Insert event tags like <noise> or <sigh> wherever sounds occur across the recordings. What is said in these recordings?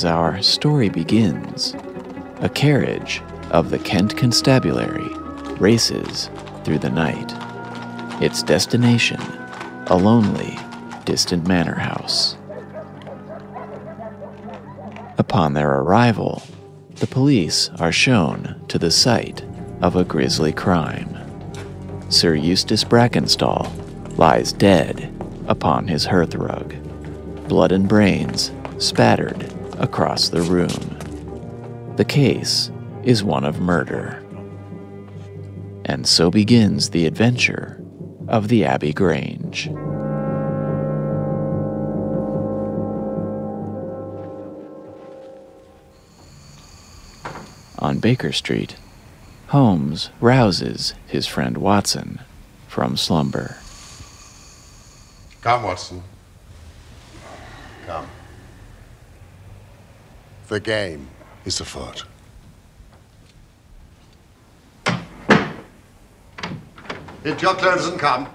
as our story begins, a carriage of the Kent Constabulary races through the night. Its destination, a lonely, distant manor house. Upon their arrival, the police are shown to the site of a grisly crime. Sir Eustace Brackenstall lies dead upon his hearthrug, blood and brains spattered across the room. The case is one of murder. And so begins the adventure of the Abbey Grange. On Baker Street, Holmes rouses his friend Watson from slumber. Come, Watson. Come. The game is afoot. Hit your clothes and come.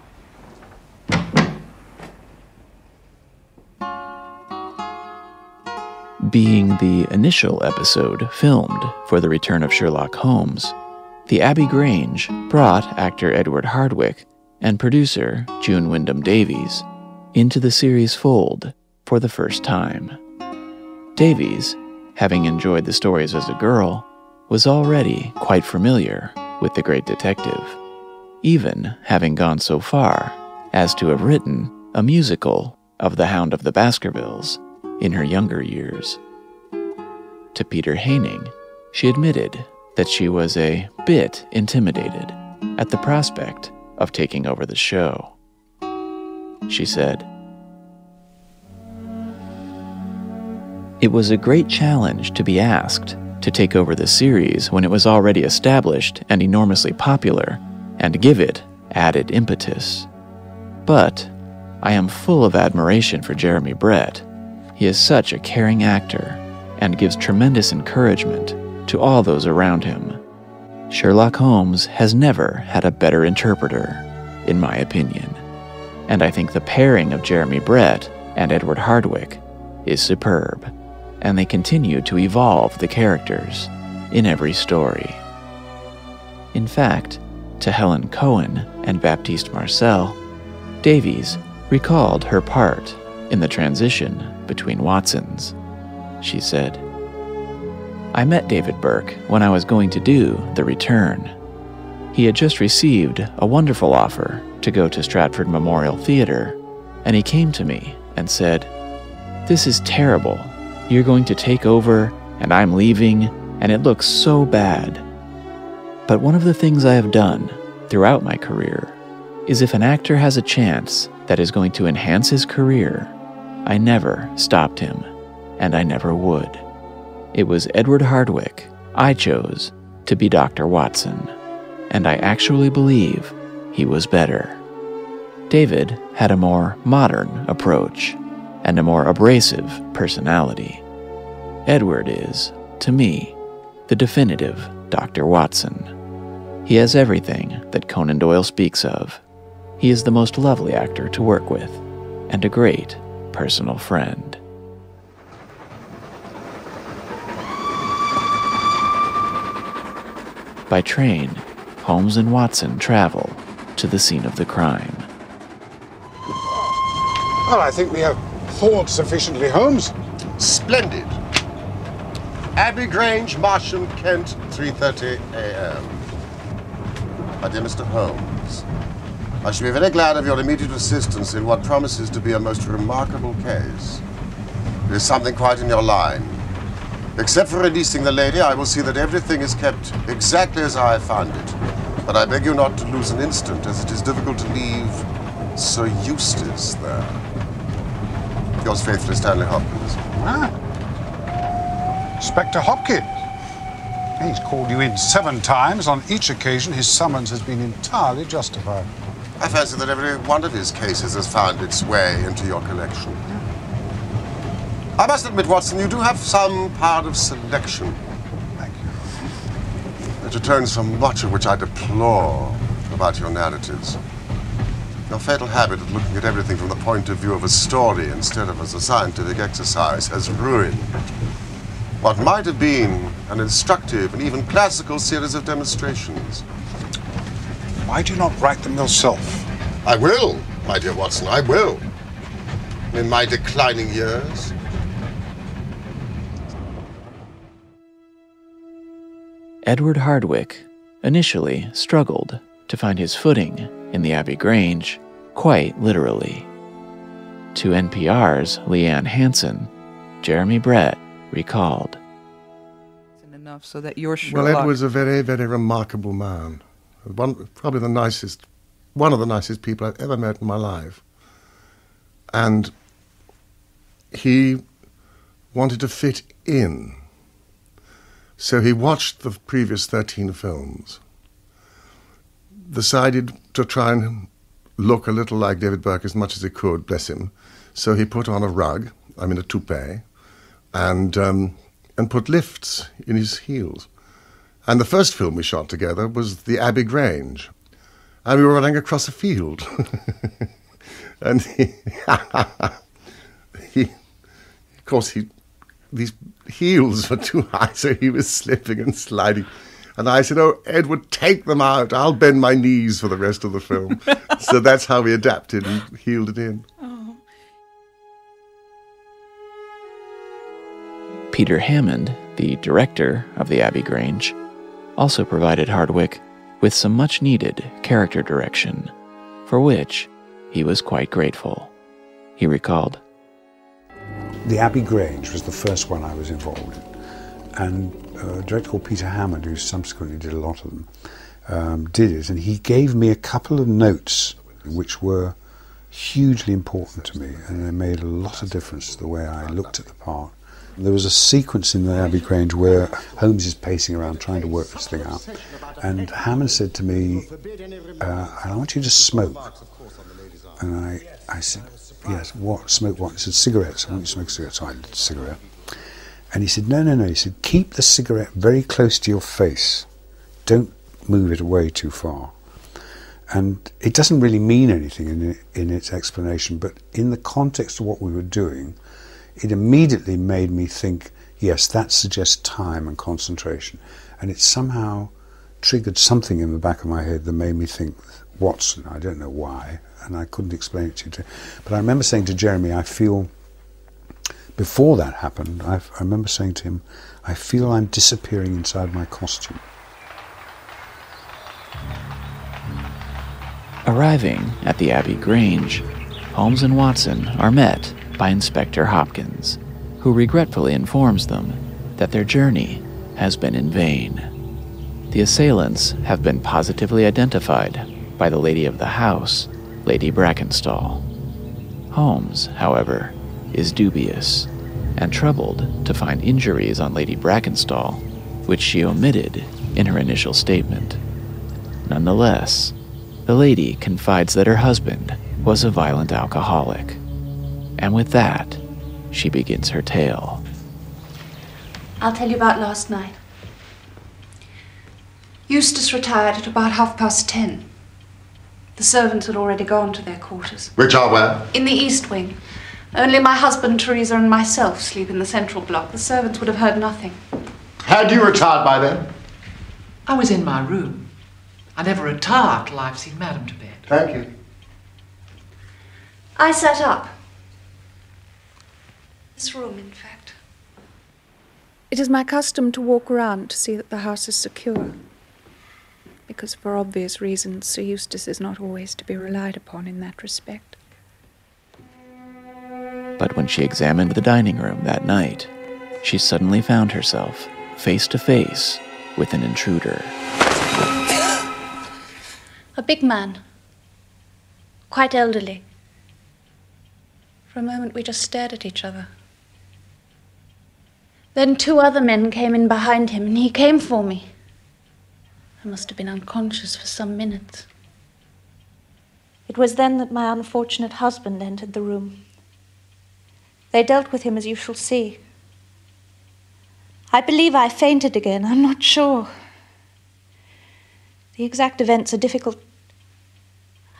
Being the initial episode filmed for the return of Sherlock Holmes, the Abbey Grange brought actor Edward Hardwicke and producer June Wyndham Davies into the series fold for the first time. Davies, having enjoyed the stories as a girl, was already quite familiar with the great detective, even having gone so far as to have written a musical of The Hound of the Baskervilles in her younger years. To Peter Haining, she admitted that she was a bit intimidated at the prospect of taking over the show. She said, It was a great challenge to be asked to take over the series when it was already established and enormously popular, and give it added impetus. But I am full of admiration for Jeremy Brett. He is such a caring actor and gives tremendous encouragement to all those around him. Sherlock Holmes has never had a better interpreter, in my opinion, and I think the pairing of Jeremy Brett and Edward Hardwicke is superb, and they continue to evolve the characters in every story. In fact, to Helen Cohen and Baptiste Marcel, Davies recalled her part in the transition between Watsons. She said, I met David Burke when I was going to do The Return. He had just received a wonderful offer to go to Stratford Memorial Theater, and he came to me and said, This is terrible. You're going to take over, and I'm leaving, and it looks so bad. But one of the things I have done throughout my career is if an actor has a chance that is going to enhance his career, I never stopped him, and I never would. It was Edward Hardwicke I chose to be Dr. Watson, and I actually believe he was better. David had a more modern approach and a more abrasive personality. Edward is, to me, the definitive Dr. Watson. He has everything that Conan Doyle speaks of. He is the most lovely actor to work with, and a great personal friend. By train, Holmes and Watson travel to the scene of the crime. Well, I think we have thawed sufficiently, Holmes. Splendid. Abbey Grange, Marsham, Kent, 3.30 a.m. My dear Mr. Holmes, I shall be very glad of your immediate assistance in what promises to be a most remarkable case. There is something quite in your line. Except for releasing the lady, I will see that everything is kept exactly as I found it. But I beg you not to lose an instant, as it is difficult to leave Sir Eustace there. Yours faithfully, Stanley Hopkins. Ah. Inspector Hopkins. He's called you in seven times. On each occasion, his summons has been entirely justified. I fancy that every one of his cases has found its way into your collection. I must admit, Watson, you do have some part of selection. Thank you. It atones for much of which I deplore about your narratives. Your fatal habit of looking at everything from the point of view of a story instead of as a scientific exercise has ruined what might have been an instructive and even classical series of demonstrations. Why do you not write them yourself? I will, my dear Watson, I will. In my declining years. Edward Hardwicke initially struggled to find his footing in the Abbey Grange, quite literally. To NPR's Leanne Hansen, Jeremy Brett recalled. Enough so that your Well, Ed was a very, very remarkable man. One, probably the nicest, one of the nicest people I've ever met in my life. And he wanted to fit in. So he watched the previous 13 films, decided to try and look a little like David Burke as much as he could, bless him. So he put on a rug, I mean a toupee, and, um, and put lifts in his heels. And the first film we shot together was The Abbey Grange. And we were running across a field. <laughs> and he, <laughs> he, of course, he, these heels were too high, so he was slipping and sliding. And I said, Oh, Edward, take them out. I'll bend my knees for the rest of the film. <laughs> so that's how we adapted and heeled it in. Oh. Peter Hammond, the director of the Abbey Grange, also provided Hardwicke with some much needed character direction, for which he was quite grateful. He recalled The Abbey Grange was the first one I was involved in. And a director called Peter Hammond, who subsequently did a lot of them, um, did it. And he gave me a couple of notes which were hugely important to me and they made a lot of difference to the way I looked at the part. There was a sequence in the Abbey Grange where Holmes is pacing around trying to work this thing out. And Hammond said to me, uh, I want you to smoke. And I, I said, Yes, what? Smoke what? He said, Cigarettes. I want you to smoke cigarettes. So I lit a cigarette. And he said, No, no, no. He said, Keep the cigarette very close to your face. Don't move it away too far. And it doesn't really mean anything in, in its explanation, but in the context of what we were doing, it immediately made me think, yes, that suggests time and concentration. And it somehow triggered something in the back of my head that made me think, Watson, I don't know why, and I couldn't explain it to you. But I remember saying to Jeremy, I feel, before that happened, I, I remember saying to him, I feel I'm disappearing inside my costume. Arriving at the Abbey Grange, Holmes and Watson are met by Inspector Hopkins, who regretfully informs them that their journey has been in vain. The assailants have been positively identified by the lady of the house, Lady Brackenstall. Holmes, however, is dubious and troubled to find injuries on Lady Brackenstall, which she omitted in her initial statement. Nonetheless, the lady confides that her husband was a violent alcoholic. And with that, she begins her tale. I'll tell you about last night. Eustace retired at about half past ten. The servants had already gone to their quarters. Which are where? In the east wing. Only my husband, Teresa, and myself sleep in the central block. The servants would have heard nothing. Had you retired by then? I was in my room. I never retire till I've seen Madam to bed. Thank you. I sat up. This room, in fact. It is my custom to walk around to see that the house is secure. Because, for obvious reasons, Sir Eustace is not always to be relied upon in that respect. But when she examined the dining room that night, she suddenly found herself face to face with an intruder. A big man. Quite elderly. For a moment, we just stared at each other. Then two other men came in behind him, and he came for me. I must have been unconscious for some minutes. It was then that my unfortunate husband entered the room. They dealt with him as you shall see. I believe I fainted again, I'm not sure. The exact events are difficult.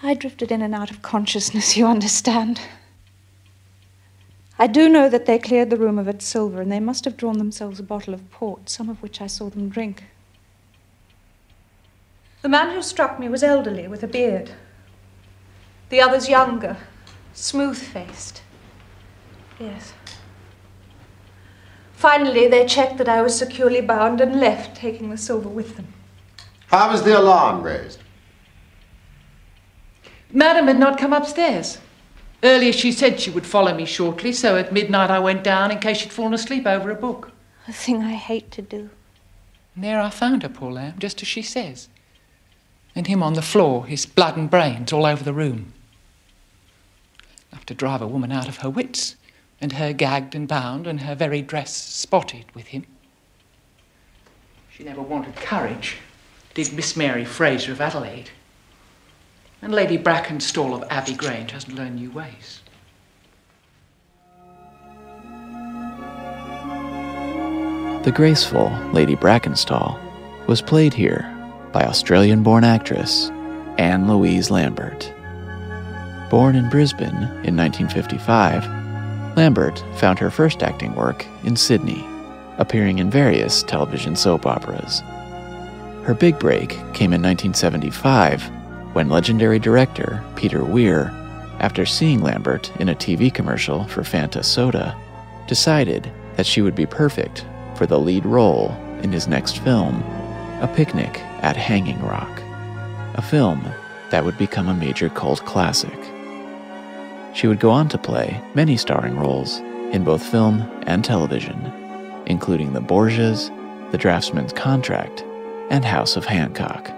I drifted in and out of consciousness, you understand. I do know that they cleared the room of its silver, and they must have drawn themselves a bottle of port, some of which I saw them drink. The man who struck me was elderly, with a beard. The others younger, smooth faced. Yes. Finally, they checked that I was securely bound and left, taking the silver with them. How was the alarm raised? Madam had not come upstairs. Earlier she said she would follow me shortly, so at midnight I went down in case she'd fallen asleep over a book. A thing I hate to do. And there I found her, poor lamb, just as she says. And him on the floor, his blood and brains all over the room. Enough to drive a woman out of her wits, and her gagged and bound, and her very dress spotted with him. She never wanted courage, did Miss Mary Fraser of Adelaide. And Lady Brackenstall of Abbey Grange hasn't learned new ways. The graceful Lady Brackenstall was played here by Australian born actress Anne Louise Lambert. Born in Brisbane in 1955, Lambert found her first acting work in Sydney, appearing in various television soap operas. Her big break came in 1975 when legendary director Peter Weir, after seeing Lambert in a TV commercial for Fanta Soda, decided that she would be perfect for the lead role in his next film, A Picnic at Hanging Rock, a film that would become a major cult classic. She would go on to play many starring roles in both film and television, including The Borgias, The Draughtsman's Contract, and House of Hancock.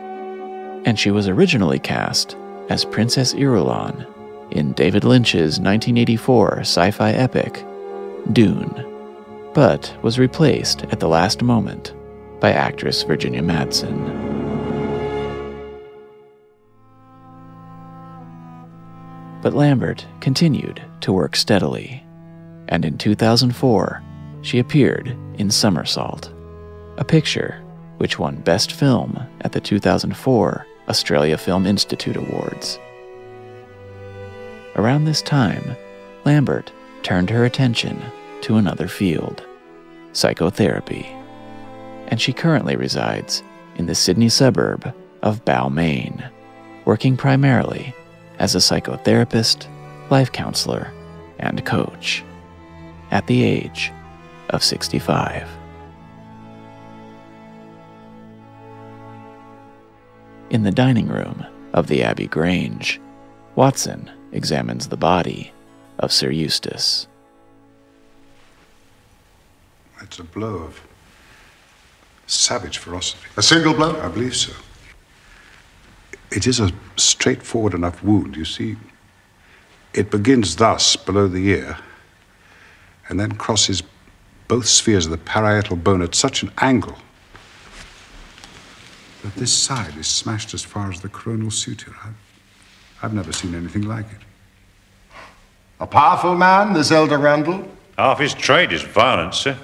And she was originally cast as Princess Irulan in David Lynch's 1984 sci fi epic, Dune, but was replaced at the last moment by actress Virginia Madsen. But Lambert continued to work steadily, and in 2004, she appeared in Somersault, a picture which won Best Film at the 2004 Australia Film Institute Awards. Around this time, Lambert turned her attention to another field psychotherapy, and she currently resides in the Sydney suburb of Balmain, working primarily as a psychotherapist, life counselor, and coach at the age of 65. In the dining room of the Abbey Grange, Watson examines the body of Sir Eustace. It's a blow of savage ferocity. A single blow? I believe so. It is a straightforward enough wound. You see, it begins thus below the ear and then crosses both spheres of the parietal bone at such an angle that this side is smashed as far as the coronal suture. I've, I've never seen anything like it. A powerful man, this elder Randall? Half his trade is violence, sir.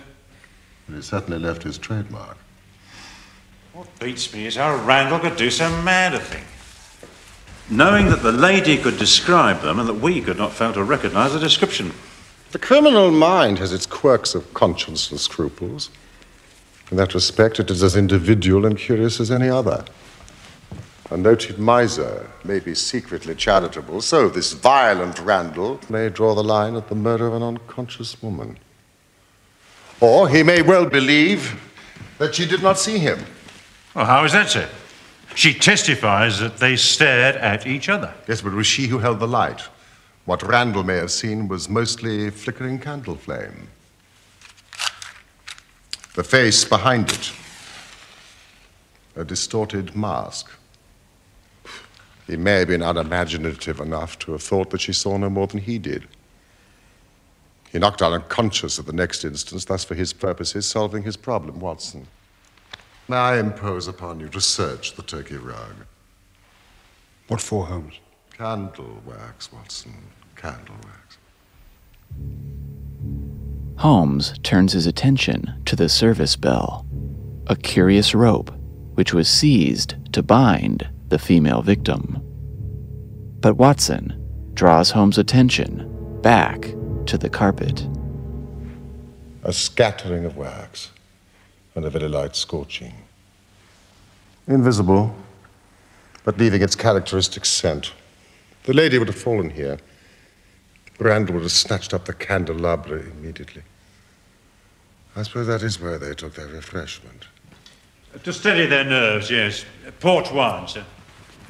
He certainly left his trademark. What beats me is how Randall could do so mad a thing. Knowing that the lady could describe them and that we could not fail to recognize the description. The criminal mind has its quirks of conscience and scruples. In that respect, it is as individual and curious as any other. A noted miser may be secretly charitable, so this violent Randall may draw the line at the murder of an unconscious woman. Or he may well believe that she did not see him. Well, how is that, sir? She testifies that they stared at each other. Yes, but it was she who held the light. What Randall may have seen was mostly flickering candle flame. The face behind it, a distorted mask. He may have been unimaginative enough to have thought that she saw no more than he did. He knocked her unconscious at the next instance, thus, for his purposes, solving his problem, Watson. May I impose upon you to search the turkey rug? What for, Holmes? Candle wax, Watson. Candle wax. Holmes turns his attention to the service bell, a curious rope which was seized to bind the female victim. But Watson draws Holmes' attention back to the carpet. A scattering of wax and a very light scorching. Invisible, but leaving its characteristic scent. The lady would have fallen here. Randall would have snatched up the candelabra immediately. I suppose that is where they took their refreshment. To steady their nerves, yes. Port wine, sir.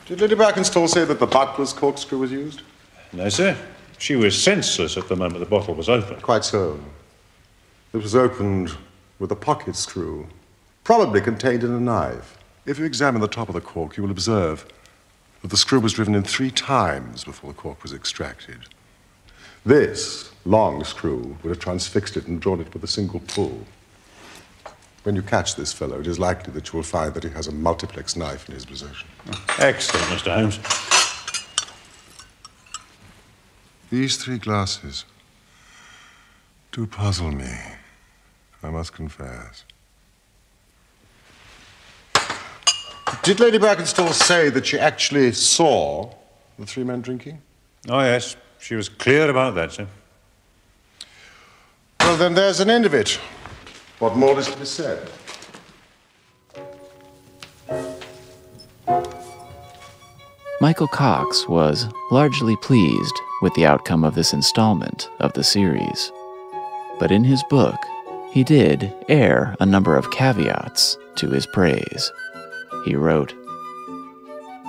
Did Lady Brackenstall say that the butler's corkscrew was used? No, sir. She was senseless at the moment the bottle was opened. Quite so. It was opened with a pocket screw, probably contained in a knife. If you examine the top of the cork, you will observe that the screw was driven in three times before the cork was extracted. This long screw would have transfixed it and drawn it with a single pull. When you catch this fellow, it is likely that you will find that he has a multiplex knife in his possession. Excellent, Mr. Holmes. These three glasses do puzzle me, I must confess. Did Lady Brackenstall say that she actually saw the three men drinking? Oh, yes. She was clear about that, sir. Well, then there's an end of it. What more is to be said? Michael Cox was largely pleased with the outcome of this installment of the series. But in his book, he did air a number of caveats to his praise. He wrote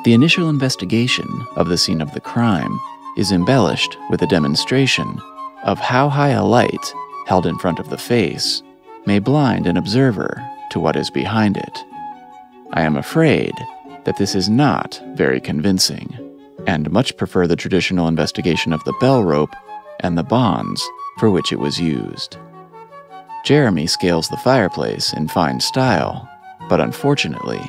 The initial investigation of the scene of the crime is embellished with a demonstration of how high a light held in front of the face may blind an observer to what is behind it. I am afraid that this is not very convincing, and much prefer the traditional investigation of the bell rope and the bonds for which it was used. Jeremy scales the fireplace in fine style, but unfortunately,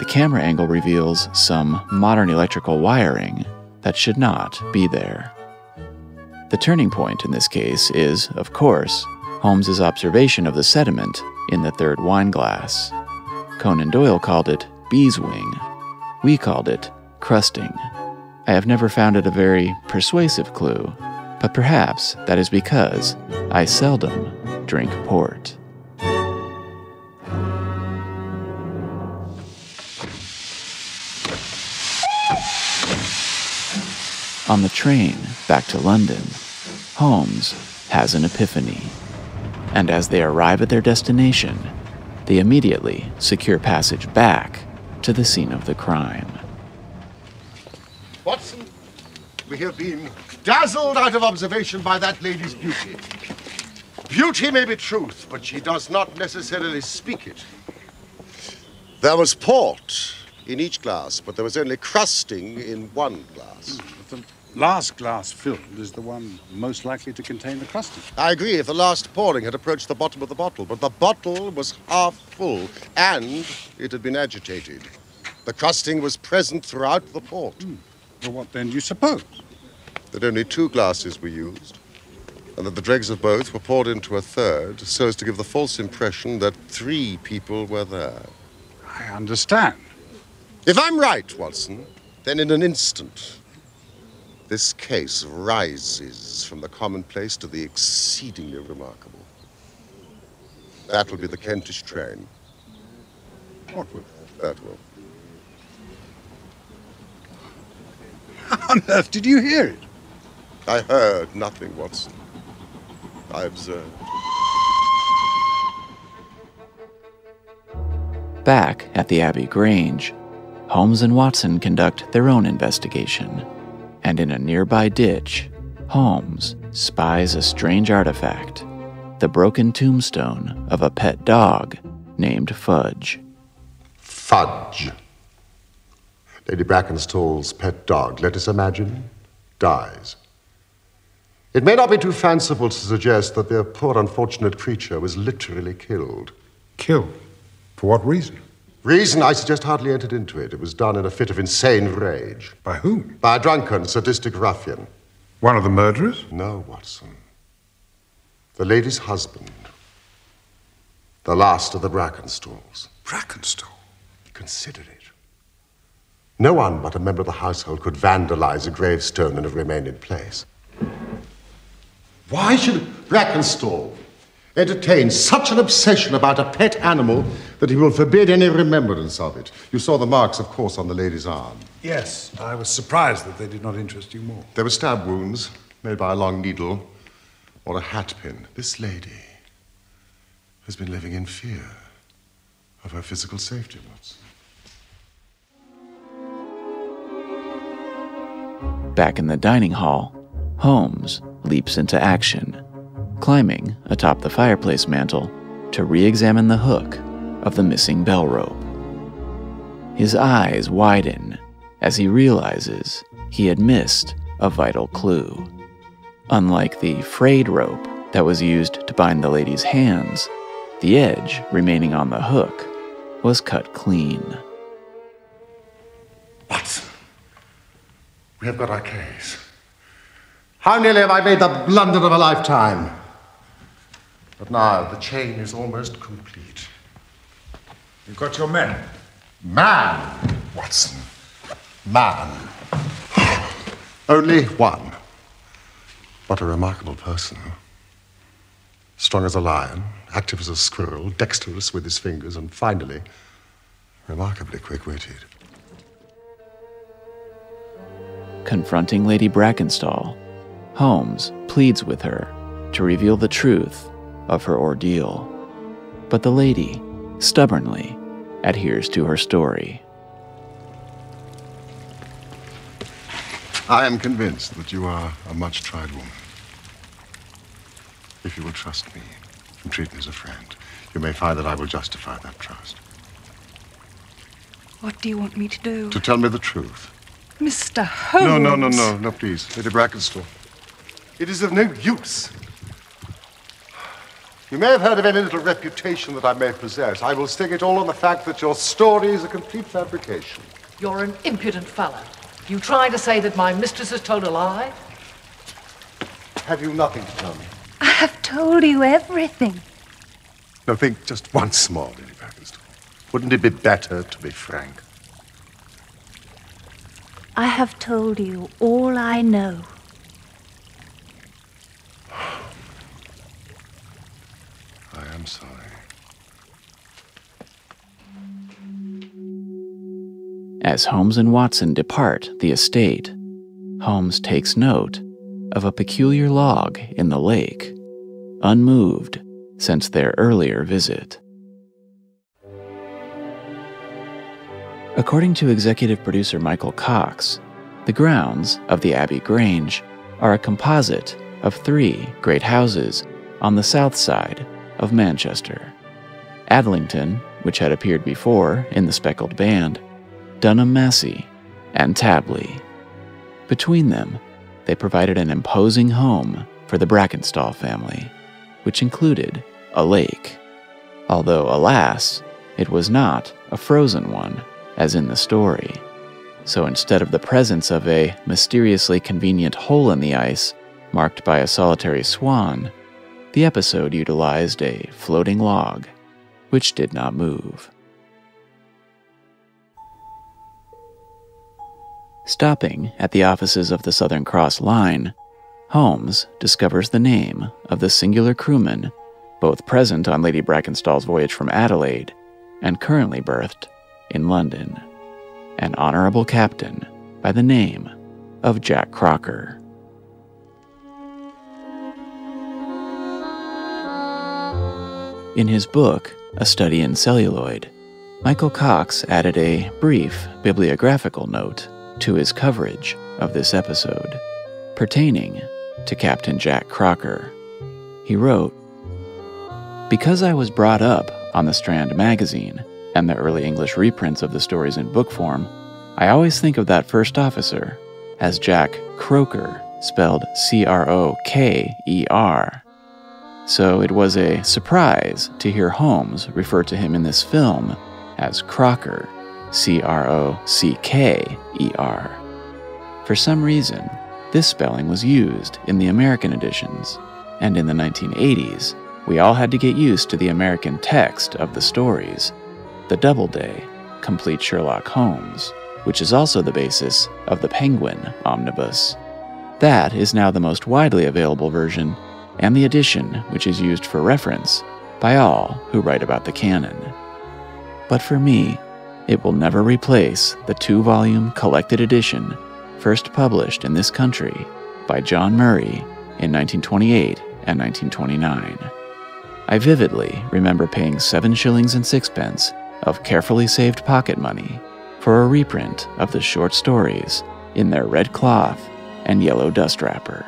the camera angle reveals some modern electrical wiring that should not be there. The turning point in this case is, of course, Holmes's observation of the sediment in the third wine glass. Conan Doyle called it bee's wing. We called it crusting. I have never found it a very persuasive clue, but perhaps that is because I seldom drink port. On the train back to London, Holmes has an epiphany. And as they arrive at their destination, they immediately secure passage back to the scene of the crime. Watson, we have been dazzled out of observation by that lady's beauty. Beauty may be truth, but she does not necessarily speak it. There was port in each glass, but there was only crusting in one glass. Hmm, the last glass filled is the one most likely to contain the crusting. I agree if the last pouring had approached the bottom of the bottle, but the bottle was half full and it had been agitated. The crusting was present throughout the port. Hmm, well, what then do you suppose? That only two glasses were used, and that the dregs of both were poured into a third so as to give the false impression that three people were there. I understand. If I'm right, Watson, then in an instant, this case rises from the commonplace to the exceedingly remarkable. That will be the Kentish train. What will? That will. <laughs> How on earth did you hear it? I heard nothing, Watson. I observed. Back at the Abbey Grange, Holmes and Watson conduct their own investigation, and in a nearby ditch, Holmes spies a strange artifact the broken tombstone of a pet dog named Fudge. Fudge. Lady Brackenstall's pet dog, let us imagine, dies. It may not be too fanciful to suggest that their poor unfortunate creature was literally killed. Killed. For what reason? Reason, I suggest, hardly entered into it. It was done in a fit of insane rage. By whom? By a drunken, sadistic ruffian. One of the murderers? No, Watson. The lady's husband. The last of the Brackenstalls. Brackenstall. Consider it. No one but a member of the household could vandalize a gravestone and have remained in place. Why should Brackenstall entertain such an obsession about a pet animal that he will forbid any remembrance of it? You saw the marks, of course, on the lady's arm. Yes, I was surprised that they did not interest you more. There were stab wounds made by a long needle or a hat pin. This lady has been living in fear of her physical safety, Watson. Back in the dining hall, Holmes leaps into action, climbing atop the fireplace mantel to re examine the hook of the missing bell rope. His eyes widen as he realizes he had missed a vital clue. Unlike the frayed rope that was used to bind the lady's hands, the edge remaining on the hook was cut clean. Watson, we have got our case. How nearly have I made the blunder of a lifetime? But now the chain is almost complete. You've got your men. Man, Watson. Man. Only one. What a remarkable person. Strong as a lion, active as a squirrel, dexterous with his fingers, and finally, remarkably quick witted. Confronting Lady Brackenstall, Holmes pleads with her to reveal the truth of her ordeal. But the lady stubbornly adheres to her story. I am convinced that you are a much tried woman. If you will trust me and treat me as a friend, you may find that I will justify that trust. What do you want me to do? To tell me the truth. Mr. Holmes. No, no, no, no, no, please. Lady Brackenstall. It is of no use. You may have heard of any little reputation that I may possess. I will stake it all on the fact that your story is a complete fabrication. You're an impudent fellow. You trying to say that my mistress has told a lie? Have you nothing to tell me? I have told you everything. No, think just once more, Lady Brackenstall. Wouldn't it be better to be frank? I have told you all I know. I am sorry. As Holmes and Watson depart the estate, Holmes takes note of a peculiar log in the lake, unmoved since their earlier visit. According to executive producer Michael Cox, the grounds of the Abbey Grange are a composite of three great houses on the south side of Manchester Adlington, which had appeared before in the Speckled Band, Dunham Massey, and Tabley. Between them, they provided an imposing home for the Brackenstall family, which included a lake. Although, alas, it was not a frozen one, as in the story. So instead of the presence of a mysteriously convenient hole in the ice marked by a solitary swan, the episode utilized a floating log, which did not move. Stopping at the offices of the Southern Cross Line, Holmes discovers the name of the singular crewman, both present on Lady Brackenstall's voyage from Adelaide and currently berthed in London, an honorable captain by the name of Jack Crocker. In his book, A Study in Celluloid, Michael Cox added a brief bibliographical note to his coverage of this episode pertaining to Captain Jack Crocker. He wrote Because I was brought up on the Strand magazine and the early English reprints of the stories in book form, I always think of that first officer as Jack Croker, spelled C R O K E R. So it was a surprise to hear Holmes refer to him in this film as Crocker, C R O C K E R. For some reason, this spelling was used in the American editions, and in the 1980s, we all had to get used to the American text of the stories the Doubleday, complete Sherlock Holmes, which is also the basis of the Penguin Omnibus. That is now the most widely available version, and the edition which is used for reference by all who write about the canon. But for me, it will never replace the two volume collected edition first published in this country by John Murray in 1928 and 1929. I vividly remember paying seven shillings and sixpence of carefully saved pocket money for a reprint of the short stories in their red cloth and yellow dust wrapper.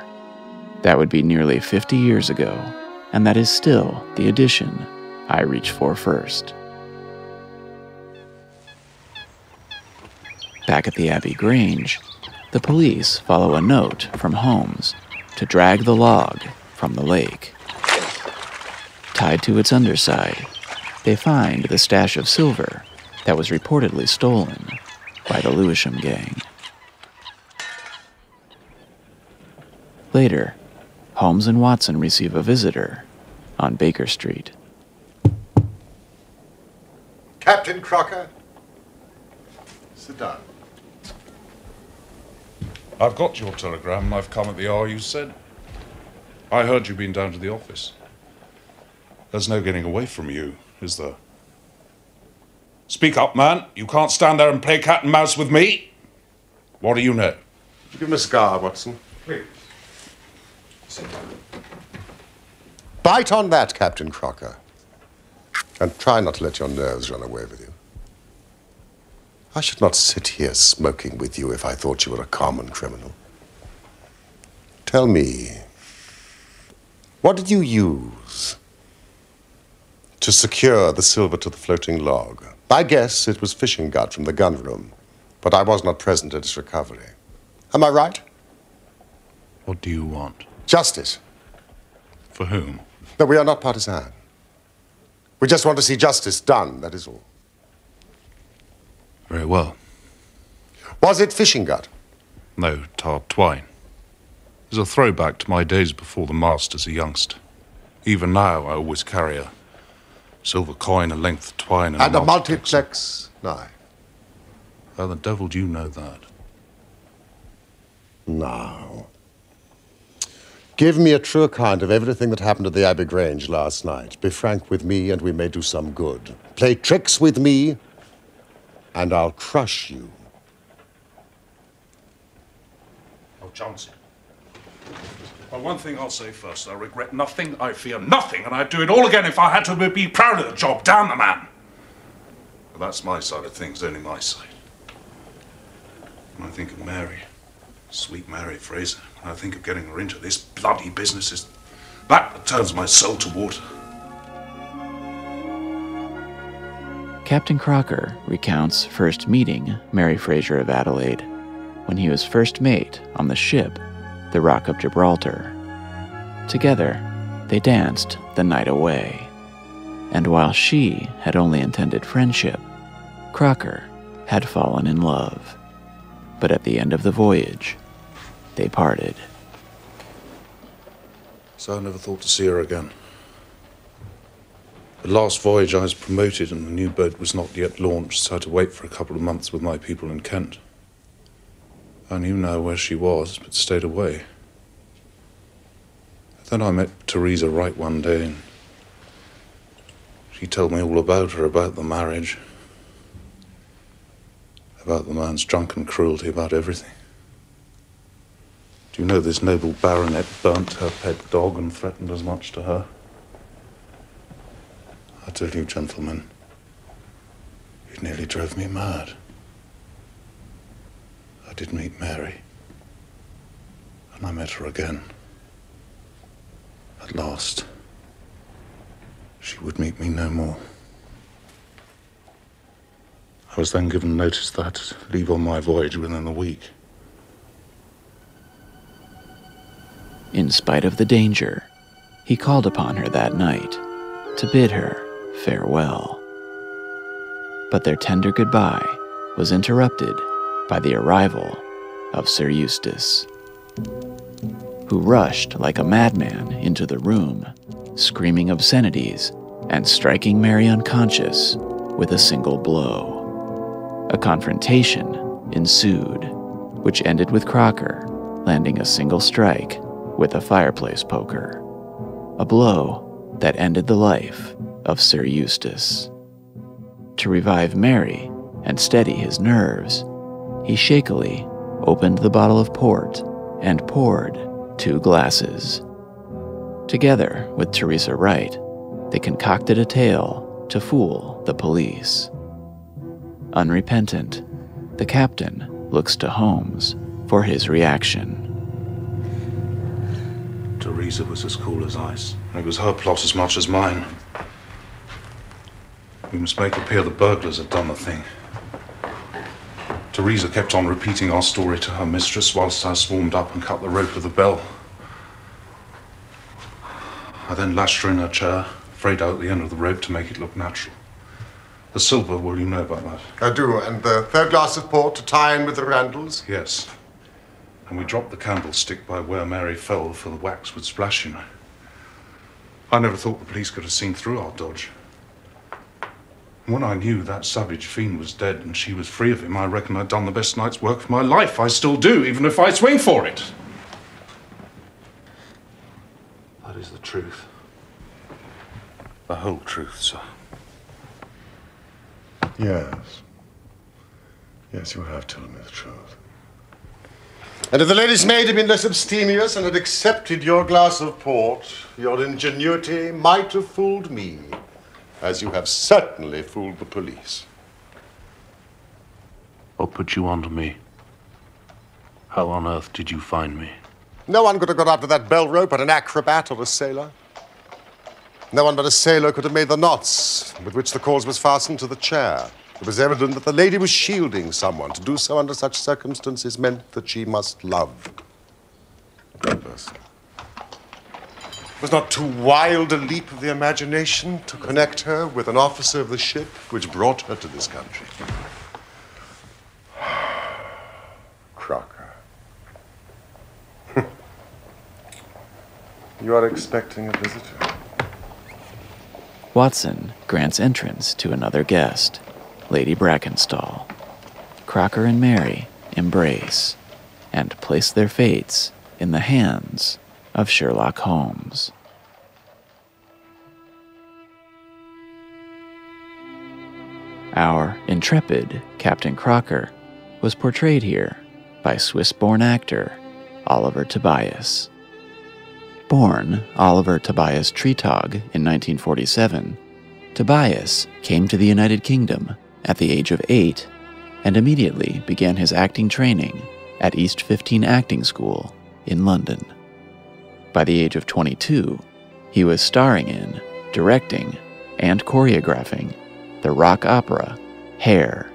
That would be nearly 50 years ago, and that is still the edition I reach for first. Back at the Abbey Grange, the police follow a note from Holmes to drag the log from the lake. Tied to its underside, they find the stash of silver that was reportedly stolen by the Lewisham gang. Later, Holmes and Watson receive a visitor on Baker Street. Captain Crocker? Sit down. I've got your telegram and I've come at the hour you said. I heard you'd been down to the office. There's no getting away from you, is there? Speak up, man. You can't stand there and play cat and mouse with me. What do you know? Give him a cigar, Watson. Please. Bite on that, Captain Crocker. And try not to let your nerves run away with you. I should not sit here smoking with you if I thought you were a common criminal. Tell me, what did you use to secure the silver to the floating log? I guess it was fishing gut from the gun room, but I was not present at its recovery. Am I right? What do you want? Justice. For whom? No, we are not partisan. We just want to see justice done, that is all. Very well. Was it fishing gut? No, tarred twine. It's a throwback to my days before the mast as a youngster. Even now, I always carry a silver coin, a length of twine, and, And a multiplex. multiplex knife. How the devil do you know that? Now, give me a true account of everything that happened at the Abbey Grange last night. Be frank with me, and we may do some good. Play tricks with me, and I'll crush you. Oh, Johnson. Well, one thing I'll say first. I regret nothing, I fear nothing, and I'd do it all again if I had to be proud of the job. Damn the man! That's my side of things, only my side. When I think of Mary, sweet Mary Fraser, when I think of getting her into this bloody business, is that that turns my soul to water. Captain Crocker recounts first meeting Mary Fraser of Adelaide when he was first mate on the ship, the Rock of Gibraltar. Together, they danced the night away. And while she had only intended friendship, Crocker had fallen in love. But at the end of the voyage, they parted. So I never thought to see her again. The last voyage I was promoted and the new boat was not yet launched, so I had to wait for a couple of months with my people in Kent. I knew now where she was, but stayed away. Then I met Teresa Wright one day, and she told me all about her, about the marriage, about the man's drunken cruelty, about everything. Do you know this noble baronet burnt her pet dog and threatened as much to her? I tell you, gentlemen, it nearly drove me mad. I did meet Mary, and I met her again. At last, she would meet me no more. I was then given notice that I had to leave on my voyage within a week. In spite of the danger, he called upon her that night to bid her farewell. But their tender goodbye was interrupted by the arrival of Sir Eustace, who rushed like a madman into the room, screaming obscenities and striking Mary unconscious with a single blow. A confrontation ensued, which ended with Crocker landing a single strike with a fireplace poker. A blow that ended the life of Sir Eustace. To revive Mary and steady his nerves, he shakily opened the bottle of port and poured two glasses. Together with Teresa Wright, they concocted a tale to fool the police. Unrepentant, the captain looks to Holmes for his reaction. Teresa was as cool as ice. It was her plot as much as mine. We must make it appear the burglars had done the thing. Teresa kept on repeating our story to her mistress whilst I swarmed up and cut the rope of the bell. I then lashed her in her chair, frayed out the end of the rope to make it look natural. The silver, well, you know about that. I do, and the third glass of port to tie in with the Randalls? Yes. And we dropped the candlestick by where Mary fell, for the wax would splash, you know. I never thought the police could have seen through our dodge. And when I knew that savage fiend was dead and she was free of him, I reckon I'd done the best night's work of my life. I still do, even if I swing for it. That is the truth. The whole truth, sir. Yes. Yes, you have told me the truth. And if the lady's maid had been less abstemious and had accepted your glass of port, your ingenuity might have fooled me, as you have certainly fooled the police. What put you onto me? How on earth did you find me? No one could have got up to that bell rope but an acrobat or a sailor. No one but a sailor could have made the knots with which the cord was fastened to the chair. It was evident that the lady was shielding someone. To do so under such circumstances meant that she must love that. It was not too wild a leap of the imagination to connect her with an officer of the ship which brought her to this country. <sighs> Crocker. <laughs> you are expecting a visitor. Watson grants entrance to another guest, Lady Brackenstall. Crocker and Mary embrace and place their fates in the hands of Sherlock Holmes. Our intrepid Captain Crocker was portrayed here by Swiss born actor Oliver Tobias. Born Oliver Tobias Freitag in 1947, Tobias came to the United Kingdom at the age of eight and immediately began his acting training at East 15 Acting School in London. By the age of 22, he was starring in, directing, and choreographing the rock opera Hair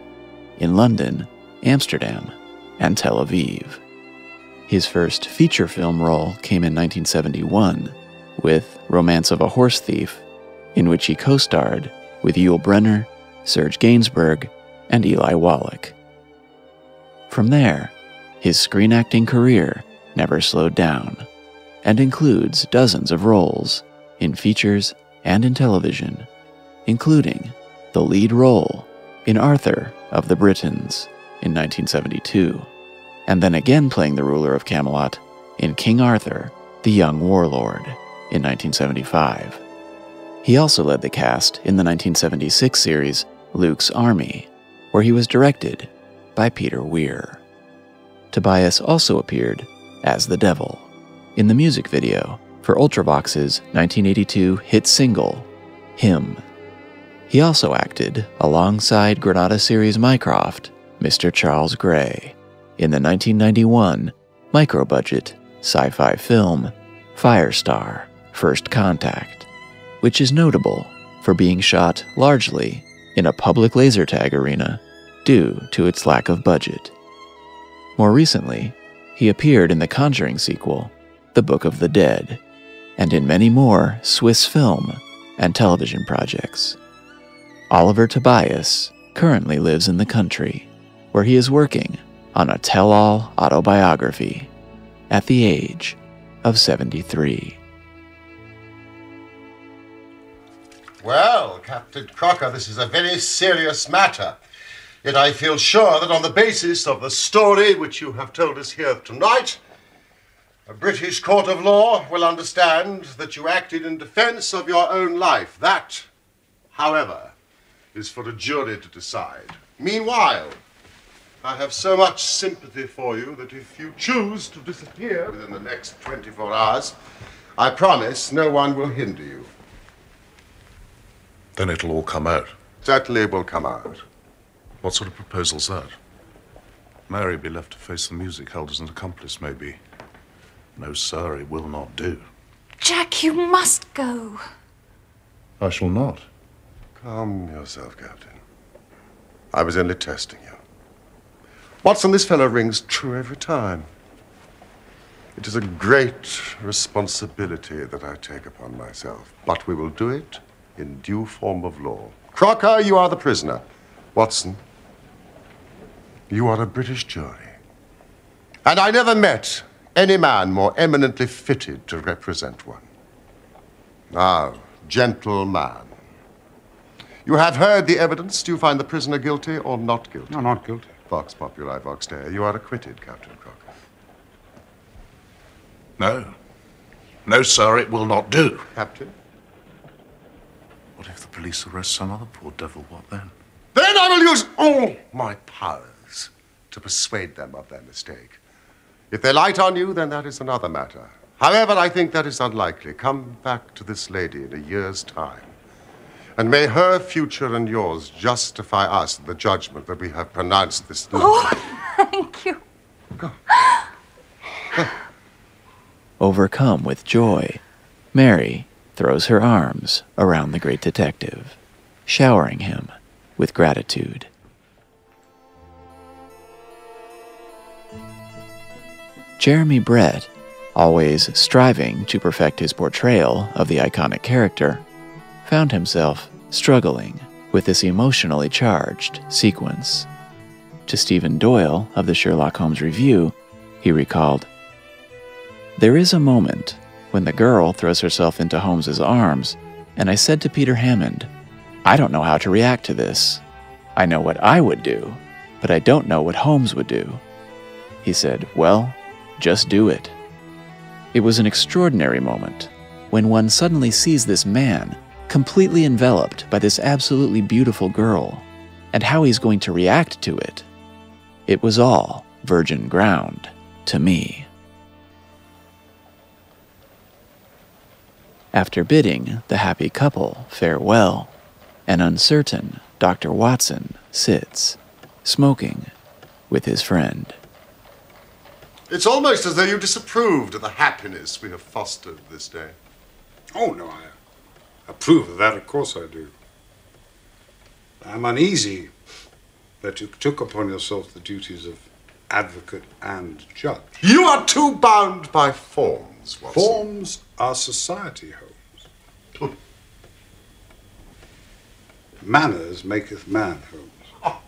in London, Amsterdam, and Tel Aviv. His first feature film role came in 1971 with Romance of a Horse Thief, in which he co starred with Yul Brynner, Serge Gainsbourg, and Eli Wallach. From there, his screen acting career never slowed down and includes dozens of roles in features and in television, including the lead role in Arthur of the Britons in 1972, and then again playing the ruler of Camelot in King Arthur, the Young Warlord in 1975. He also led the cast in the 1976 series Luke's Army, where he was directed by Peter Weir. Tobias also appeared as the Devil in the music video for Ultravox's 1982 hit single, Hymn. He also acted alongside Granada series Mycroft, Mr. Charles Gray, in the 1991 micro budget sci fi film Firestar First Contact, which is notable for being shot largely in a public laser tag arena due to its lack of budget. More recently, he appeared in the Conjuring sequel, The Book of the Dead, and in many more Swiss film and television projects. Oliver Tobias currently lives in the country, where he is working on a tell all autobiography at the age of 73. Well, Captain Crocker, this is a very serious matter. Yet I feel sure that on the basis of the story which you have told us here tonight, a British court of law will understand that you acted in defense of your own life. That, however, is for a jury to decide. Meanwhile, I have so much sympathy for you that if you choose to disappear within the next 24 hours, I promise no one will hinder you. Then it'll all come out. Certainly it will come out. What sort of proposal's that? Mary be left to face the music held as an accomplice, maybe. No, sir, it will not do. Jack, you must go. I shall not. Calm yourself, Captain. I was only testing you. Watson, this fellow rings true every time. It is a great responsibility that I take upon myself, but we will do it in due form of law. Crocker, you are the prisoner. Watson, you are a British jury. And I never met any man more eminently fitted to represent one. Now, gentleman, you have heard the evidence. Do you find the prisoner guilty or not guilty? No, not guilty. Vox populi, vox dei. You are acquitted, Captain Crocker. No. No, sir, it will not do. Captain? What the police arrest some other poor devil? What then? Then I will use all my powers to persuade them of their mistake. If they light on you, then that is another matter. However, I think that is unlikely. Come back to this lady in a year's time. And may her future and yours justify us in the judgment that we have pronounced this. Oh, <laughs> thank you. Go. Overcome with joy, Mary throws her arms around the great detective, showering him with gratitude. Jeremy Brett, always striving to perfect his portrayal of the iconic character, found himself struggling with this emotionally charged sequence. To Stephen Doyle of the Sherlock Holmes Review, he recalled There is a moment when the girl throws herself into Holmes's arms, and I said to Peter Hammond, I don't know how to react to this. I know what I would do, but I don't know what Holmes would do. He said, Well, just do it. It was an extraordinary moment when one suddenly sees this man completely enveloped by this absolutely beautiful girl and how he's going to react to it. It was all virgin ground to me. After bidding the happy couple farewell, an uncertain Dr. Watson sits, smoking with his friend. It's almost as though you disapproved of the happiness we have fostered this day. Oh, no, I approve of that. Of course I do. I'm uneasy that you took upon yourself the duties of advocate and judge. You are too bound by forms, Watson. Forms are society, Holmes. Manners maketh man, Holmes. <laughs>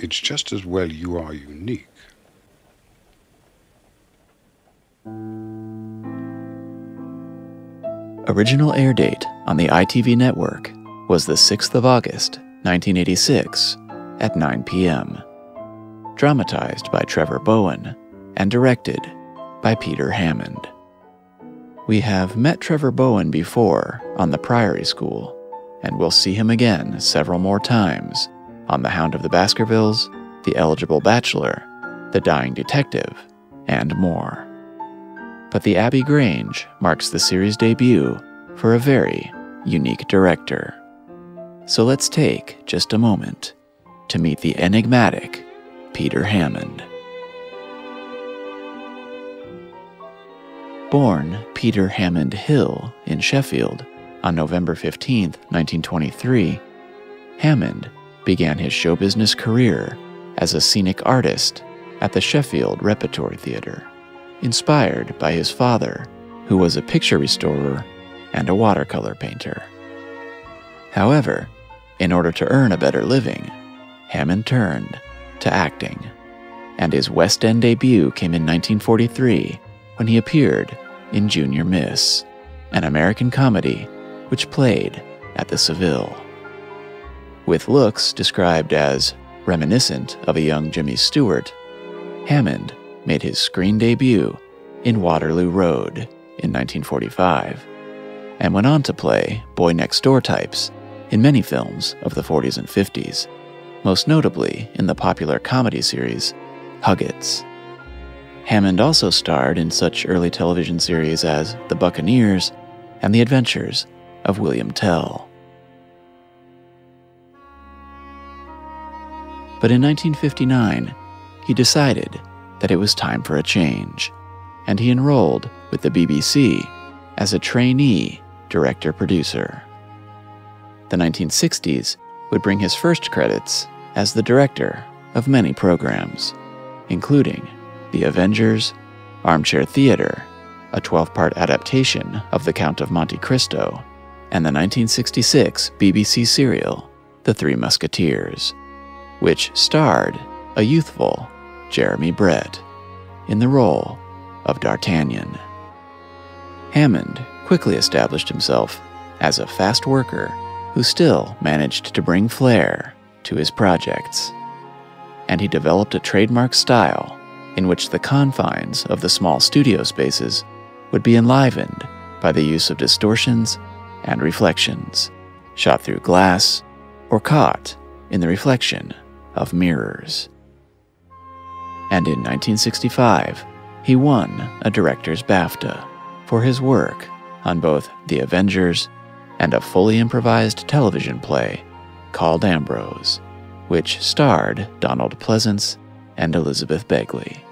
It's just as well you are unique. Original air date on the ITV network was the 6th of August, 1986, at 9 p.m. Dramatized by Trevor Bowen and directed by Peter Hammond. We have met Trevor Bowen before on The Priory School, and we'll see him again several more times on The Hound of the Baskervilles, The Eligible Bachelor, The Dying Detective, and more. But The Abbey Grange marks the series debut for a very unique director. So let's take just a moment to meet the enigmatic Peter Hammond. Born Peter Hammond Hill in Sheffield on November 15, 1923, Hammond began his show business career as a scenic artist at the Sheffield Repertory Theatre, inspired by his father, who was a picture restorer and a watercolor painter. However, in order to earn a better living, Hammond turned to acting, and his West End debut came in 1943 when he appeared in Junior Miss, an American comedy which played at the Saville. With looks described as reminiscent of a young Jimmy Stewart, Hammond made his screen debut in Waterloo Road in 1945 and went on to play boy next door types in many films of the 40s and 50s, most notably in the popular comedy series Huggetts. Hammond also starred in such early television series as The Buccaneers and The Adventures of William Tell. But in 1959, he decided that it was time for a change, and he enrolled with the BBC as a trainee director producer. The 1960s would bring his first credits as the director of many programs, including The Avengers, Armchair Theater, a 12 part adaptation of The Count of Monte Cristo, and the 1966 BBC serial The Three Musketeers, which starred a youthful Jeremy Brett in the role of D'Artagnan. Hammond quickly established himself as a fast worker who still managed to bring flair to his projects. And he developed a trademark style in which the confines of the small studio spaces would be enlivened by the use of distortions and reflections, shot through glass or caught in the reflection of mirrors. And in 1965, he won a director's BAFTA for his work on both The Avengers and a fully improvised television play called Ambrose, which starred Donald Pleasence and Elizabeth Begley.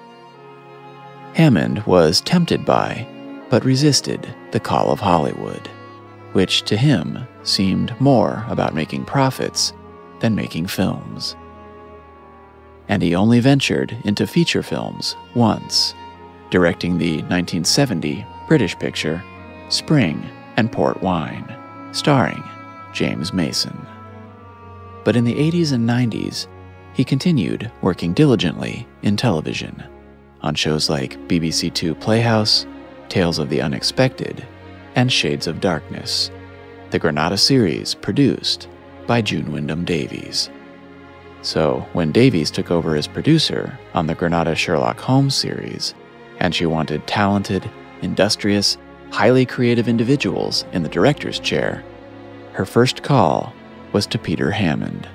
Hammond was tempted by, but resisted, the call of Hollywood, which to him seemed more about making profits than making films. And he only ventured into feature films once, directing the 1970 British picture Spring and Port Wine, starring James Mason. But in the 80s and 90s, he continued working diligently in television on shows like BBC Two Playhouse, Tales of the Unexpected, and Shades of Darkness, the Granada series produced by June Wyndham Davies. So, when Davies took over as producer on the Granada Sherlock Holmes series, and she wanted talented, industrious, highly creative individuals in the director's chair, her first call was to Peter Hammond,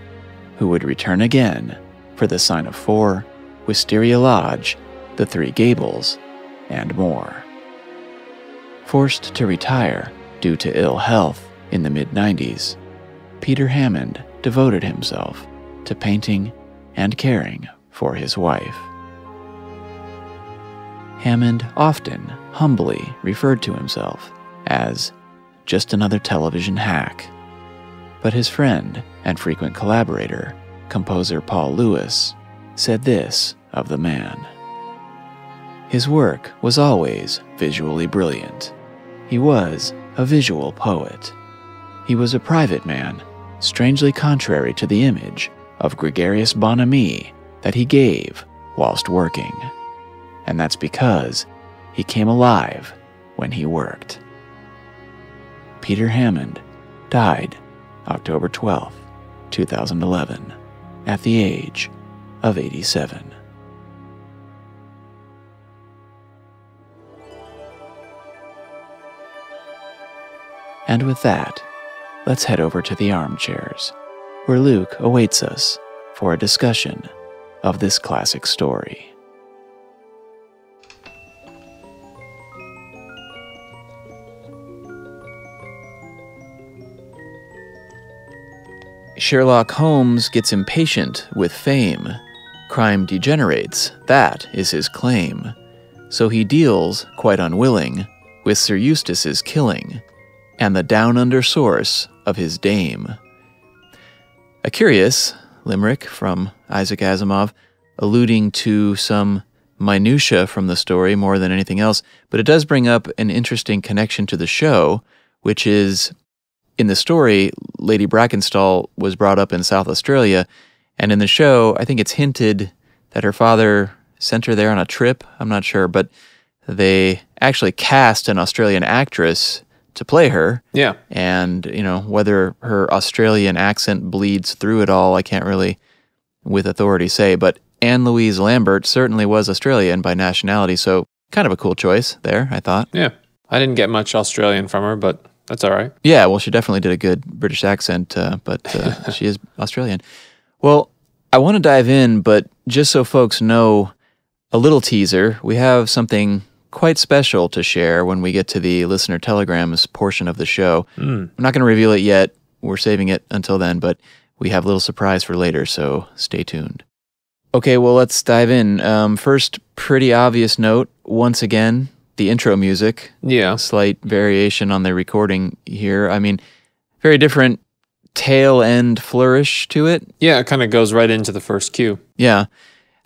who would return again for The Sign of Four, Wisteria Lodge, The Three Gables, and more. Forced to retire due to ill health in the mid 90s, Peter Hammond devoted himself to painting and caring for his wife. Hammond often humbly referred to himself as just another television hack. But his friend and frequent collaborator, composer Paul Lewis, said this of the man. His work was always visually brilliant. He was a visual poet. He was a private man, strangely contrary to the image of gregarious bonhomie that he gave whilst working and that's because he came alive when he worked. Peter Hammond died October 12, 2011, at the age of 87. And with that, let's head over to the armchairs, where Luke awaits us for a discussion of this classic story. Sherlock Holmes gets impatient with fame. Crime degenerates, that is his claim. So he deals, quite unwilling, with Sir Eustace's killing, and the down under source of his dame. A curious limerick from Isaac Asimov, alluding to some minutia from the story more than anything else, but it does bring up an interesting connection to the show, which is in the story, Lady Brackenstall was brought up in South Australia, and in the show, I think it's hinted that her father sent her there on a trip. I'm not sure, but they actually cast an Australian actress to play her. Yeah. And, you know, whether her Australian accent bleeds through it all, I can't really with authority say. But Anne Louise Lambert certainly was Australian by nationality. So kind of a cool choice there, I thought. Yeah. I didn't get much Australian from her, but that's all right. Yeah, well, she definitely did a good British accent, uh, but uh, <laughs> she is Australian. Well, I want to dive in, but just so folks know, a little teaser. We have something quite special to share when we get to the listener telegrams portion of the show. Mm. I'm not going to reveal it yet. We're saving it until then, but we have a little surprise for later, so stay tuned. Okay, well, let's dive in. Um, first, pretty obvious note once again, the intro music. Yeah. Slight variation on the recording here. I mean, very different tail end flourish to it. Yeah, it kind of goes right into the first cue. Yeah.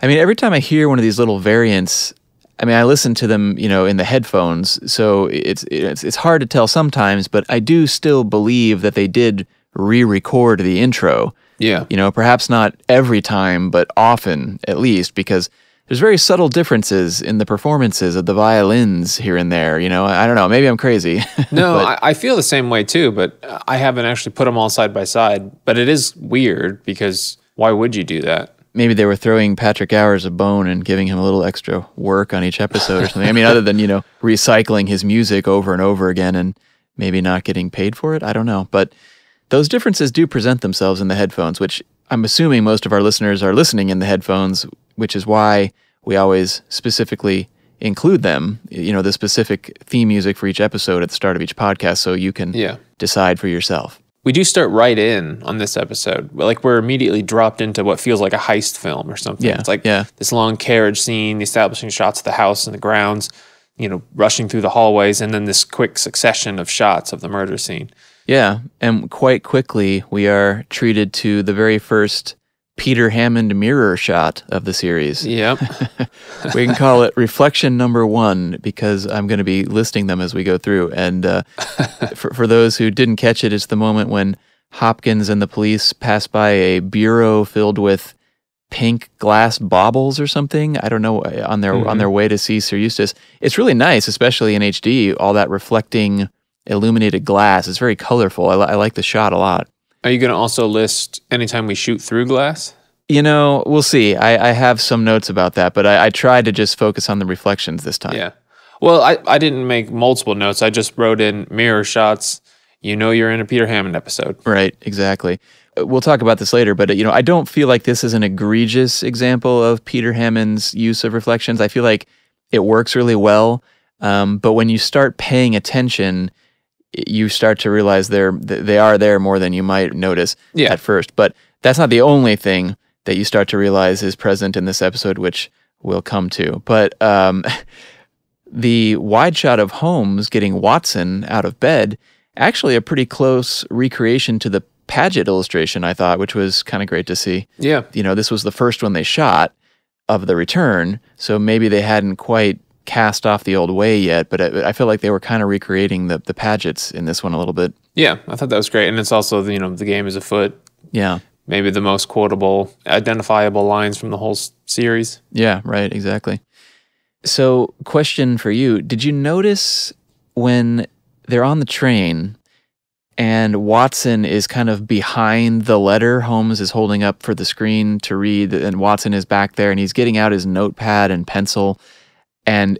I mean, every time I hear one of these little variants, I mean, I listen to them, you know, in the headphones, so it's it's it's hard to tell sometimes, but I do still believe that they did re-record the intro. Yeah. You know, perhaps not every time, but often at least because there's very subtle differences in the performances of the violins here and there. You know, I don't know. Maybe I'm crazy. <laughs> No, I, I feel the same way too, but I haven't actually put them all side by side. But it is weird because why would you do that? Maybe they were throwing Patrick Gowers a bone and giving him a little extra work on each episode or something. I mean, other than, you know, <laughs> recycling his music over and over again and maybe not getting paid for it. I don't know. But those differences do present themselves in the headphones, which I'm assuming most of our listeners are listening in the headphones, which is why we always specifically include them, you know, the specific theme music for each episode at the start of each podcast so you can Yeah. decide for yourself. We do start right in on this episode. Like we're immediately dropped into what feels like a heist film or something. Yeah, It's like yeah. this long carriage scene, the establishing shots of the house and the grounds, you know, rushing through the hallways, and then this quick succession of shots of the murder scene. Yeah, and quite quickly we are treated to the very first Peter Hammond mirror shot of the series. Yep. <laughs> we can call it reflection number one because I'm going to be listing them as we go through. And uh, <laughs> for, for those who didn't catch it, it's the moment when Hopkins and the police pass by a bureau filled with pink glass baubles or something. I don't know uh, on their on Mhm. their way to see Sir Eustace. It's really nice, especially in HD. All that reflecting, illuminated glass. It's very colorful. I, li- I like the shot a lot. Are you going to also list anytime we shoot through glass? You know, we'll see. I, I have some notes about that, but I, I tried to just focus on the reflections this time. Yeah. Well, I, I didn't make multiple notes. I just wrote in mirror shots. You know you're in a Peter Hammond episode. Right, exactly. We'll talk about this later, but uh, you know, I don't feel like this is an egregious example of Peter Hammond's use of reflections. I feel like it works really well, um, but when you start paying attention, you start to realize they're they are there more than you might notice Yeah. at first. But that's not the only thing that you start to realize is present in this episode, which we'll come to. But um, <laughs> the wide shot of Holmes getting Watson out of bed, actually a pretty close recreation to the Paget illustration, I thought, which was kind of great to see. Yeah. You know, this was the first one they shot of the return, so maybe they hadn't quite cast off the old way yet, but I, I feel like they were kind of recreating the, the Pagets in this one a little bit. Yeah, I thought that was great. And it's also, you know, the game is afoot. Yeah. Maybe the most quotable, identifiable lines from the whole series. Yeah, right, exactly. So, question for you Did you notice when they're on the train and Watson is kind of behind the letter Holmes is holding up for the screen to read, and Watson is back there and he's getting out his notepad and pencil, and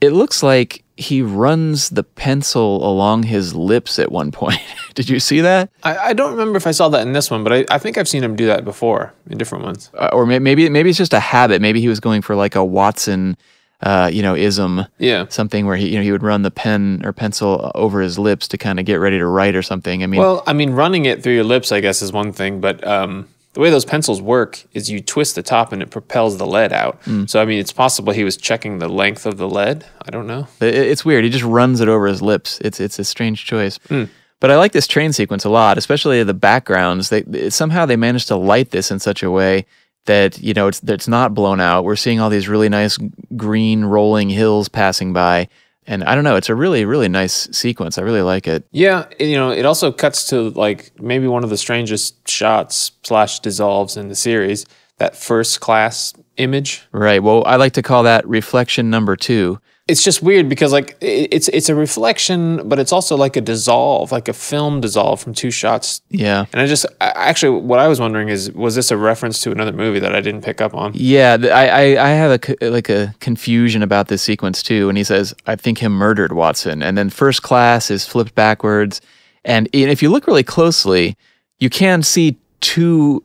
it looks like he runs the pencil along his lips at one <laughs> point. Did you see that? I, I don't remember if I saw that in this one, but I, I think I've seen him do that before in different ones. Uh, or may- maybe maybe it's just a habit. Maybe he was going for like a Watson, uh, you know, ism. Yeah. something where he you know he would run the pen or pencil over his lips to kind of get ready to write or something. I mean, well, I mean, running it through your lips, I guess, is one thing, but um, the way those pencils work is you twist the top and it propels the lead out. Mm. So, I mean, it's possible he was checking the length of the lead. I don't know. it- it's weird. He just runs it over his lips. It's it's a strange choice. Mm. But I like this train sequence a lot, especially the backgrounds. They somehow they managed to light this in such a way that you know it's that it's not blown out. We're seeing all these really nice green rolling hills passing by, and I don't know. It's a really really nice sequence. I really like it. Yeah, you know, it also cuts to like maybe one of the strangest shots slash dissolves in the series. That first class image. Right. Well, I like to call that reflection number two. It's just weird because like it's it's a reflection, but it's also like a dissolve, like a film dissolve from two shots. Yeah. And I just I, actually what I was wondering is was this a reference to another movie that I didn't pick up on? Yeah, I, I, I have a like a confusion about this sequence too. And he says, "I think him murdered Watson," and then first class is flipped backwards, and if you look really closely, you can see two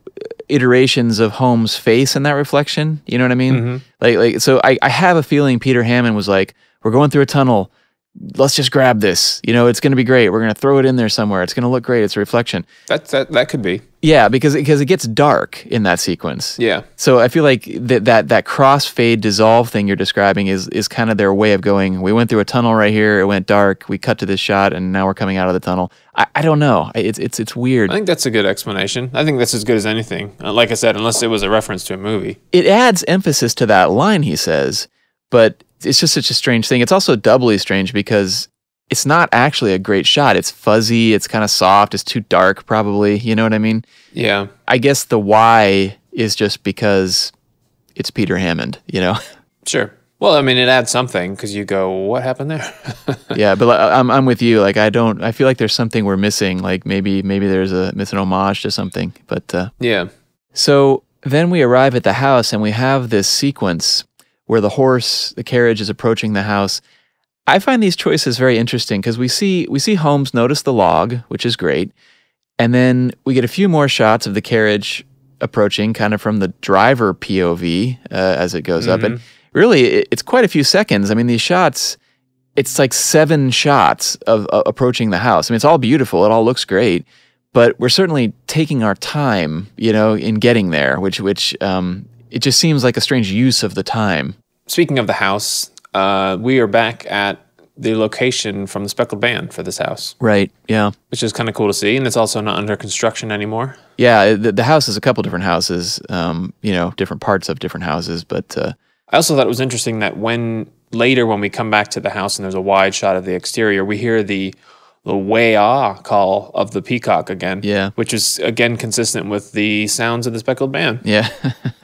iterations of Holmes' face in that reflection. You know what I mean? Mm-hmm. Like, like so, I, I have a feeling Peter Hammond was like, "We're going through a tunnel." Let's just grab this. You know, it's going to be great. We're going to throw it in there somewhere. It's going to look great. It's a reflection. That that that could be. Yeah, because because it gets dark in that sequence. Yeah. So I feel like that that that crossfade dissolve thing you're describing is is kind of their way of going. We went through a tunnel right here. It went dark. We cut to this shot, and now we're coming out of the tunnel. I, I don't know. It's it's it's weird. I think that's a good explanation. I think that's as good as anything. Uh, Like I said, unless it was a reference to a movie. It adds emphasis to that line he says, but it's just such a strange thing. It's also doubly strange because it's not actually a great shot. It's fuzzy. It's kind of soft. It's too dark, probably. You know what I mean? Yeah. I guess the why is just because it's Peter Hammond. You know. <laughs> Sure. Well, I mean, it adds something because you go, what happened there? <laughs> yeah, but like, I'm I'm with you. Like I don't. I feel like there's something we're missing. Like maybe maybe there's a missing homage to something. But uh, yeah. so then we arrive at the house and we have this sequence where the horse, the carriage is approaching the house. I find these choices very interesting because we see we see Holmes notice the log, which is great, and then we get a few more shots of the carriage approaching, kind of from the driver POV uh, as it goes up, and Mhm. really it, it's quite a few seconds. I mean, these shots, it's like seven shots of uh, approaching the house. I mean, it's all beautiful, it all looks great, but we're certainly taking our time, you know, in getting there, which which um, it just seems like a strange use of the time. Speaking of the house, uh, we are back at the location from the Speckled Band for this house, Right. Yeah. which is kind of cool to see. And it's also not under construction anymore. Yeah. The, the house is a couple different houses, um, you know, different parts of different houses, but uh, I also thought it was interesting that when later, when we come back to the house and there's a wide shot of the exterior, we hear the the way ah call of the peacock again. Yeah. Which is again consistent with the sounds of the speckled band. yeah.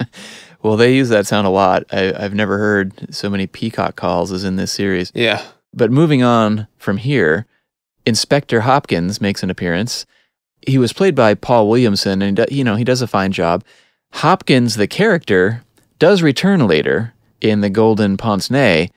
<laughs> well, they use that sound a lot. I, I've never heard so many peacock calls as in this series. Yeah. But moving on from here, Inspector Hopkins makes an appearance. He was played by Paul Williamson, and you know he does a fine job. Hopkins, the character, does return later in the Golden Pince Nez,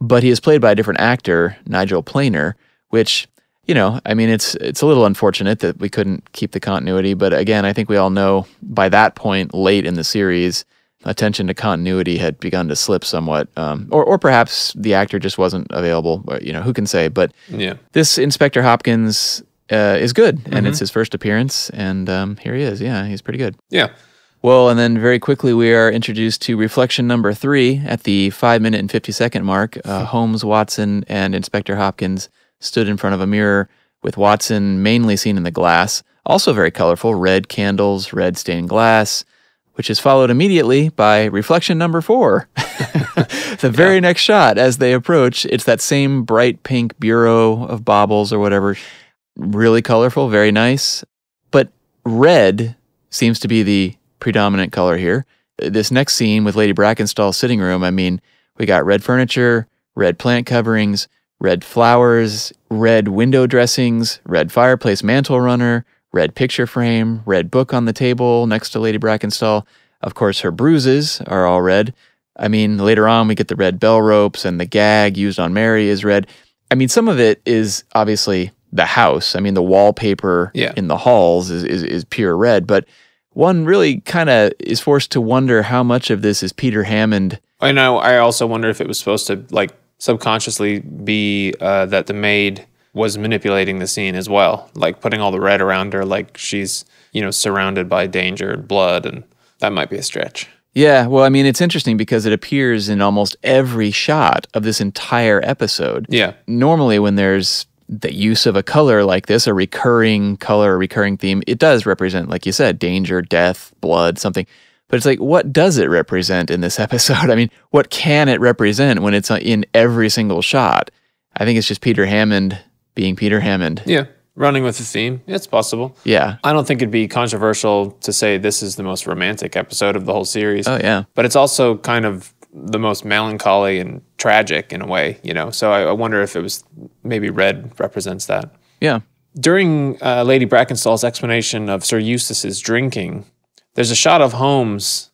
but he is played by a different actor, Nigel Planer, which you know, I mean, it's it's a little unfortunate that we couldn't keep the continuity, but again, I think we all know by that point, late in the series, attention to continuity had begun to slip somewhat, um, or or perhaps the actor just wasn't available. Or, you know, who can say? But Yeah. this Inspector Hopkins uh, is good, and Mhm. it's his first appearance, and um, here he is. Yeah, he's pretty good. Yeah. Well, and then very quickly we are introduced to reflection number three at the five minute and 50 second mark. Uh, <laughs> Holmes, Watson, and Inspector Hopkins stood in front of a mirror with Watson mainly seen in the glass. Also very colorful red candles, red stained glass, which is followed immediately by reflection number four. <laughs> the very next shot as they approach, it's that same bright pink bureau of baubles or whatever. Really colorful, very nice. But red seems to be the predominant color here. This next scene with Lady Brackenstall's sitting room, I mean, we got red furniture, red plant coverings, red flowers, red window dressings, red fireplace mantle runner, red picture frame, red book on the table next to Lady Brackenstall. Of course, her bruises are all red. I mean, later on, we get the red bell ropes and the gag used on Mary is red. I mean, some of it is obviously the house. I mean, the wallpaper Yeah. in the halls is, is, is pure red, but one really kind of is forced to wonder how much of this is Peter Hammond. I know. I also wonder if it was supposed to like subconsciously be uh, that the maid was manipulating the scene as well, like putting all the red around her, like she's you know surrounded by danger and blood, and that might be a stretch. Yeah, well, I mean, it's interesting because it appears in almost every shot of this entire episode. Yeah. Normally, when there's the use of a color like this, a recurring color, a recurring theme, it does represent, like you said, danger, death, blood, something. But it's like, what does it represent in this <laughs> episode? I mean, what can it represent when it's uh, in every single shot? I think it's just Peter Hammond being Peter Hammond. Yeah, running with the theme, it's possible. Yeah. I don't think it'd be controversial to say this is the most romantic episode of the whole series. Oh, yeah. But it's also kind of the most melancholy and tragic in a way, you know. So I, I wonder if it was maybe red represents that. Yeah. During uh, Lady Brackenstall's explanation of Sir Eustace's drinking, there's a shot of Holmes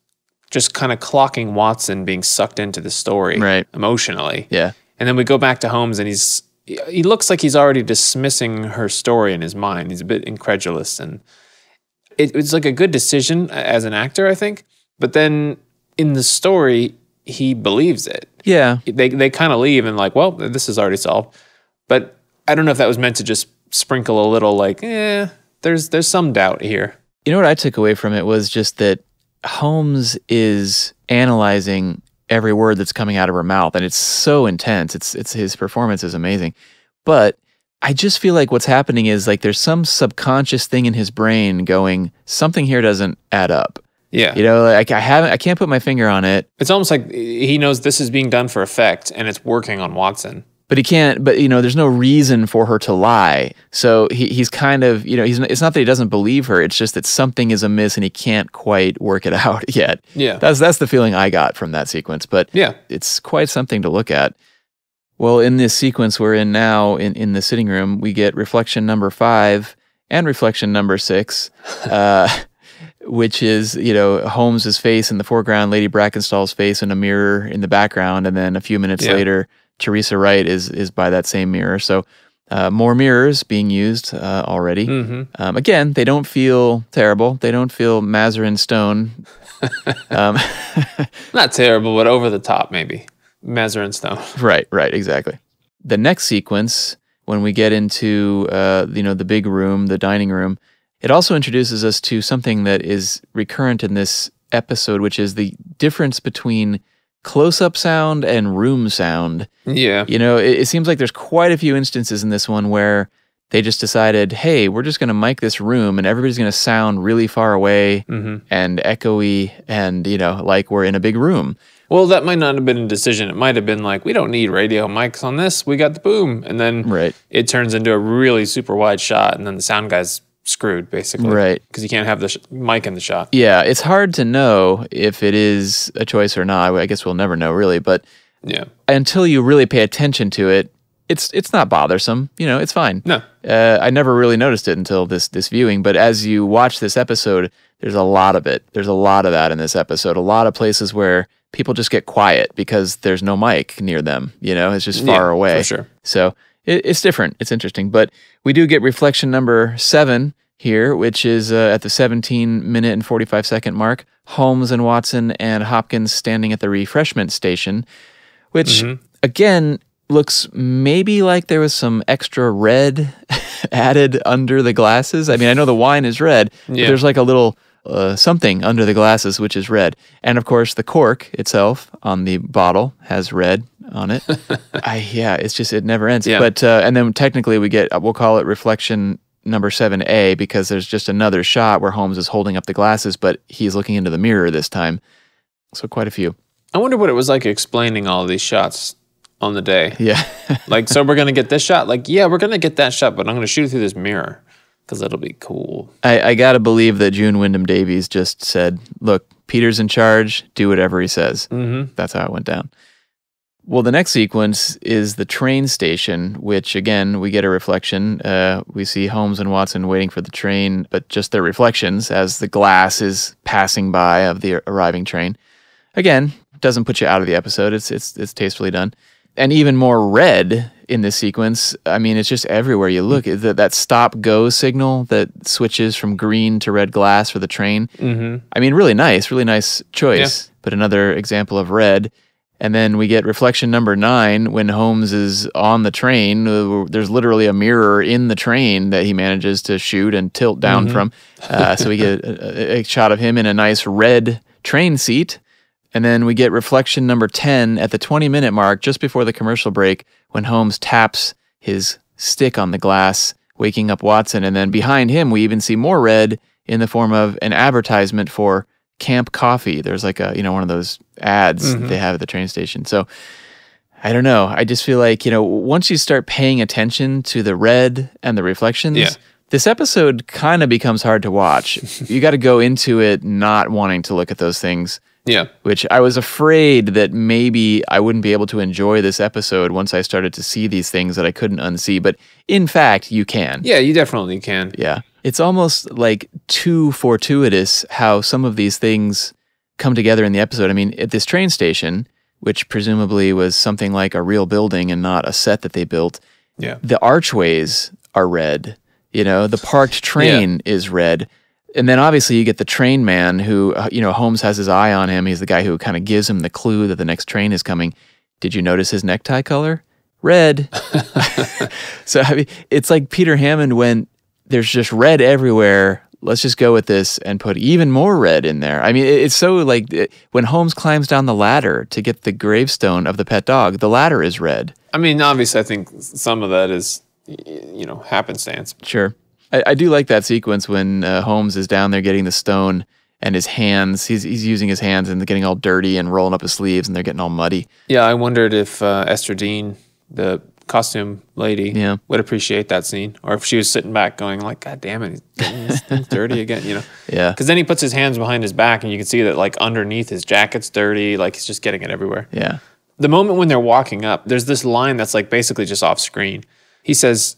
just kind of clocking Watson being sucked into the story Right. emotionally. Yeah. And then we go back to Holmes and he's he looks like he's already dismissing her story in his mind. He's a bit incredulous and it was like a good decision as an actor, I think. But then in the story, he believes it. Yeah. They they kind of leave and like, well, this is already solved. But I don't know if that was meant to just sprinkle a little like, eh, there's there's some doubt here. You know what I took away from it was just that Holmes is analyzing every word that's coming out of her mouth and it's so intense. It's it's his performance is amazing. But I just feel like what's happening is like there's some subconscious thing in his brain going something here doesn't add up. Yeah. You know, like I haven't I can't put my finger on it, It's almost like he knows this is being done for effect and it's working on Watson. But he can't but you know there's no reason for her to lie. So he he's kind of, you know, he's it's not that he doesn't believe her, it's just that something is amiss and he can't quite work it <laughs> out yet. Yeah. That's that's the feeling I got from that sequence, but Yeah. it's quite something to look at. Well, in this sequence we're in now in, in the sitting room, we get reflection number five and reflection number six, <laughs> uh, which is, you know, Holmes's face in the foreground, Lady Brackenstall's face in a mirror in the background, and then a few minutes Yeah. later, Teresa Wright is is by that same mirror. So uh, more mirrors being used uh, already. Mm-hmm. Um, again, they don't feel terrible. They don't feel Mazarin Stone. <laughs> um, <laughs> Not terrible, but over the top maybe. Mazarin Stone. <laughs> Right, right, exactly. The next sequence, when we get into uh, you know the big room, the dining room, it also introduces us to something that is recurrent in this episode, which is the difference between close-up sound and room sound. Yeah. You know, it, it seems like there's quite a few instances in this one where they just decided, hey, we're just going to mic this room and everybody's going to sound really far away Mhm. and echoey and, you know, like we're in a big room. Well, that might not have been a decision. It might have been like, we don't need radio mics on this. We got the boom. And then Right. it turns into a really super wide shot. And then the sound guy's screwed, basically. Right. Because you can't have the sh- mic in the shot. Yeah, it's hard to know if it is a choice or not. I guess we'll never know really, but Yeah. until you really pay attention to it, it's it's not bothersome. You know, it's fine. No. Uh, I never really noticed it until this this viewing, but as you watch this episode, there's a lot of it. There's a lot of that in this episode. A lot of places where people just get quiet because there's no mic near them. You know, it's just far Yeah, away. for sure. So it, it's different. It's interesting, but we do get reflection number seven here, which is uh, at the 17 minute and 45 second mark. Holmes and Watson and Hopkins standing at the refreshment station, which Mhm. again looks maybe like there was some extra red <laughs> added under the glasses. I mean, I know the wine is red, but there's like a little uh, something under the glasses which is red. And of course, the cork itself on the bottle has red on it. <laughs> I yeah, it's just it never ends. Yeah. But uh, and then technically we get we'll call it reflection number 7A because there's just another shot where Holmes is holding up the glasses but he's looking into the mirror this time. So quite a few. I wonder what it was like explaining all these shots on the day. Yeah. like, so we're going to get this shot? Like, yeah, we're going to get that shot, but I'm going to shoot it through this mirror because it'll be cool. I, I got to believe that June Wyndham Davies just said, look, Peter's in charge, do whatever he says. Mm-hmm. That's how it went down. Well, the next sequence is the train station, which again, we get a reflection. Uh, we see Holmes and Watson waiting for the train, but just their reflections as the glass is passing by of the arriving train. Again, doesn't put you out of the episode. It's it's it's tastefully done, and even more red in this sequence. I mean, it's just everywhere you look. That that stop go signal that switches from green to red glass for the train. Mm-hmm. I mean, really nice, really nice choice. But another example of red. And then we get reflection number nine when Holmes is on the train. Uh, There's literally a mirror in the train that he manages to shoot and tilt down Mhm. from. Uh, so we get a- a shot of him in a nice red train seat. And then we get reflection number 10 at the 20 minute mark, just before the commercial break, when Holmes taps his stick on the glass, waking up Watson. And then behind him, we even see more red in the form of an advertisement for Camp Coffee. There's like a, you know, one of those ads that Mhm. they have at the train station. So I don't know. I just feel like, you know, once you start paying attention to the red and the reflections, Yeah. this episode kind of becomes hard to watch. <laughs> you got to go into it not wanting to look at those things Yeah. which I was afraid that maybe I wouldn't be able to enjoy this episode once I started to see these things that I couldn't unsee. But in fact, you can. Yeah, you definitely can. Yeah. It's almost like too fortuitous how some of these things come together in the episode. I mean, at this train station, which presumably was something like a real building and not a set that they built, Yeah. the archways are red. You know, the parked train is red. And then obviously you get the train man who, uh, you know, Holmes has his eye on him. He's the guy who kind of gives him the clue that the next train is coming. Did you notice his necktie color? Red. <laughs> <laughs> so I mean, it's like Peter Hammond went, there's just red everywhere. Let's just go with this and put even more red in there. I mean, it's so like it- when Holmes climbs down the ladder to get the gravestone of the pet dog, the ladder is red. I mean, obviously, I think some of that is, you know, happenstance. Sure. I, I do like that sequence when uh, Holmes is down there getting the stone and his hands, he's, he's using his hands and getting all dirty and rolling up his sleeves and they're getting all muddy. Yeah, I wondered if uh, Esther Dean, the costume lady, Yeah. would appreciate that scene, or if she was sitting back going like, "God damn it, he's getting this thing dirty <laughs> again," you know? Yeah. Because then he puts his hands behind his back, and you can see that like underneath his jacket's dirty, like he's just getting it everywhere. Yeah. The moment when they're walking up, there's this line that's like basically just off screen. He says,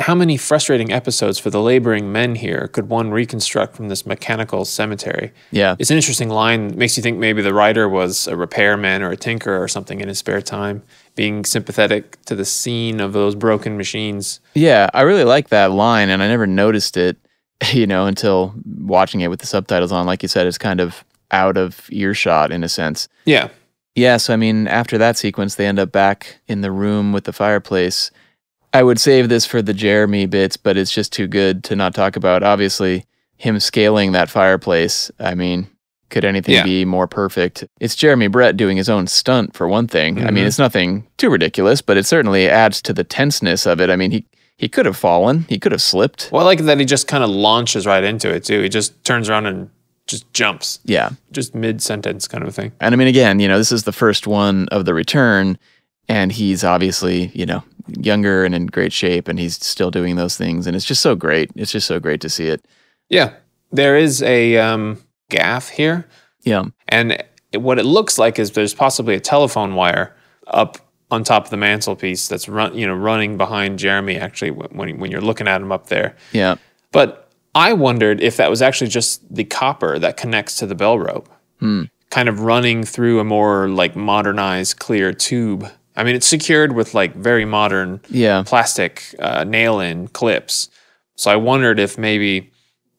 How many frustrating episodes for the laboring men here could one reconstruct from this mechanical cemetery? Yeah. It's an interesting line. Makes you think maybe the writer was a repairman or a tinker or something in his spare time, being sympathetic to the scene of those broken machines. Yeah, I really like that line, and I never noticed it, <laughs> you know, until watching it with the subtitles on. Like you said, it's kind of out of earshot in a sense. Yeah. Yeah, so I mean, after that sequence, they end up back in the room with the fireplace. I would save this for the Jeremy bits, but it's just too good to not talk about. Obviously, him scaling that fireplace. I mean, could anything Yeah. be more perfect? It's Jeremy Brett doing his own stunt for one thing. I mean, Mhm. it's nothing too ridiculous, but it certainly adds to the tenseness of it. I mean, he he could have fallen, he could have slipped. Well, I like that he just kind of launches right into it, too. He just turns around and just jumps, Yeah. just mid sentence kind of thing. And I mean, again, you know, this is the first one of the return, and he's obviously, you know, younger and in great shape, and he's still doing those things, and it's just so great. It's just so great to see it. Yeah. There is a um, gaff here. Yeah. And what it looks like is there's possibly a telephone wire up on top of the mantelpiece that's run, you know, running behind Jeremy. Actually, when when you're looking at him up there, Yeah. but I wondered if that was actually just the copper that connects to the bell rope, Hmm. kind of running through a more like modernized clear tube. I mean, it's secured with like very modern Yeah. plastic uh, nail-in clips. So I wondered if maybe,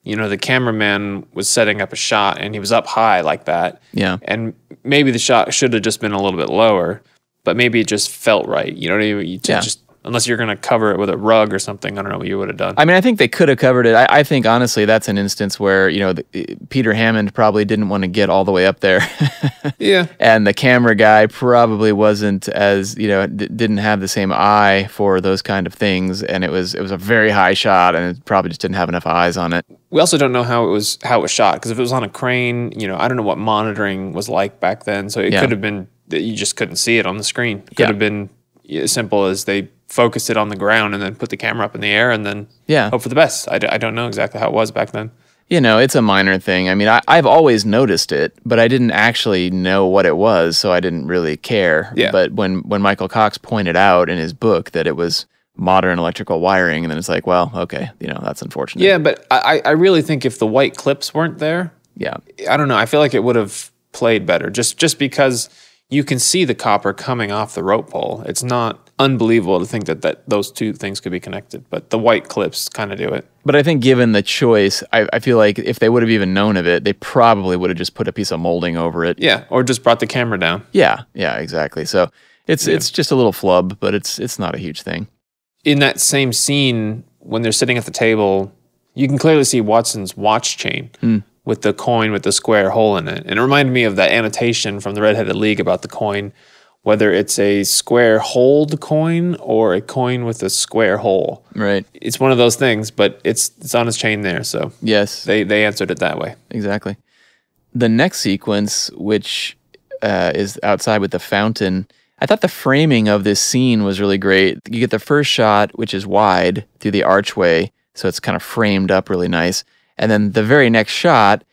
you know, the cameraman was setting up a shot and he was up high like that, Yeah. and maybe the shot should have just been a little bit lower, but maybe it just felt right. You know what I mean? You Yeah. just unless you're gonna cover it with a rug or something, I don't know what you would have done. I mean, I think they could have covered it. I, I think honestly, that's an instance where you know the, eh, Peter Hammond probably didn't want to get all the way up there, <laughs> yeah, and the camera guy probably wasn't as you know d- didn't have the same eye for those kind of things, and it was it was a very high shot, and it probably just didn't have enough eyes on it. We also don't know how it was how it was shot because if it was on a crane, you know, I don't know what monitoring was like back then. So it Yeah. could have been you just couldn't see it on the screen. It could Yeah. have been as simple as they focused it on the ground and then put the camera up in the air and then Yeah. hope for the best. I, d- I don't know exactly how it was back then. You know, it's a minor thing. I mean, I, I've always noticed it, but I didn't actually know what it was, so I didn't really care. Yeah. But when when Michael Cox pointed out in his book that it was modern electrical wiring, and then it's like, well, okay, you know, that's unfortunate. Yeah, but I, I really think if the white clips weren't there, Yeah. I don't know. I feel like it would have played better just just because you can see the copper coming off the rope pole. It's not unbelievable to think that, that those two things could be connected, but the white clips kind of do it. But I think given the choice, I, I feel like if they would have even known of it, they probably would have just put a piece of molding over it. Yeah, or just brought the camera down. Yeah, yeah, exactly. So it's it's just a little flub, but it's it's not a huge thing. in that same scene when they're sitting at the table, you can clearly see Watson's watch chain hmm. With the coin with the square hole in it. And it reminded me of that annotation from the Redheaded League about the coin, whether it's a square holed coin or a coin with a square hole. Right. It's one of those things, but it's it's on his chain there, so Yes. they they answered it that way. Exactly. The next sequence, which uh, is outside with the fountain, I thought the framing of this scene was really great. You get the first shot, which is wide through the archway, so it's kind of framed up really nice. And then the very next shot,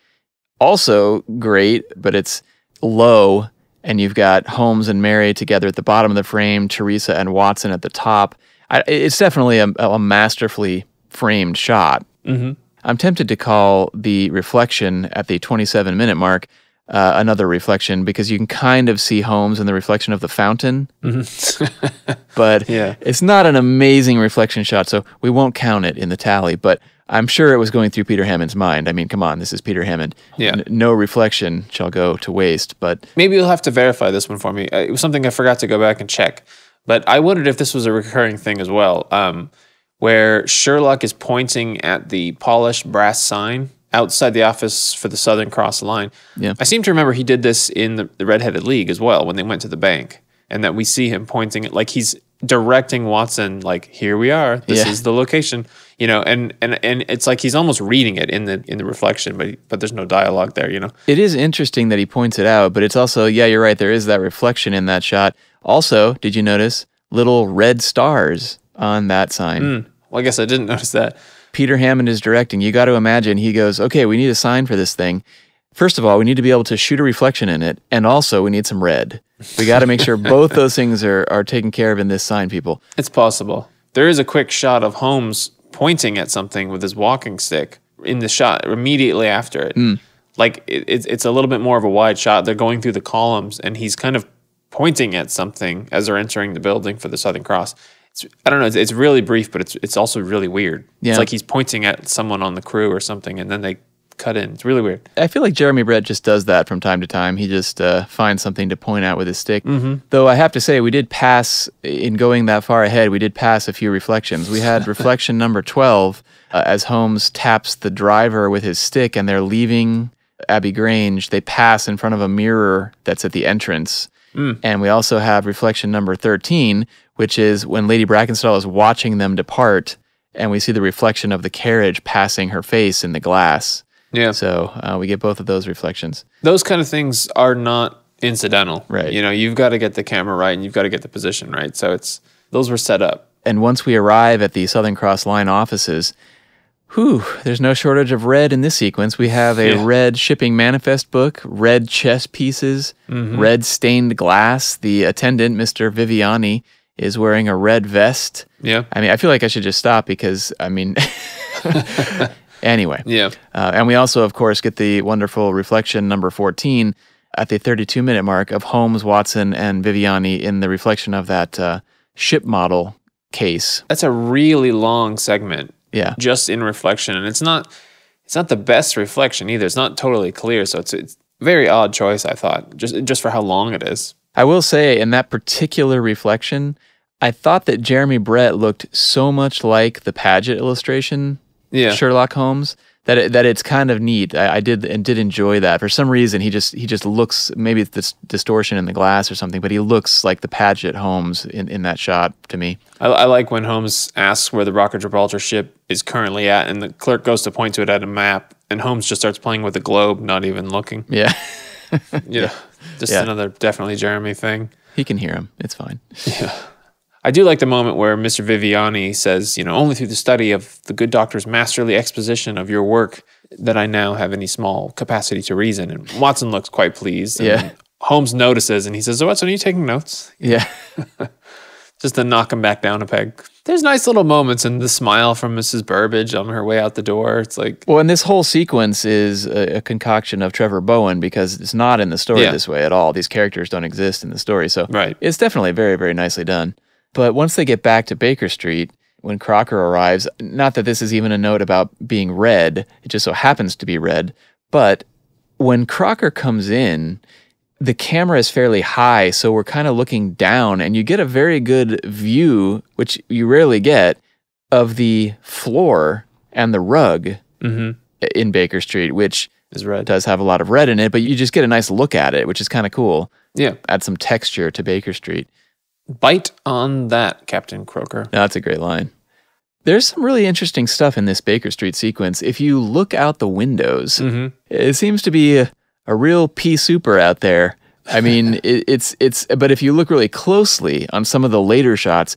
also great, but it's low, and you've got Holmes and Mary together at the bottom of the frame, Teresa and Watson at the top. I, it's definitely a, a masterfully framed shot. Mm-hmm. I'm tempted to call the reflection at the 27 minute mark uh, another reflection because you can kind of see Holmes in the reflection of the fountain, <laughs> but Yeah. it's not an amazing reflection shot, so we won't count it in the tally. But I'm sure it was going through Peter Hammond's mind. I mean, come on, this is Peter Hammond. Yeah. N- no reflection shall go to waste. But Maybe you'll have to verify this one for me. Uh, It was something I forgot to go back and check, but I wondered if this was a recurring thing as well, um, where Sherlock is pointing at the polished brass sign outside the office for the Southern Cross line. Yeah. I seem to remember he did this in the, the Redheaded League as well when they went to the bank, and that we see him pointing it like he's directing Watson, like, "Here we are. This Yeah. is the location." You know, and and and it's like he's almost reading it in the in the reflection, but but there's no dialogue there. You know. It is interesting that he points it out, but it's also, yeah, you're right. There is that reflection in that shot. Also, did you notice little red stars on that sign? Hmm. Well, I guess I didn't <laughs> notice that. Peter Hammond is directing. You got to imagine he goes, okay, we need a sign for this thing. First of all, we need to be able to shoot a reflection in it, and also we need some red. We got to make sure <laughs> both those things are, are taken care of in this sign, people. It's possible. There is a quick shot of Holmes pointing at something with his walking stick in the shot immediately after it. Mm. Like it, it's it's a little bit more of a wide shot. They're going through the columns, and he's kind of pointing at something as they're entering the building for the Southern Cross. It's, I don't know. It's, it's really brief, but it's it's also really weird. Yeah. It's like he's pointing at someone on the crew or something, and then they cut in. It's really weird. I feel like Jeremy Brett just does that from time to time. He just uh, finds something to point out with his stick. Mhm. Though I have to say, we did pass, in going that far ahead, we did pass a few reflections. We had <laughs> reflection number 12 uh, as Holmes taps the driver with his stick and they're leaving Abbey Grange. They pass in front of a mirror that's at the entrance. Mm. And we also have reflection number 13, which is when Lady Brackenstall is watching them depart, and we see the reflection of the carriage passing her face in the glass. Yeah. So uh, we get both of those reflections. Those kind of things are not incidental. Right. You know, you've got to get the camera right, and you've got to get the position right. So it's those were set up. And once we arrive at the Southern Cross Line offices, whew, there's no shortage of red in this sequence. We have a Yeah. red shipping manifest book, red chess pieces, Mhm. red stained glass. The attendant, Mr. Viviani, is wearing a red vest. Yeah. I mean, I feel like I should just stop because, I mean, <laughs> <laughs> anyway. Yeah. Uh, and we also, of course, get the wonderful reflection number 14 at the 32 minute mark of Holmes, Watson, and Viviani in the reflection of that uh, ship model case. That's a really long segment. Yeah. Just in reflection, and it's not it's not the best reflection either. It's not totally clear, so it's it's a very odd choice. I thought just just for how long it is. I will say, in that particular reflection, I thought that Jeremy Brett looked so much like the Paget illustration, Yeah. Sherlock Holmes, that it, that it's kind of neat. I, I did and did enjoy that. For some reason, he just he just looks maybe it's this distortion in the glass or something, but he looks like the Paget Holmes in, in that shot to me. I, I like when Holmes asks where the Rock of Gibraltar ship is currently at, and the clerk goes to point to it at a map, and Holmes just starts playing with the globe, not even looking. Yeah. <laughs> You know, just Yeah. another definitely Jeremy thing. He can hear him. It's fine. I do like the moment where Mr. Viviani says, you know, only through the study of the good doctor's masterly exposition of your work that I now have any small capacity to reason. And Watson looks quite pleased. and Yeah. Holmes notices and he says, oh, Watson, are you taking notes? Yeah. <laughs> Just to knock him back down a peg. There's nice little moments and the smile from Mrs. Burbage on her way out the door. It's like, Well, and this whole sequence is a, a concoction of Trevor Bowen because it's not in the story Yeah. this way at all. These characters don't exist in the story. So Right. it's definitely very, very nicely done. But once they get back to Baker Street, when Crocker arrives, not that this is even a note about being red, it just so happens to be red, but when Crocker comes in, the camera is fairly high, so we're kind of looking down, and you get a very good view, which you rarely get, of the floor and the rug Mhm. in Baker Street, which is red. does have a lot of red in it, but you just get a nice look at it, which is kind of cool. Yeah. Add some texture to Baker Street. Bite on that, Captain Crocker. No, that's a great line. There's some really interesting stuff in this Baker Street sequence. If you look out the windows, Mhm. it seems to be a, a real pea souper out there. I mean, <laughs> it, it's it's. But if you look really closely on some of the later shots,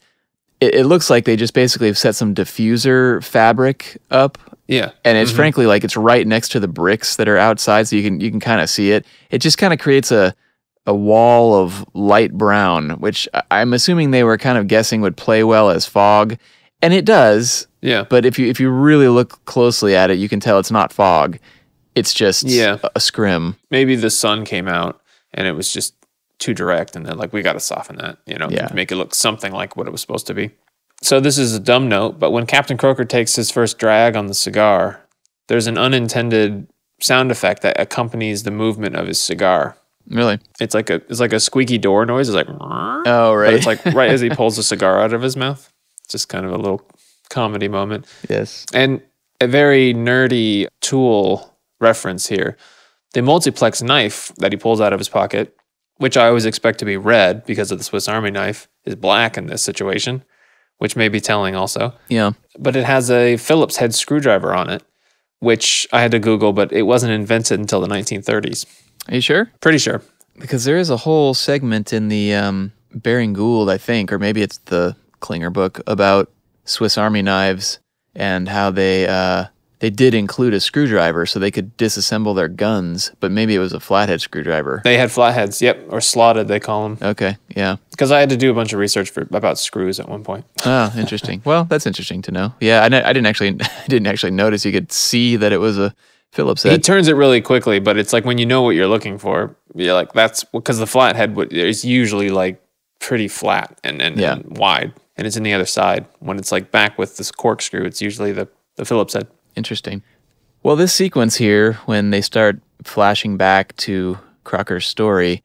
it, it looks like they just basically have set some diffuser fabric up Yeah. and it's Mhm. frankly like it's right next to the bricks that are outside, so you can you can kind of see it. It just kind of creates a a wall of light brown, which I'm assuming they were kind of guessing would play well as fog, and it does. Yeah. But if you if you really look closely at it, you can tell it's not fog. It's just Yeah. a, a scrim. maybe the sun came out and it was just too direct and then like we got to soften that you know Yeah. make it look something like what it was supposed to be so this is a dumb note but when captain crocker takes his first drag on the cigar there's an unintended sound effect that accompanies the movement of his cigar Really? it's like a it's like a squeaky door noise it's like Oh, right. but it's like right as he <laughs> pulls a cigar out of his mouth it's just kind of a little comedy moment Yes. and a very nerdy tool reference here. The multiplex knife that he pulls out of his pocket, which I always expect to be red because of the Swiss Army knife, is black in this situation, which may be telling also. Yeah. But it has a Phillips head screwdriver on it, which I had to Google, but it wasn't invented until the 1930s. Are you sure? Pretty sure. Because there is a whole segment in the um, Baring Gould, I think, or maybe it's the Klinger book about Swiss Army knives and how they uh, they did include a screwdriver so they could disassemble their guns, but maybe it was a flathead screwdriver. They had flatheads, yep, or slotted, they call them. Okay, yeah. Because I had to do a bunch of research for, about screws at one point. Oh, interesting. well, that's interesting to know. Yeah, I, I didn't actually <laughs> I didn't actually notice you could see that it was a Phillips He turns it really quickly, but it's like when you know what you're looking for, you're like, that's because the flathead is usually like pretty flat and, and, Yeah. and wide, and it's in the other side. When it's like back with this corkscrew, it's usually the, the Phillips head. Interesting. Well, this sequence here, when they start flashing back to Crocker's story,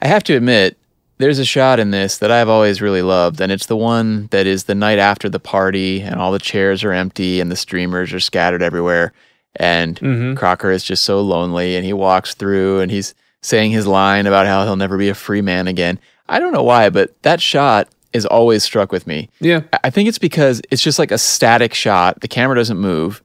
I have to admit, there's a shot in this that I've always really loved, and it's the one that is the night after the party, and all the chairs are empty, and the streamers are scattered everywhere, and Mhm. Crocker is just so lonely, and he walks through, and he's saying his line about how he'll never be a free man again. I don't know why, but that shot is always struck with me. Yeah. I think it's because it's just like a static shot. The camera doesn't move,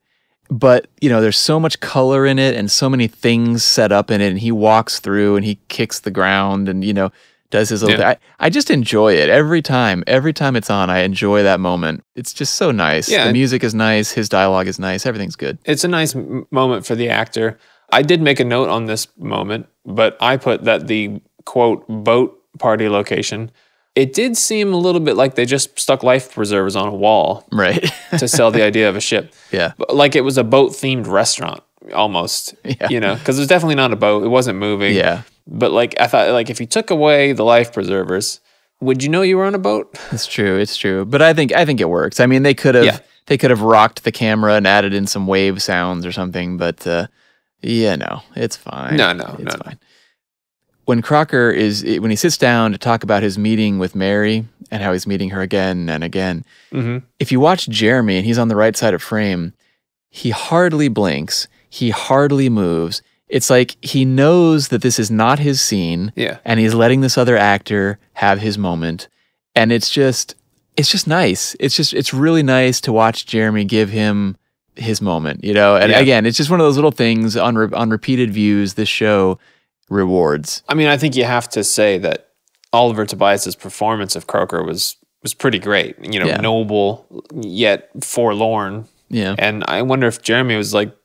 but you know, there's so much color in it and so many things set up in it. And he walks through and he kicks the ground and you know does his little. Yeah. thing. I, I just enjoy it every time. Every time it's on, I enjoy that moment. It's just so nice. Yeah, the music is nice. His dialogue is nice. Everything's good. It's a nice m- moment for the actor. I did make a note on this moment, but I put that the quote boat party location. It did seem a little bit like they just stuck life preservers on a wall Right. <laughs> to sell the idea of a ship. yeah. But like it was a boat themed restaurant almost. <laughs> Yeah. You know, because it was definitely not a boat. It wasn't moving. Yeah. But like I thought, like if you took away the life preservers, would you know you were on a boat? It's true. It's true. But I think I think it works. I mean, they could have Yeah. they could have rocked the camera and added in some wave sounds or something. But uh, yeah, no, it's fine. No, no, it's no. fine. When Crocker is when he sits down to talk about his meeting with Mary and how he's meeting her again and again, Mm-hmm. if you watch Jeremy and he's on the right side of frame, he hardly blinks. He hardly moves. It's like he knows that this is not his scene Yeah. and he's letting this other actor have his moment and it's just it's just nice it's just it's really nice to watch jeremy give him his moment you know and Yeah. again it's just one of those little things on re- on repeated views this show rewards I mean, I think you have to say that Oliver Tobias's performance of Crocker was was pretty great. You know, Yeah. noble yet forlorn. yeah And I wonder if Jeremy was like,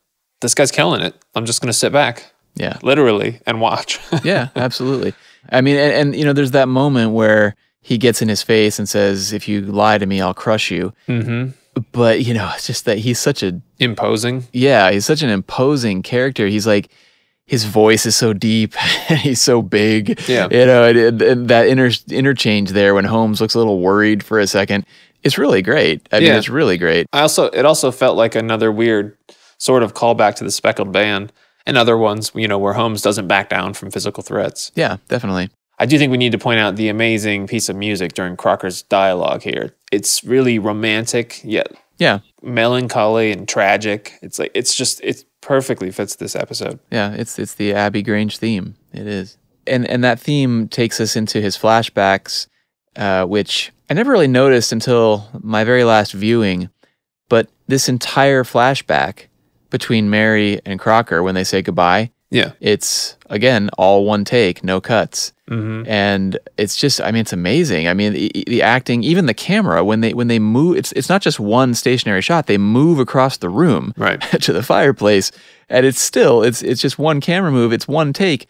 "This guy's killing it. I'm just gonna sit back, yeah literally, and watch." <laughs> yeah absolutely i mean and, and you know there's that moment where he gets in his face and says if you lie to me i'll crush you mm-hmm. but you know it's just that he's such a Imposing. yeah, he's such an imposing character. He's like, his voice is so deep <laughs> and he's so big. Yeah. You know, that inter- interchange there when Holmes looks a little worried for a second, it's really great. I mean, it's really great. I also it also felt like another weird sort of callback to the Speckled Band and other ones. You know, where Holmes doesn't back down from physical threats. Yeah, definitely. I do think we need to point out the amazing piece of music during Crocker's dialogue here. It's really romantic yet Yeah. melancholy and tragic. It's like it's just it perfectly fits this episode. Yeah, it's it's the Abbey Grange theme. It is, and and that theme takes us into his flashbacks, uh, which I never really noticed until my very last viewing. But this entire flashback between Mary and Crocker when they say goodbye, Yeah. It's again all one take, no cuts. Mhm. And it's just I mean it's amazing. I mean the, the acting, even the camera when they when they move it's it's not just one stationary shot. They move across the room right. <laughs> to the fireplace and it's still it's it's just one camera move, it's one take.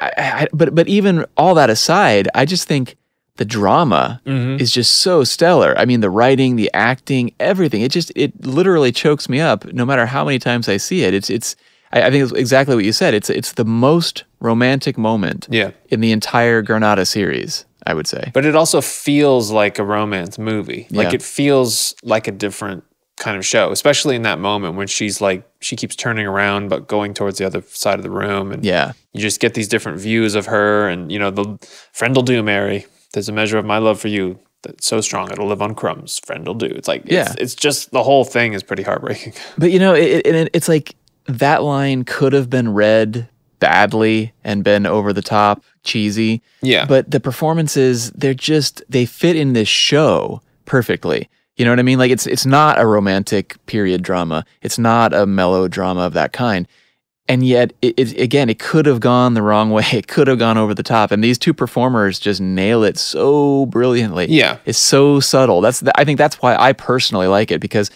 I, I, but but even all that aside, I just think the drama Mhm. is just so stellar. I mean, the writing, the acting, everything. It just it literally chokes me up. No matter how many times I see it, it's it's. I, I think it's exactly what you said. It's it's the most romantic moment Yeah. in the entire Granada series. I would say. But it also feels like a romance movie. Like Yeah. it feels like a different kind of show, especially in that moment when she's like she keeps turning around but going towards the other side of the room and Yeah. you just get these different views of her and you know the friend will do Mary. There's a measure of my love for you that's so strong it'll live on crumbs. Friend will do. It's like Yeah. it's, it's just the whole thing is pretty heartbreaking. <laughs> But you know, it, it, it's like that line could have been read badly and been over the top, cheesy. Yeah. But the performances, they're just they fit in this show perfectly. You know what I mean? Like it's it's not a romantic period drama. It's not a melodrama of that kind. And yet, it, it again, it could have gone the wrong way. <laughs> It could have gone over the top. And these two performers just nail it so brilliantly. Yeah. it's so subtle. That's the, I think that's why I personally like it because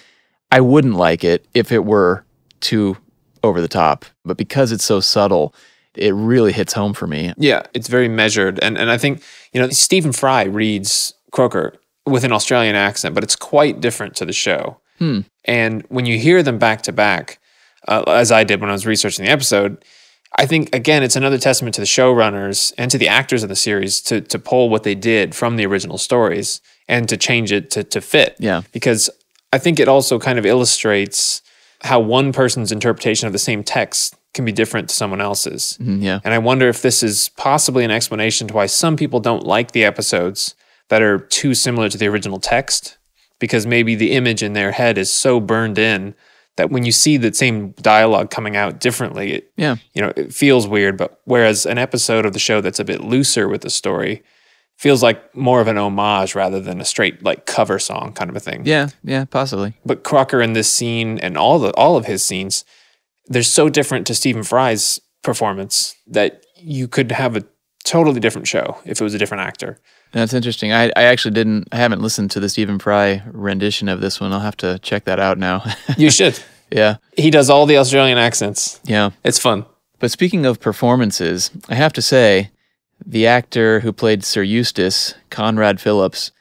I wouldn't like it if it were too over the top. But because it's so subtle, it really hits home for me. Yeah, it's very measured, and and I think you know Stephen Fry reads Crocker with an Australian accent, but it's quite different to the show. Hmm. And when you hear them back to back, uh, as I did when I was researching the episode, I think again it's another testament to the showrunners and to the actors of the series to to pull what they did from the original stories and to change it to to fit. Yeah. because I think it also kind of illustrates how one person's interpretation of the same text can be different to someone else's. Mhm, yeah. And I wonder if this is possibly an explanation to why some people don't like the episodes that are too similar to the original text, because maybe the image in their head is so burned in that when you see the same dialogue coming out differently, it, Yeah. you know, it feels weird. But whereas an episode of the show that's a bit looser with the story feels like more of an homage rather than a straight like cover song kind of a thing. Yeah, yeah, possibly. But Crocker in this scene and all the all of his scenes, they're so different to Stephen Fry's performance that you could have a totally different show if it was a different actor. That's interesting. I, I actually didn't, I haven't listened to the Stephen Fry rendition of this one. I'll have to check that out now. <laughs> You should. yeah. He does all the Australian accents. Yeah. It's fun. But speaking of performances, I have to say, the actor who played Sir Eustace, Conrad Phillips,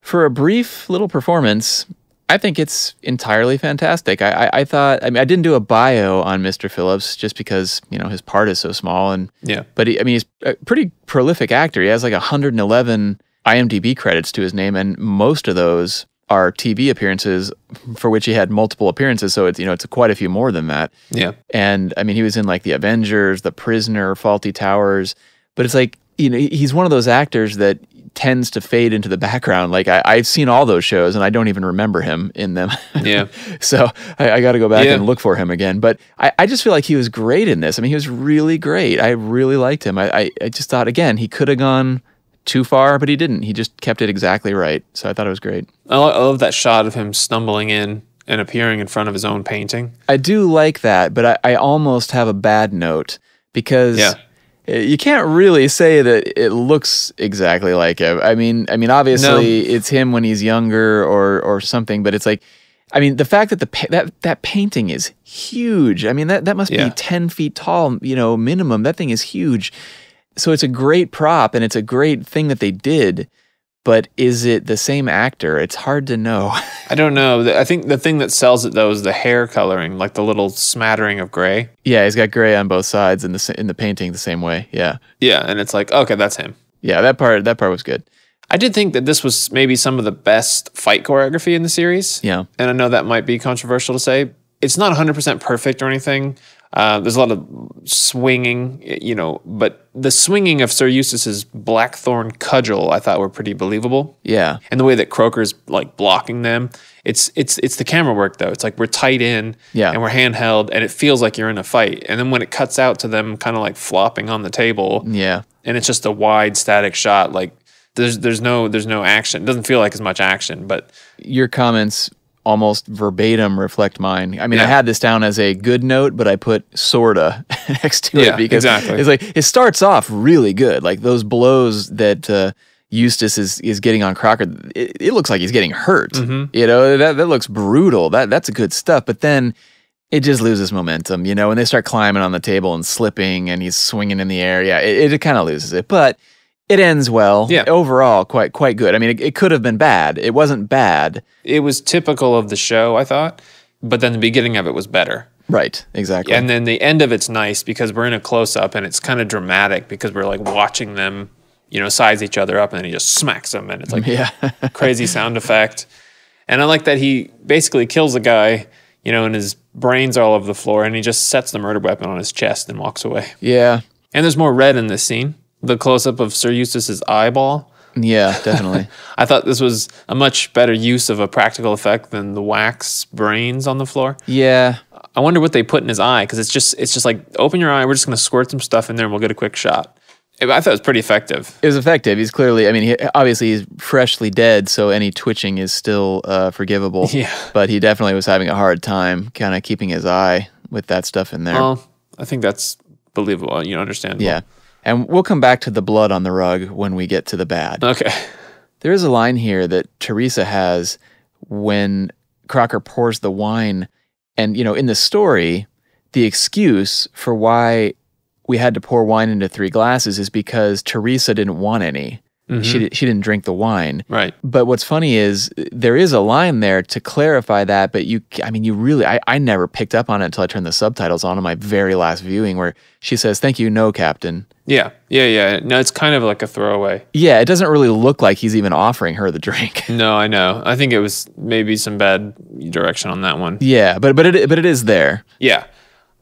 for a brief little performance, I think it's entirely fantastic. I, I, I thought, I mean, I didn't do a bio on Mr. Phillips just because, you know, his part is so small. And, Yeah. but he, I mean, he's a pretty prolific actor. He has like 111 IMDb credits to his name, and most of those are TV appearances for which he had multiple appearances. So it's, you know, it's quite a few more than that. Yeah. And I mean, he was in like The Avengers, The Prisoner, Fawlty Towers. But it's like, you know, he's one of those actors that tends to fade into the background. Like I, I've seen all those shows and I don't even remember him in them. <laughs> Yeah. so I, I got to go back Yeah. and look for him again. But I, I just feel like he was great in this. I mean, he was really great. I really liked him. I, I, I just thought, again, he could have gone too far, but he didn't. He just kept it exactly right. So I thought it was great. I I love that shot of him stumbling in and appearing in front of his own painting. I do like that, but I, I almost have a bad note because Yeah. Uh, you can't really say that it looks exactly like him. I mean, I mean, obviously it's him when he's younger or or something, but it's like, I mean, the fact that the that that painting is huge. I mean, that that must Yeah. be ten feet tall, you know, minimum. That thing is huge. So it's a great prop and it's a great thing that they did. But is it the same actor? It's hard to know. <laughs> I don't know. I think the thing that sells it though is the hair coloring, like the little smattering of gray. yeah, he's got gray on both sides in the in the painting the same way. Yeah. Yeah, and it's like, okay, that's him. Yeah, that part that part was good. I did think that this was maybe some of the best fight choreography in the series. Yeah. And I know that might be controversial to say. It's not 100% perfect or anything. Uh, there's a lot of swinging, you know, but the swinging of Sir Eustace's blackthorn cudgel I thought were pretty believable. Yeah. And the way that Crocker's like blocking them, it's it's it's the camera work though. It's like we're tight in, Yeah. and we're handheld, and it feels like you're in a fight. And then when it cuts out to them, kind of like flopping on the table, Yeah. and it's just a wide static shot, like there's there's no there's no action. It doesn't feel like as much action, but Your comments almost verbatim reflect mine. I mean, I had this down as a good note, but I put sorta <laughs> next to Yeah, it because exactly. it's like it starts off really good. Like those blows that uh, Eustace is is getting on Crocker, it, it looks like he's getting hurt. Mhm. You know, that that looks brutal. That that's a good stuff. But then it just loses momentum, you know, when they start climbing on the table and slipping and he's swinging in the air. Yeah, it, it kind of loses it. But it ends well. Yeah. Overall, quite quite good. I mean, it, it could have been bad. It wasn't bad. It was typical of the show, I thought, but then the beginning of it was better. Right. Exactly. And then the end of it's nice because we're in a close up and it's kind of dramatic because we're like watching them, you know, size each other up and then he just smacks them and it's like <laughs> Yeah. crazy sound effect. And I like that he basically kills a guy, you know, and his brains are all over the floor and he just sets the murder weapon on his chest and walks away. yeah. And there's more red in this scene. The close up of Sir Eustace's eyeball. Yeah. Definitely. <laughs> I thought this was a much better use of a practical effect than the wax brains on the floor. yeah. I wonder what they put in his eye because it's just it's just like open your eye. We're just gonna squirt some stuff in there and we'll get a quick shot. I thought it was pretty effective. It was effective. He's clearly, I mean, he, obviously he's freshly dead, so any twitching is still uh, forgivable. <laughs> Yeah. But he definitely was having a hard time kind of keeping his eye with that stuff in there. Well, I think that's believable. You know, understandable. yeah. And we'll come back to the blood on the rug when we get to the bad. Okay. There is a line here that Teresa has when Crocker pours the wine. And, you know, in the story, the excuse for why we had to pour wine into three glasses is because Teresa didn't want any. She, di- she didn't drink the wine. Right. But what's funny is there is a line there to clarify that, but you, I mean, you really, I, I never picked up on it until I turned the subtitles on in my very last viewing where she says, Thank you, no, Captain. Yeah. Yeah. Yeah. No, it's kind of like a throwaway. Yeah, it doesn't really look like he's even offering her the drink. <laughs> No, I know. I think it was maybe some bad direction on that one. yeah, but but it but it is there. Yeah.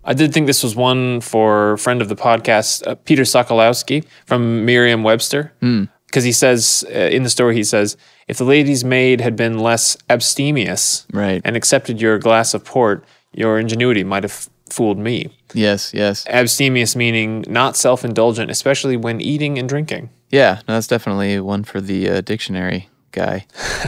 I did think this was one for friend of the podcast, uh, Peter Sokolowski from Merriam Webster. Because he says uh, in the story, he says, if the lady's maid had been less abstemious Right. and accepted your glass of port, your ingenuity might have fooled me. Yes, yes. Abstemious meaning not self indulgent, especially when eating and drinking. Yeah, no, that's definitely one for the uh, dictionary guy.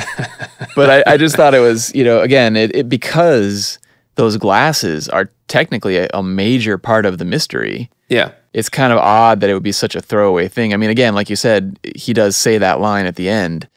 <laughs> but I, I just thought it was, you know, again, it, it because those glasses are technically a, a major part of the mystery. Yeah. It's kind of odd that it would be such a throwaway thing. I mean, again, like you said, he does say that line at the end,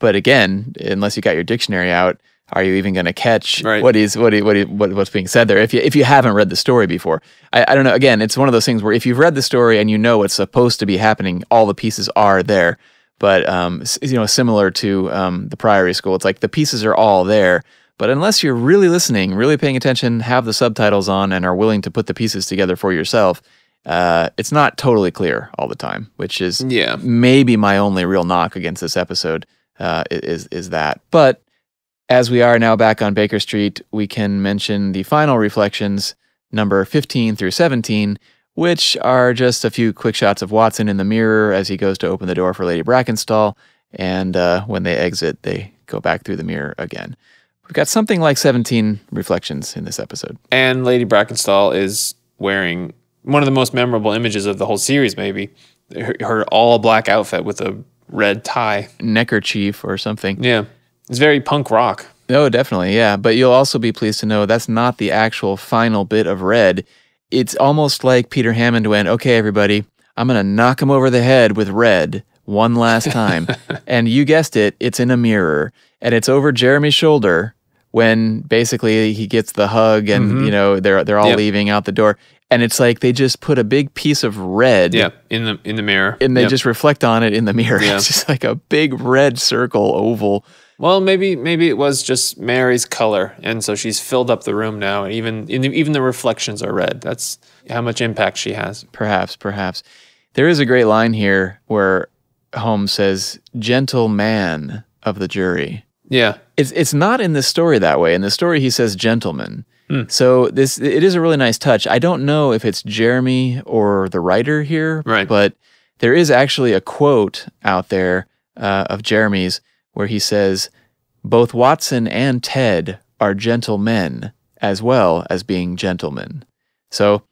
but again, unless you got your dictionary out, are you even going to catch Right. what is what, is- what, is- what what's being said there? If you if you haven't read the story before, I, I don't know. Again, it's one of those things where if you've read the story and you know what's supposed to be happening, all the pieces are there. But um, you know, similar to um, the Priory School, it's like the pieces are all there. But unless you're really listening, really paying attention, have the subtitles on, and are willing to put the pieces together for yourself, uh, it's not totally clear all the time. Which is Yeah. maybe my only real knock against this episode uh, is is that. But as we are now back on Baker Street, we can mention the final reflections, number 15 through 17, which are just a few quick shots of Watson in the mirror as he goes to open the door for Lady Brackenstall. And uh, when they exit, they go back through the mirror again. We've got something like 17 reflections in this episode. And Lady Brackenstall is wearing one of the most memorable images of the whole series, maybe her, her all black outfit with a red tie. Neckerchief or something. Yeah. It's very punk rock. Oh, definitely, yeah. But you'll also be pleased to know that's not the actual final bit of red. It's almost like Peter Hammond went, okay, everybody, I'm going to knock him over the head with red one last time. <laughs> and you guessed it, it's in a mirror. And it's over Jeremy's shoulder when basically he gets the hug and, Mhm. you know, they're, they're all Yep. leaving out the door. And it's like they just put a big piece of red Yeah, in the in the mirror. and they Yep. just reflect on it in the mirror. <laughs> Yeah. It's just like a big red circle oval. Well, maybe maybe it was just Mary's color, and so she's filled up the room now, and even in the, even the reflections are red. That's how much impact she has. Perhaps, perhaps. There is a great line here where Holmes says, "Gentle man of the jury." Yeah, It's it's not in the story that way. In the story, he says "gentleman." Hmm. So this it is a really nice touch. I don't know if it's Jeremy or the writer here, Right. But there is actually a quote out there uh, of Jeremy's where he says, "Both Watson and Ted are gentlemen as well as being gentlemen." So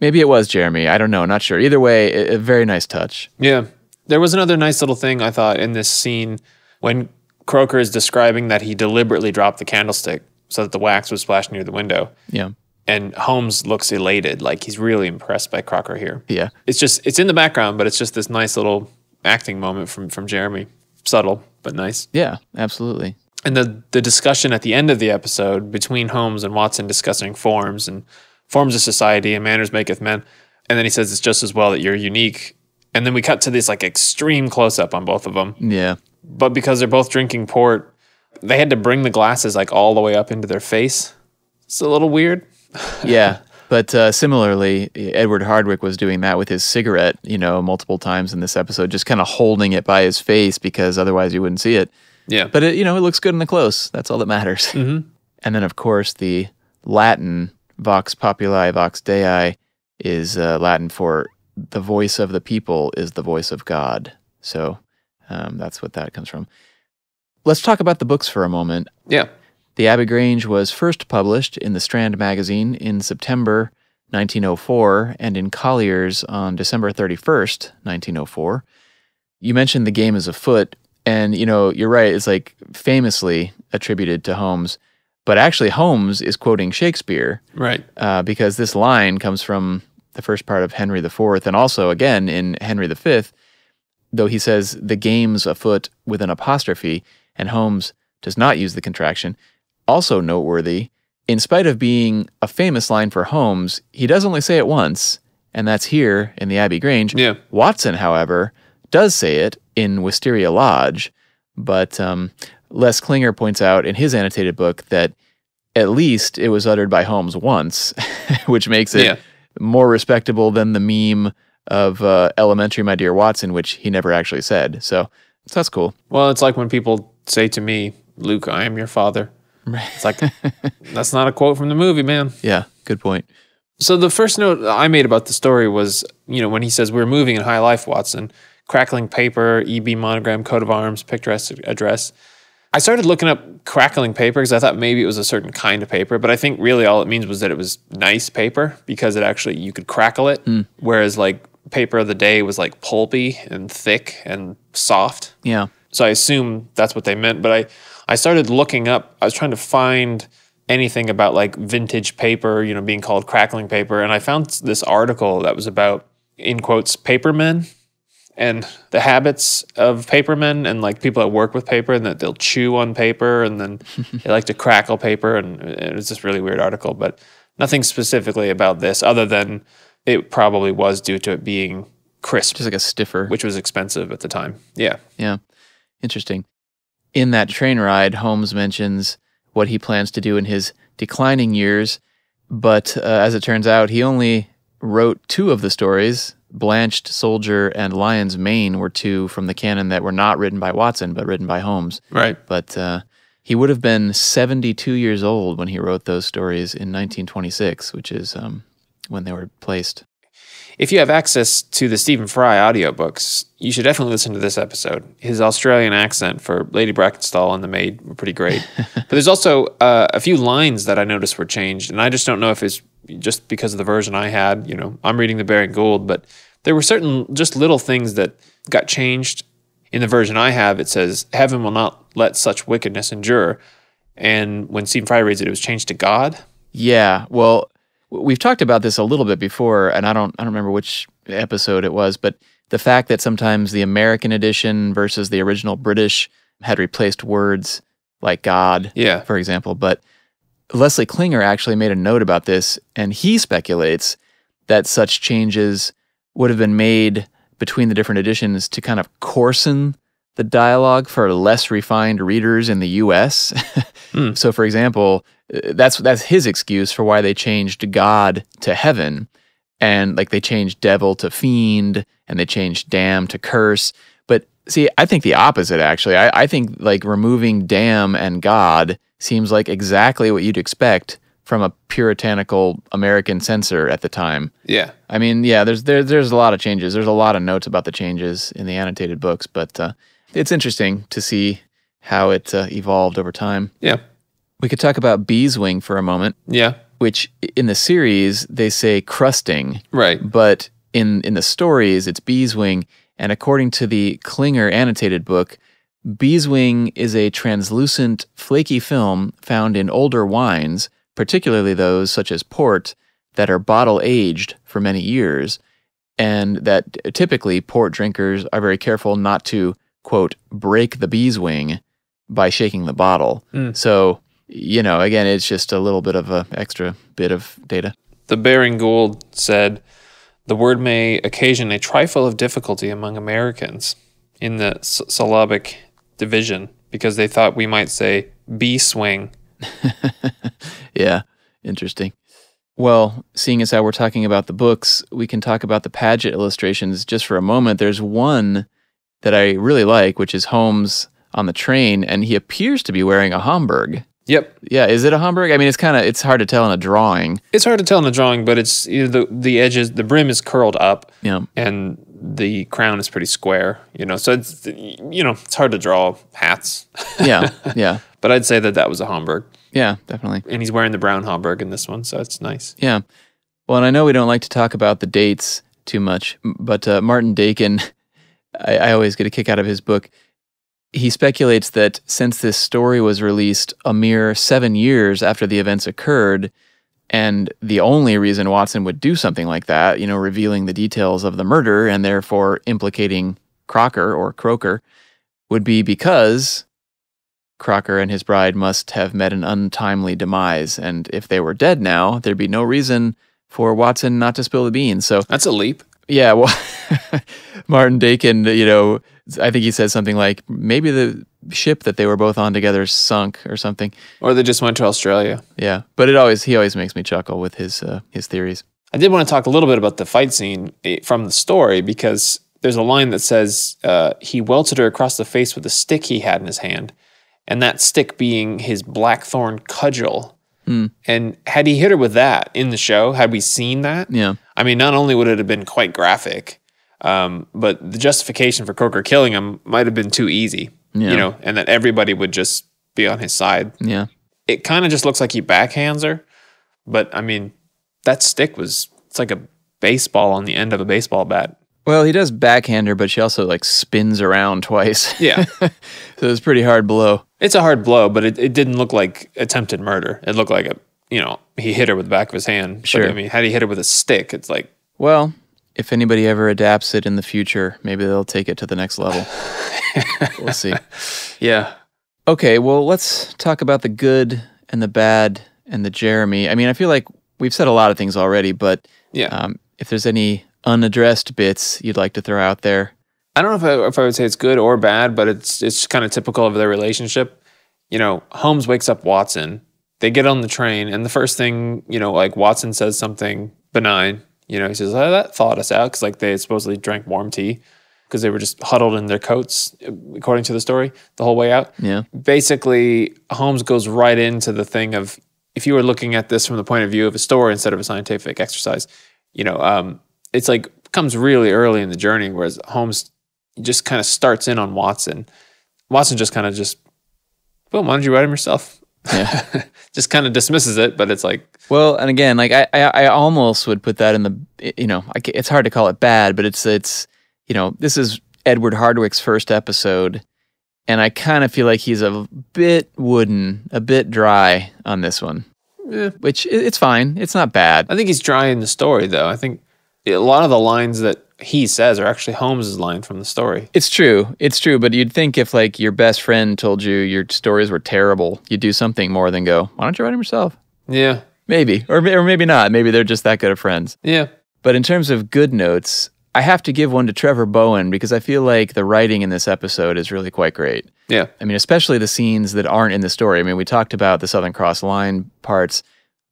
maybe it was Jeremy. I don't know. Not sure. Either way, a, a very nice touch. yeah. There was another nice little thing I thought in this scene when Crocker is describing that he deliberately dropped the candlestick so that the wax was splashed near the window. Yeah. And Holmes looks elated, like he's really impressed by Crocker here. Yeah. It's just it's in the background, but it's just this nice little acting moment from from Jeremy. Subtle, but nice. Yeah, absolutely. And the the discussion at the end of the episode between Holmes and Watson discussing forms and forms of society and manners maketh men. And then he says it's just as well that you're unique. And then we cut to this like extreme close up on both of them. Yeah. But because they're both drinking port, they had to bring the glasses like all the way up into their face. It's a little weird. <laughs> yeah. But uh, similarly, Edward Hardwicke was doing that with his cigarette, you know, multiple times in this episode, just kind of holding it by his face because otherwise you wouldn't see it. Yeah. But it, you know, it looks good in the close. That's all that matters. Mm-hmm. <laughs> And then, of course, the Latin vox populi, vox dei is uh, Latin for the voice of the people is the voice of God. So um, that's what that comes from. Let's talk about the books for a moment. Yeah. The Abbey Grange was first published in the Strand magazine in September 1904 and in Collier's on December 31st, 1904. You mentioned the game is afoot, and you know, you're right, it's like famously attributed to Holmes, but actually Holmes is quoting Shakespeare. Right. Uh, because this line comes from the first part of Henry IV and also again in Henry V, though he says the game's afoot with an apostrophe, and Holmes does not use the contraction. Also noteworthy, in spite of being a famous line for Holmes, he does only say it once, and that's here in the Abbey Grange. Yeah. Watson, however, does say it in Wisteria Lodge, but um, Les Klinger points out in his annotated book that at least it was uttered by Holmes once, <laughs> which makes it Yeah. more respectable than the meme of uh, Elementary, My Dear Watson, which he never actually said. So, so that's cool. Well, it's like when people say to me, Luke, I am your father. It's like, that's not a quote from the movie, man. Yeah, good point. So the first note I made about the story was, you know, when he says, We're moving in high life, Watson, crackling paper, EB monogram, coat of arms, picturesque address. I started looking up crackling paper because I thought maybe it was a certain kind of paper, but I think really all it means was that it was nice paper because it actually, you could crackle it. Hmm. Whereas like paper of the day was like pulpy and thick and soft. Yeah. So I assume that's what they meant. But I, I started looking up. I was trying to find anything about like vintage paper, you know, being called crackling paper, and I found this article that was about in quotes papermen and the habits of papermen and like people that work with paper and that they'll chew on paper and then <laughs> they like to crackle paper and it was this really weird article, but nothing specifically about this other than it probably was due to it being crisp, just like a stiffer, which was expensive at the time. Yeah. Yeah. Interesting. In that train ride, Holmes mentions what he plans to do in his declining years, but uh, as it turns out, he only wrote two of the stories. Blanched Soldier and Lion's Mane were two from the canon that were not written by Watson, but written by Holmes. Right. But uh, he would have been 72 years old when he wrote those stories in 1926, which is um, when they were placed. If you have access to the Stephen Fry audiobooks, you should definitely listen to this episode. His Australian accent for Lady Brackenstall and the Maid were pretty great. <laughs> but there's also uh, a few lines that I noticed were changed, and I just don't know if it's just because of the version I had. You know, I'm reading the Baring Gould, but there were certain just little things that got changed. In the version I have, it says, Heaven will not let such wickedness endure. And when Stephen Fry reads it, it was changed to God. Yeah, well, we've talked about this a little bit before, and I don't I don't remember which episode it was, but the fact that sometimes the American edition versus the original British had replaced words like God, Yeah. for example. But Leslie Klinger actually made a note about this, and he speculates that such changes would have been made between the different editions to kind of coarsen the dialogue for less refined readers in the U.S. <laughs> So, for example, uh, that's that's his excuse for why they changed God to heaven, and like they changed devil to fiend, and they changed damn to curse. But see, I think the opposite actually. I, I think like removing damn and God seems like exactly what you'd expect from a puritanical American censor at the time. Yeah. I mean, yeah, there's there, there's a lot of changes. There's a lot of notes about the changes in the annotated books, but uh, it's interesting to see how it uh, evolved over time. Yeah. We could talk about beeswing for a moment. Yeah. Which in the series they say crusting. Right. But in in the stories it's beeswing, and according to the Klinger annotated book, Beeswing is a translucent, flaky film found in older wines, particularly those such as port, that are bottle aged for many years, and that typically port drinkers are very careful not to, quote, break the bee's wing by shaking the bottle. Mm. So, you know, again, it's just a little bit of a extra bit of data. The Baring Gould said, the word may occasion a trifle of difficulty among Americans in the s- syllabic division because they thought we might say bee swing. <laughs> Yeah, interesting. Well, seeing as how we're talking about the books, we can talk about the Paget illustrations just for a moment. There's one that I really like, which is Holmes on the train, and he appears to be wearing a Homburg. Yep. Yeah, is it a Homburg? I mean, it's kind of it's hard to tell in a drawing. It's hard to tell in the drawing, but it's you know, the the edges, the brim is curled up, Yeah. and the crown is pretty square. You know, so it's you know it's hard to draw hats. <laughs> Yeah, yeah, but I'd say that that was a Homburg, yeah, definitely. and he's wearing the brown Homburg in this one, so it's nice. Yeah. Well, and I know we don't like to talk about the dates too much, but uh, Martin Dakin, I, I always get a kick out of his book. He speculates that since this story was released a mere seven years after the events occurred, and the only reason Watson would do something like that, you know, revealing the details of the murder and therefore implicating Crocker or Croker, would be because Crocker and his bride must have met an untimely demise. And if they were dead now, there'd be no reason for Watson not to spill the beans. So That's a leap. Yeah, well, <laughs> Martin Dakin, you know, I think he said something like maybe the ship that they were both on together sunk or something. Or they just went to Australia. Yeah, but it always he always makes me chuckle with his uh, his theories. I did want to talk a little bit about the fight scene eh, from the story because there's a line that says uh, he welted her across the face with a stick he had in his hand, and that stick being his blackthorn cudgel. Hmm. And had he hit her with that in the show, had we seen that? Yeah, I mean, not only would it have been quite graphic, um, but the justification for Croker killing him might have been too easy, Yeah. you know, and that everybody would just be on his side. yeah, It kind of just looks like he backhands her, but I mean, that stick was it's like a baseball on the end of a baseball bat. Well, he does backhand her, but she also like spins around twice. Yeah. <laughs> so it's a pretty hard blow. It's a hard blow, but it, it didn't look like attempted murder. It looked like a you know he hit her with the back of his hand. But, Sure. I mean, had he hit her with a stick, it's like Well, if anybody ever adapts it in the future, maybe they'll take it to the next level. <laughs> we'll see. yeah. Okay, well, let's talk about the good and the bad and the Jeremy. I mean, I feel like we've said a lot of things already, but Yeah. um, if there's any unaddressed bits you'd like to throw out there, I don't know if I, if I would say it's good or bad, but it's it's kind of typical of their relationship. You know, Holmes wakes up Watson. They get on the train, and the first thing you know, like Watson says something benign. You know, he says, oh, "That thawed us out," because like they supposedly drank warm tea because they were just huddled in their coats, according to the story, the whole way out. yeah, Basically, Holmes goes right into the thing of if you were looking at this from the point of view of a story instead of a scientific exercise, you know, um, it's like comes really early in the journey, whereas Holmes just kind of starts in on Watson. Watson just kind of just, well, why don't you write him yourself? yeah. <laughs> just kind of dismisses it, but it's like, well, and again, like I, I, I almost would put that in the, you know, I it's hard to call it bad, but it's, it's, you know, this is Edward Hardwicke's first episode, and I kind of feel like he's a bit wooden, a bit dry on this one, eh. which it's fine. It's not bad. I think he's dry in the story, though. I think a lot of the lines that he says are actually Holmes's line from the story. It's true. It's true. But you'd think if like your best friend told you your stories were terrible, you'd do something more than go, why don't you write them yourself? Yeah, Maybe. Or, or maybe not. Maybe they're just that good of friends. yeah, But in terms of good notes, I have to give one to Trevor Bowen because I feel like the writing in this episode is really quite great. yeah. I mean, especially the scenes that aren't in the story. I mean, we talked about the Southern Cross Line parts.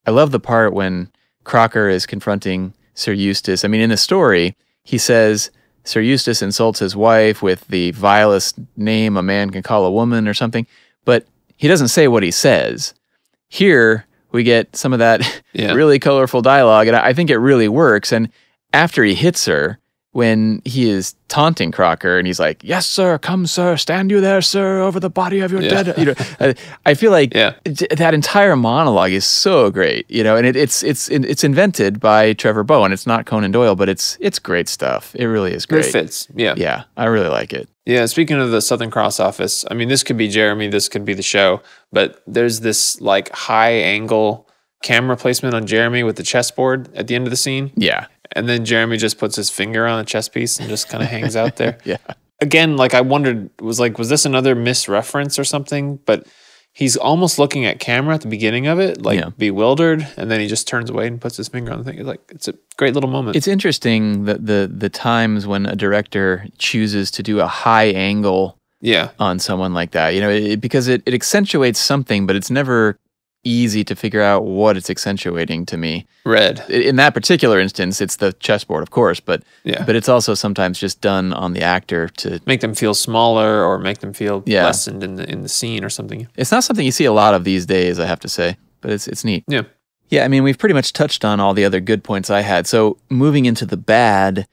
I love the part when Crocker is confronting Sir Eustace. I mean, in the story, he says Sir Eustace insults his wife with the vilest name a man can call a woman or something, but he doesn't say what he says. Here, we get some of that Yeah. <laughs> really colorful dialogue, and I I think it really works. And after he hits her, when he is taunting Crocker and he's like, "Yes, sir, come, sir, stand you there, sir, over the body of your Yeah. dead." You know, I, I feel like Yeah. that entire monologue is so great, you know, and it, it's it's it's invented by Trevor Bowen. It's not Conan Doyle, but it's it's great stuff. It really is great. It fits. Yeah. Yeah, I really like it. Yeah, speaking of the Southern Cross office, I mean, this could be Jeremy, this could be the show, but there's this like high angle camera placement on Jeremy with the chessboard at the end of the scene. Yeah, And then Jeremy just puts his finger on a chess piece and just kind of hangs out there. <laughs> yeah. Again, like I wondered, was like, was this another misreference or something? But he's almost looking at camera at the beginning of it, like Yeah. bewildered, and then he just turns away and puts his finger on the thing. It's like it's a great little moment. It's interesting that the the times when a director chooses to do a high angle yeah, on someone like that, you know, it, because it, it accentuates something, but it's never easy to figure out what it's accentuating to me. red. In that particular instance, it's the chessboard, of course, but Yeah. but it's also sometimes just done on the actor to. Make them feel smaller or make them feel Yeah. lessened in the in the scene or something. It's not something you see a lot of these days, I have to say, but it's it's neat. Yeah. Yeah, I mean, we've pretty much touched on all the other good points I had. So moving into the bad,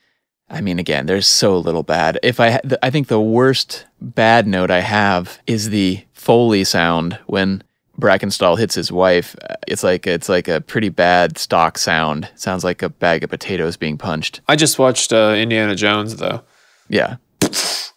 I mean, again, there's so little bad. If I, I think the worst bad note I have is the Foley sound when Brackenstall hits his wife. Uh, It's like it's like a pretty bad stock sound. It sounds like a bag of potatoes being punched. I just watched uh, Indiana Jones though. Yeah,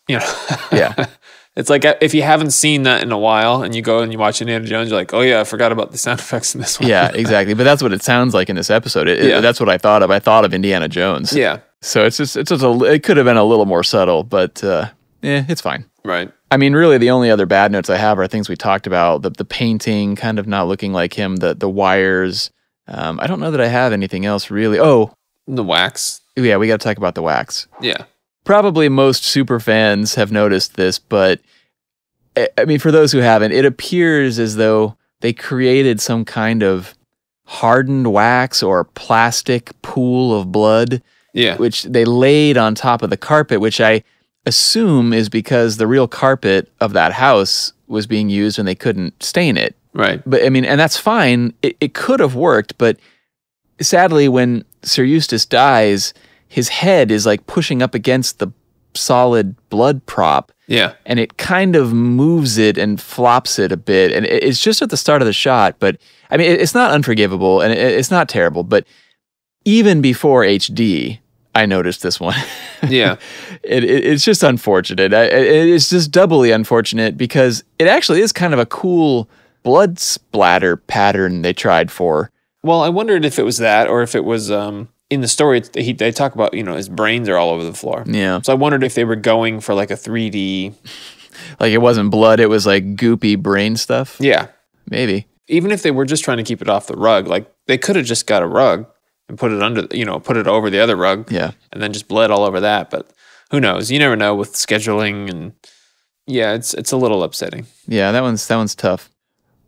You <laughs> know, yeah, <laughs> it's like uh, if you haven't seen that in a while and you go and you watch Indiana Jones, you're like, oh yeah, I forgot about the sound <laughs> effects in this one. yeah, exactly. But that's what it sounds like in this episode. It, it- Yeah. that's what I thought of. I thought of Indiana Jones. yeah, So it's just it's just a, it could have been a little more subtle, but uh, yeah, it's fine. right. I mean, really, the only other bad notes I have are things we talked about: the the painting kind of not looking like him, the the wires. Um, I don't know that I have anything else really. Oh, The wax. yeah, we got to talk about the wax. Yeah, Probably most super fans have noticed this, but I I mean, for those who haven't, it appears as though they created some kind of hardened wax or plastic pool of blood yeah, which they laid on top of the carpet, which I assume is because the real carpet of that house was being used and they couldn't stain it. right. But I mean, and that's fine. It, it could have worked, but sadly, when Sir Eustace dies, his head is like pushing up against the solid blood prop Yeah, and it kind of moves it and flops it a bit. And it- it's just at the start of the shot, but I mean, it- it's not unforgivable and it- it's not terrible. But even before HD, I noticed this one. <laughs> yeah, it, it, it's just unfortunate. I, it- it's just doubly unfortunate because it actually is kind of a cool blood splatter pattern they tried for. Well, I wondered if it was that or if it was um in the story. He, they talk about you know his brains are all over the floor. Yeah. So I wondered if they were going for like a 3D. <laughs> Like it wasn't blood, it was like goopy brain stuff. Yeah. Maybe. Even if they were just trying to keep it off the rug, like they could have just got a rug and put it under, you know, put it over the other rug. Yeah. And then just bled all over that. But who knows? You never know with scheduling and yeah, it's it's a little upsetting. Yeah, that one's that one's tough.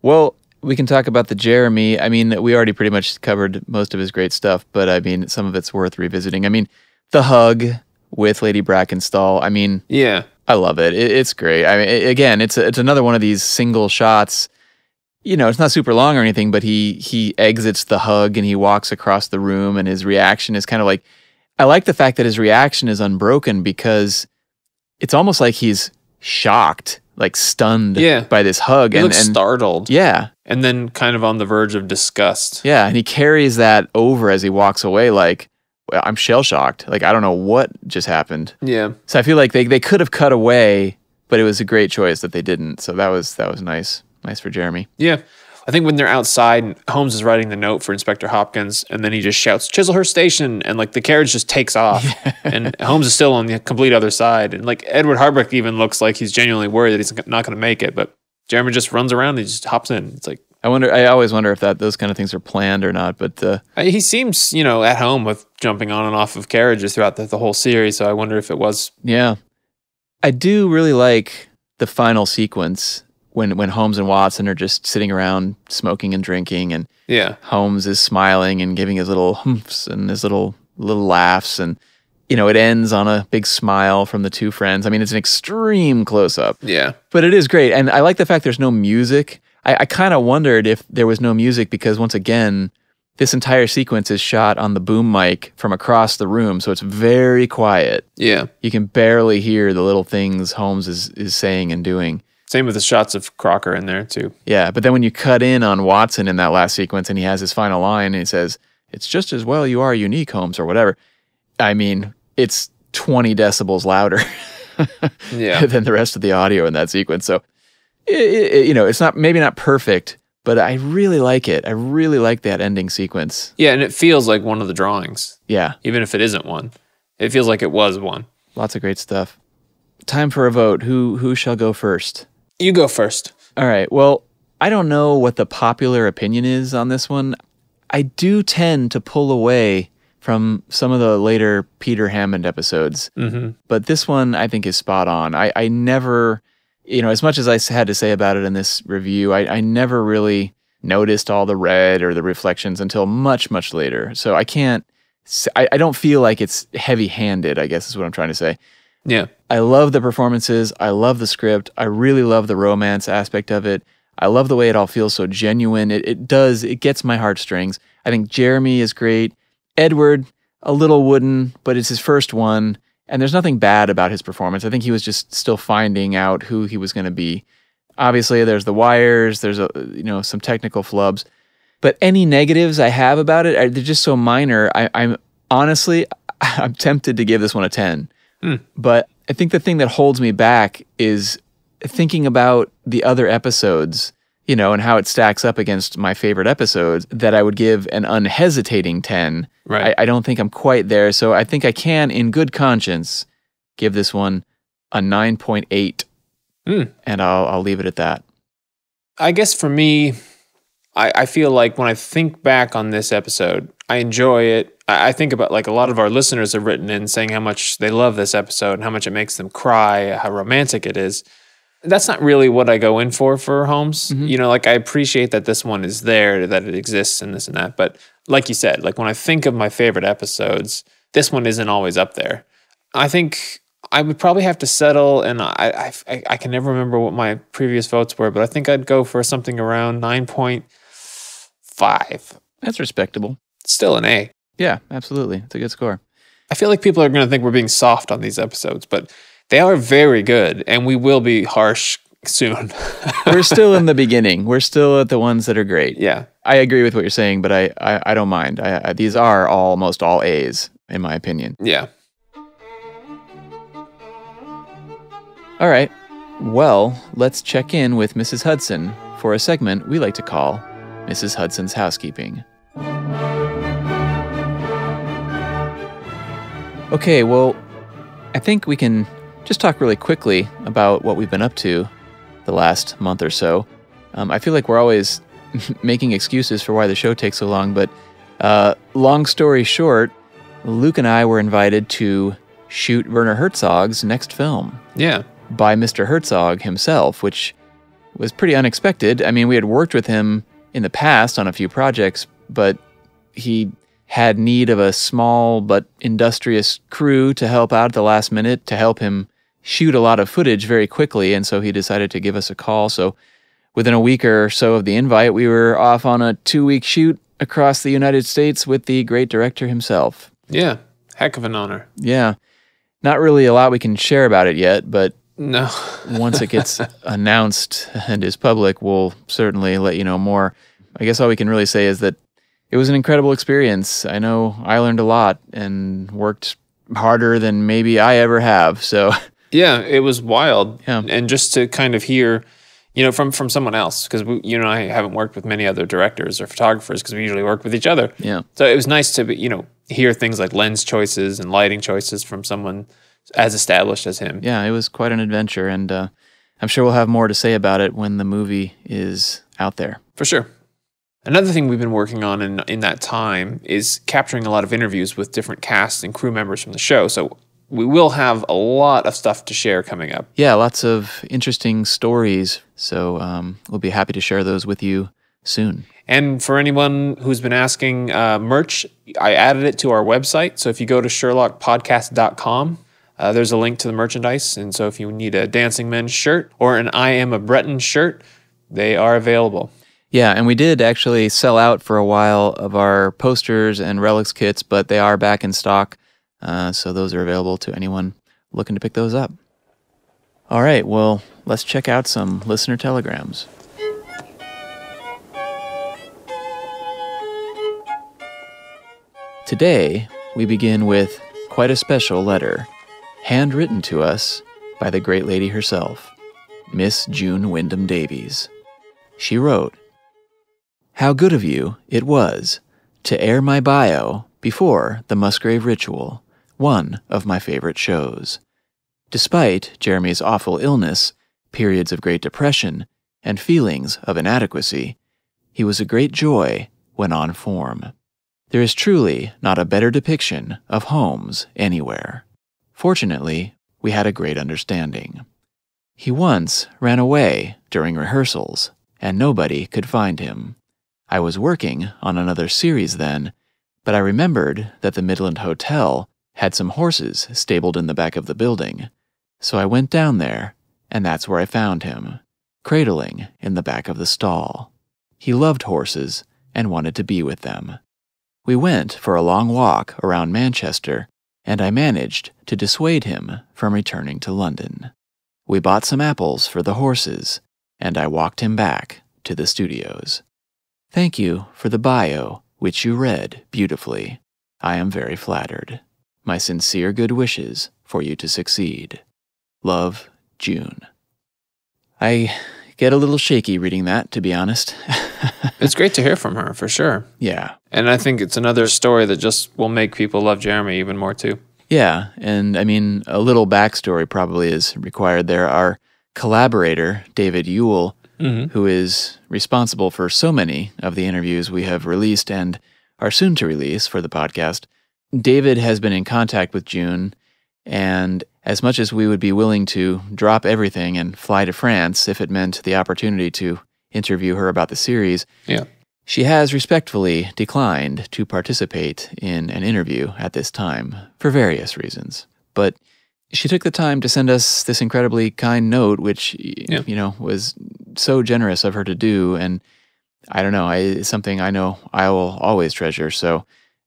Well, we can talk about the Jeremy. I mean, we already pretty much covered most of his great stuff, but I mean, some of it's worth revisiting. I mean, the hug with Lady Brackenstall. I mean, Yeah. I love it. it it's great. I mean, a- again, it's a, it's another one of these single shots. You know, it's not super long or anything, but he he exits the hug and he walks across the room, and his reaction is kind of like. I like the fact that his reaction is unbroken because it's almost like he's shocked, like stunned Yeah. by this hug, He and, and startled. yeah, And then kind of on the verge of disgust. yeah, and he carries that over as he walks away, like I'm shell shocked, like I don't know what just happened. Yeah. So I feel like they, they could have cut away, but it was a great choice that they didn't. So that was that was nice. Nice for Jeremy. Yeah. I think when they're outside, Holmes is writing the note for Inspector Hopkins, and then he just shouts, Chislehurst Station, and like the carriage just takes off. <laughs> and Holmes is still on the complete other side. And like Edward Hardwicke even looks like he's genuinely worried that he's not going to make it, but Jeremy just runs around and he just hops in. It's like, I wonder I always wonder if that those kind of things are planned or not, but uh, he seems, you know, at home with jumping on and off of carriages throughout the, the whole series. So I wonder if it was, yeah. I do really like the final sequence when when Holmes and Watson are just sitting around smoking and drinking and yeah, Holmes is smiling and giving his little humphs and his little little laughs and you know it ends on a big smile from the two friends. I mean it's an extreme close up. yeah, But it is great. And I like the fact there's no music. I, I kind of wondered if there was no music because once again, this entire sequence is shot on the boom mic from across the room, so it's very quiet. Yeah. You can barely hear the little things Holmes is, is saying and doing. Same with the shots of Crocker in there too. Yeah, but then when you cut in on Watson in that last sequence and he has his final line and he says, It's just as well you are unique, Holmes, or whatever. I mean, it's 20 decibels louder <laughs> Yeah. than the rest of the audio in that sequence. So, it, it, you know, it's not maybe not perfect, but I really like it. I really like that ending sequence. Yeah, and it feels like one of the drawings, Yeah, even if it isn't one. It feels like it was one. lots of great stuff. Time for a vote. Who who shall go first? You go first. All right. Well, I don't know what the popular opinion is on this one. I do tend to pull away from some of the later Peter Hammond episodes, Mm-hmm. but this one I think is spot on. I, I never, you know, as much as I had to say about it in this review, I, I never really noticed all the red or the reflections until much, much later. So I can't, I don't feel like it's heavy handed, I guess is what I'm trying to say. Yeah. I love the performances. I love the script. I really love the romance aspect of it. I love the way it all feels so genuine. It, it does, it gets my heartstrings. I think Jeremy is great. Edward, a little wooden, but it's his first one. And there's nothing bad about his performance. I think he was just still finding out who he was going to be. Obviously, there's the wires, there's a, you know some technical flubs, but any negatives I have about it, they're just so minor. I, I'm honestly, <laughs> I'm tempted to give this one a ten. But I think the thing that holds me back is thinking about the other episodes, you know, and how it stacks up against my favorite episodes that I would give an unhesitating 10. Right. I, I don't think I'm quite there. So I think I can, in good conscience, give this one a 9.8. Hmm. And I'll, I'll leave it at that. I guess for me, I, I feel like when I think back on this episode, I enjoy it. I, think about like a lot of our listeners have written in saying how much they love this episode and how much it makes them cry, how romantic it is. That's not really what I go in for for Holmes. Mm-hmm. You know, like I appreciate that this one is there, that it exists, and this and that. But like you said, like when I think of my favorite episodes, this one isn't always up there. I think I would probably have to settle, and I, I I can never remember what my previous votes were, but I think I'd go for something around nine point five. That's respectable. Still an A. Yeah, absolutely. It's a good score. I feel like people are going to think we're being soft on these episodes, but they are very good, and we will be harsh soon. <laughs> We're still in the beginning. We're still at the ones that are great. yeah, I agree with what you're saying, but I, I, I don't mind. I, I, these are almost all A's, in my opinion. yeah. All right. Well, let's check in with Mrs. Hudson for a segment we like to call Mrs. Hudson's Housekeeping. Okay, well, I think we can just talk really quickly about what we've been up to the last month or so. Um, I feel like we're always <laughs> making excuses for why the show takes so long, but uh, long story short, Luke and I were invited to shoot Werner Herzog's next film Yeah. by Mr. Herzog himself, which was pretty unexpected. I mean, we had worked with him in the past on a few projects, but he had need of a small but industrious crew to help out at the last minute to help him shoot a lot of footage very quickly. And so he decided to give us a call. So within a week or so of the invite, we were off on a two week shoot across the United States with the great director himself. Yeah. Heck of an honor. Yeah. Not really a lot we can share about it yet, but No. <laughs> once it gets announced and is public, we'll certainly let you know more. I guess all we can really say is that it was an incredible experience. I know I learned a lot and worked harder than maybe I ever have. So, <laughs> Yeah, it was wild. Yeah. And just to kind of hear, you know, from from someone else, because you know I haven't worked with many other directors or photographers because we usually work with each other. yeah. So it was nice to be, you know hear things like lens choices and lighting choices from someone as established as him. Yeah, it was quite an adventure. And uh, I'm sure we'll have more to say about it when the movie is out there. For sure. Another thing we've been working on in in that time is capturing a lot of interviews with different cast and crew members from the show. So we will have a lot of stuff to share coming up. Yeah, lots of interesting stories. So, um, we'll be happy to share those with you soon. And for anyone who's been asking uh, merch, I added it to our website. So if you go to sherlockpodcast.com, uh, there's a link to the merchandise. And so if you need a Dancing Men shirt or an I Am a Breton shirt, they are available. Yeah, and we did actually sell out for a while of our posters and relics kits, but they are back in stock. Uh, so those are available to anyone looking to pick those up. All right, well, let's check out some listener telegrams. Today, we begin with quite a special letter, handwritten to us by the great lady herself, Miss June Wyndham Davies. She wrote, How good of you it was to air my bio before the Musgrave Ritual, one of my favorite shows. Despite Jeremy's awful illness, periods of great depression, and feelings of inadequacy, he was a great joy when on form. There is truly not a better depiction of Holmes anywhere. Fortunately, we had a great understanding. He once ran away during rehearsals, and nobody could find him. I was working on another series then, but I remembered that the Midland Hotel had some horses stabled in the back of the building, so I went down there, and that's where I found him, cradling in the back of the stall. He loved horses and wanted to be with them. We went for a long walk around Manchester, and I managed to dissuade him from returning to London. We bought some apples for the horses, and I walked him back to the studios. Thank you for the bio, which you read beautifully. I am very flattered. My sincere good wishes for you to succeed. Love, June. I get a little shaky reading that, to be honest. <laughs> it's great to hear from her for sure. Yeah. And I think it's another story that just will make people love Jeremy even more too. Yeah, and I mean, a little backstory probably is required there. Our collaborator, David Ewell, Mhm. who is responsible for so many of the interviews we have released and are soon to release for the podcast, David has been in contact with June, and as much as we would be willing to drop everything and fly to France if it meant the opportunity to interview her about the series, Yeah. she has respectfully declined to participate in an interview at this time for various reasons. But she took the time to send us this incredibly kind note, which, y- you know, was so generous of her to do. And I don't know, I, it's something I know I will always treasure. So,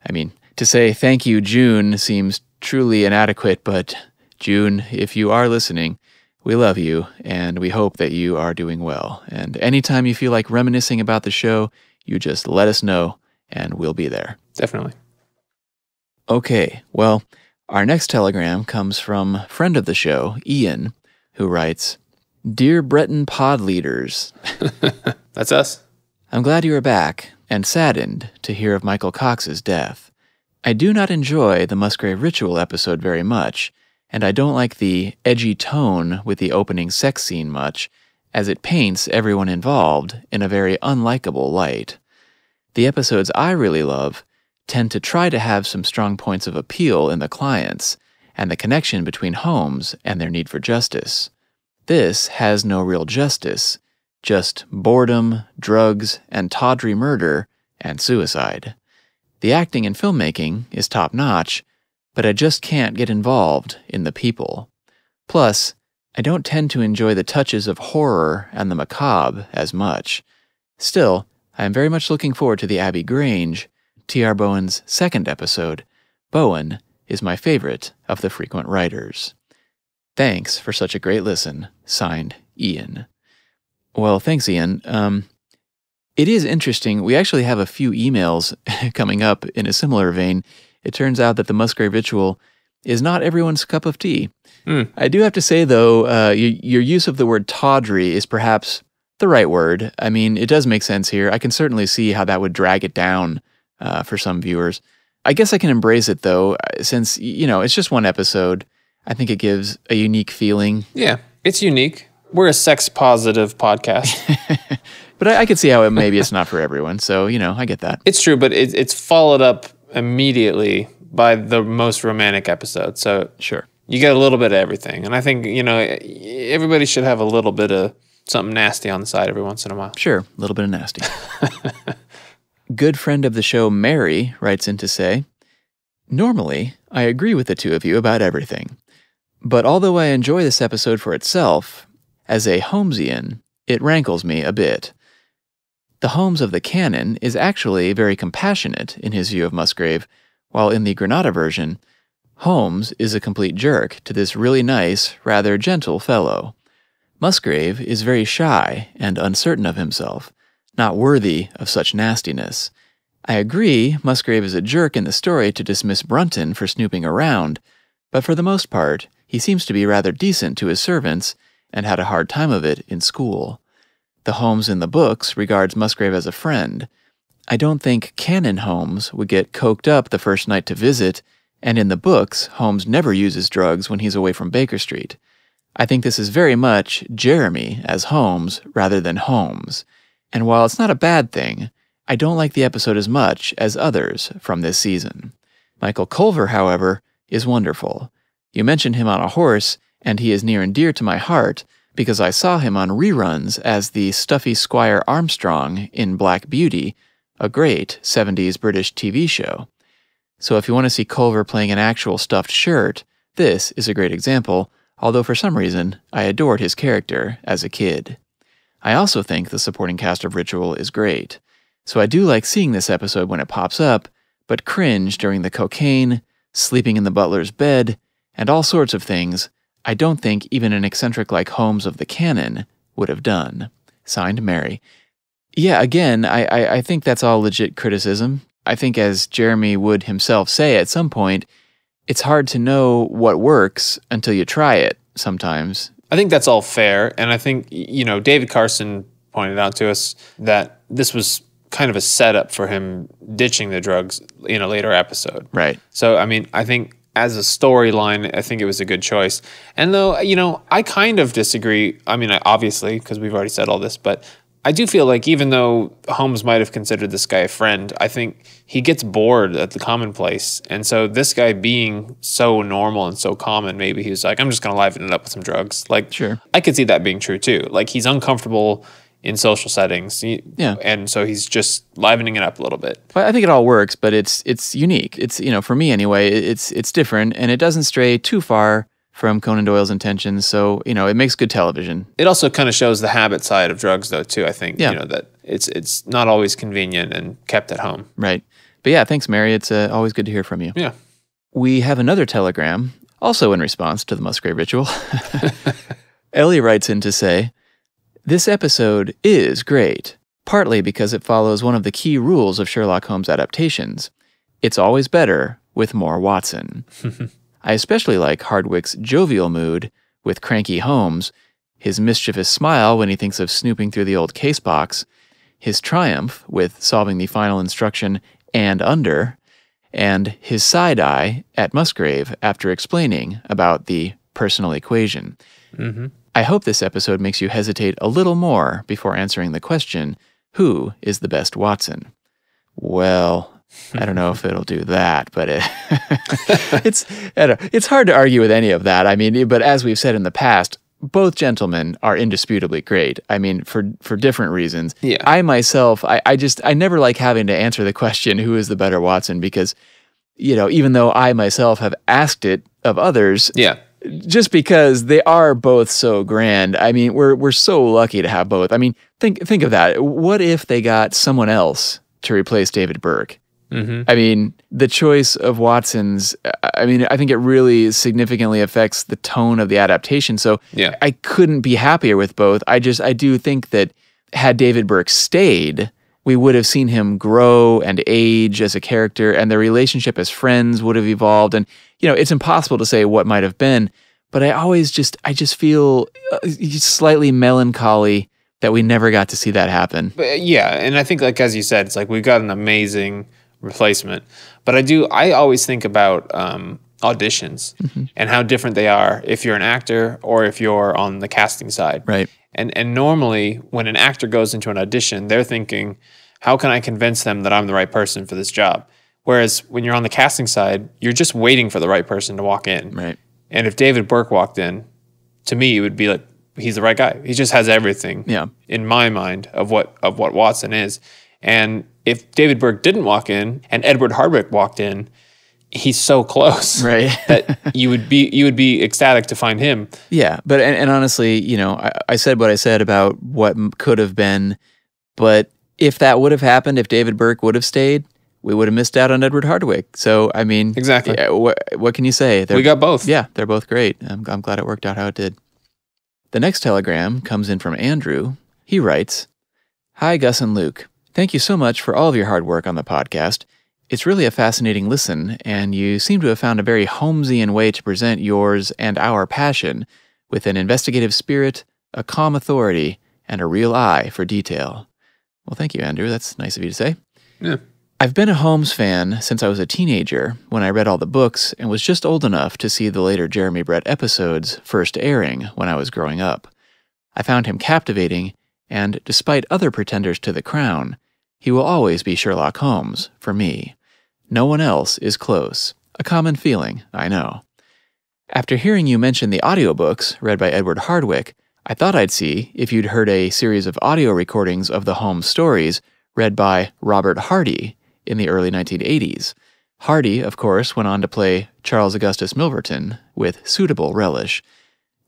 I mean, to say thank you, June, seems truly inadequate, but June, if you are listening, we love you and we hope that you are doing well. And anytime you feel like reminiscing about the show, you just let us know and we'll be there. Definitely. Okay, well, our next telegram comes from friend of the show, Ian, who writes Dear Breton pod leaders, <laughs> That's us. I'm glad you are back and saddened to hear of Michael Cox's death. I do not enjoy the Musgrave Ritual episode very much, and I don't like the edgy tone with the opening sex scene much, as it paints everyone involved in a very unlikable light. The episodes I really love tend to try to have some strong points of appeal in the clients and the connection between Holmes and their need for justice. This has no real justice, just boredom, drugs, and tawdry murder and suicide. The acting and filmmaking is top notch, but I just can't get involved in the people. Plus, I don't tend to enjoy the touches of horror and the macabre as much. Still, I am very much looking forward to the Abbey Grange, T.R. Bowen's second episode. Bowen is my favorite of the frequent writers. Thanks for such a great listen. Signed, Ian. Well, thanks, Ian. Um, it is interesting. We actually have a few emails <laughs> coming up in a similar vein. It turns out that the Musgrave Ritual is not everyone's cup of tea. Mm. I do have to say, though, uh, y- your use of the word tawdry is perhaps the right word. I mean, it does make sense here. I can certainly see how that would drag it down uh, for some viewers. I guess I can embrace it, though, uh, since, you know, it's just one episode. I think it gives a unique feeling. Yeah, it's unique. We're a sex positive podcast. <laughs> But I, I could see how it, maybe it's not for everyone. So, you know, I get that. it's true, but it, it's followed up immediately by the most romantic episode. So Sure. you get a little bit of everything. And I think, you know, everybody should have a little bit of something nasty on the side every once in a while. Sure, a little bit of nasty. <laughs> Good friend of the show, Mary, writes in to say Normally, I agree with the two of you about everything. But although I enjoy this episode for itself, as a Holmesian, it rankles me a bit. The Holmes of the canon is actually very compassionate in his view of Musgrave, while in the Granada version, Holmes is a complete jerk to this really nice, rather gentle fellow. Musgrave is very shy and uncertain of himself, not worthy of such nastiness. I agree Musgrave is a jerk in the story to dismiss Brunton for snooping around, but for the most part, he seems to be rather decent to his servants and had a hard time of it in school. The Holmes in the books regards Musgrave as a friend. I don't think Canon Holmes would get coked up the first night to visit, and in the books, Holmes never uses drugs when he's away from Baker Street. I think this is very much Jeremy as Holmes rather than Holmes. And while it's not a bad thing, I don't like the episode as much as others from this season. Michael Culver, however, is wonderful. You mentioned him on a horse, and he is near and dear to my heart because I saw him on reruns as the stuffy Squire Armstrong in Black Beauty, a great 70s British TV show. So if you want to see Culver playing an actual stuffed shirt, this is a great example, although for some reason I adored his character as a kid. I also think the supporting cast of Ritual is great, so I do like seeing this episode when it pops up, but cringe during the cocaine, sleeping in the butler's bed, and all sorts of things I don't think even an eccentric like Holmes of the Canon would have done. Signed Mary. Yeah, again, I, I, I think that's all legit criticism. I think, as Jeremy would himself say at some point, it's hard to know what works until you try it sometimes. I think that's all fair. And I think, you know, David Carson pointed out to us that this was kind of a setup for him ditching the drugs in a later episode. Right. So, I mean, I think as a storyline, I think it was a good choice. And though, you know, I kind of disagree. I mean, obviously, because we've already said all this, but I do feel like even though Holmes might have considered this guy a friend, I think he gets bored at the commonplace. And so this guy being so normal and so common, maybe he was like, I'm just going to liven it up with some drugs. Like, sure. I could see that being true too. Like he's uncomfortable in social settings. Yeah. And so he's just livening it up a little bit. Well, I think it all works, but it's it's unique. It's you know, for me anyway, it's it's different and it doesn't stray too far from Conan Doyle's intentions. So, you know, it makes good television. It also kind of shows the habit side of drugs though too, I think. Yeah. You know, that it's it's not always convenient and kept at home. Right. But yeah, thanks, Mary. It's uh, always good to hear from you. Yeah. We have another telegram, also in response to the Musgrave ritual. <laughs> Ellie writes in to say, This episode is great, partly because it follows one of the key rules of Sherlock Holmes adaptations. It's always better with more Watson. <laughs> I especially like Hardwicke's jovial mood with cranky Holmes, his mischievous smile when he thinks of snooping through the old case box, his triumph with solving the final instruction and under, and his side eye at Musgrave after explaining about the personal equation. Mm-hmm. I hope this episode makes you hesitate a little more before answering the question who is the best Watson? Well, I don't know if it'll do that, but it, <laughs> it's it's hard to argue with any of that. I mean, but as we've said in the past, both gentlemen are indisputably great. I mean, for for different reasons. Yeah. I myself, I, I just I never like having to answer the question who is the better Watson because, you know, even though I myself have asked it of others, Yeah. just because they are both so grand. I mean, we're we're so lucky to have both. I mean, think think of that. What if they got someone else to replace David Burke? Mm-hmm. I mean, the choice of Watson's, I mean, I think it really significantly affects the tone of the adaptation. So Yeah. I couldn't be happier with both. I just, I do think that had David Burke stayed, we would have seen him grow and age as a character, and their relationship as friends would have evolved. And, you know, it's impossible to say what might have been, but I always just, I just feel uh, slightly melancholy that we never got to see that happen. But uh, yeah, and I think like as you said, it's like we've got an amazing replacement. But I do I always think about um, auditions and how different they are if you're an actor or if you're on the casting side. Right. And and normally when an actor goes into an audition, they're thinking, how can I convince them that I'm the right person for this job? Whereas when you're on the casting side, you're just waiting for the right person to walk in. Right. And if David Burke walked in, to me it would be like he's the right guy. He just has everything Yeah. in my mind of what of what Watson is. And if David Burke didn't walk in and Edward Hardwicke walked in, he's so close <laughs> Right. <laughs> that you would be you would be ecstatic to find him. Yeah, but and, and honestly, you know, I, I said what I said about what m- could have been, but if that would have happened, if David Burke would have stayed, we would have missed out on Edward Hardwicke. So, I mean, Exactly. yeah, what, what can you say? They're- We got both. Yeah, they're both great. I'm, I'm glad it worked out how it did. The next telegram comes in from Andrew. He writes Hi, Gus and Luke. Thank you so much for all of your hard work on the podcast. It's really a fascinating listen, and you seem to have found a very Holmesian way to present yours and our passion with an investigative spirit, a calm authority, and a real eye for detail. Well, thank you, Andrew. That's nice of you to say. Yeah. I've been a Holmes fan since I was a teenager when I read all the books and was just old enough to see the later Jeremy Brett episodes first airing when I was growing up. I found him captivating, and despite other pretenders to the crown, he will always be Sherlock Holmes for me. No one else is close. A common feeling, I know. After hearing you mention the audiobooks read by Edward Hardwicke, I thought I'd see if you'd heard a series of audio recordings of the Holmes stories read by Robert Hardy in the early 1980s. Hardy, of course, went on to play Charles Augustus Milverton with suitable relish.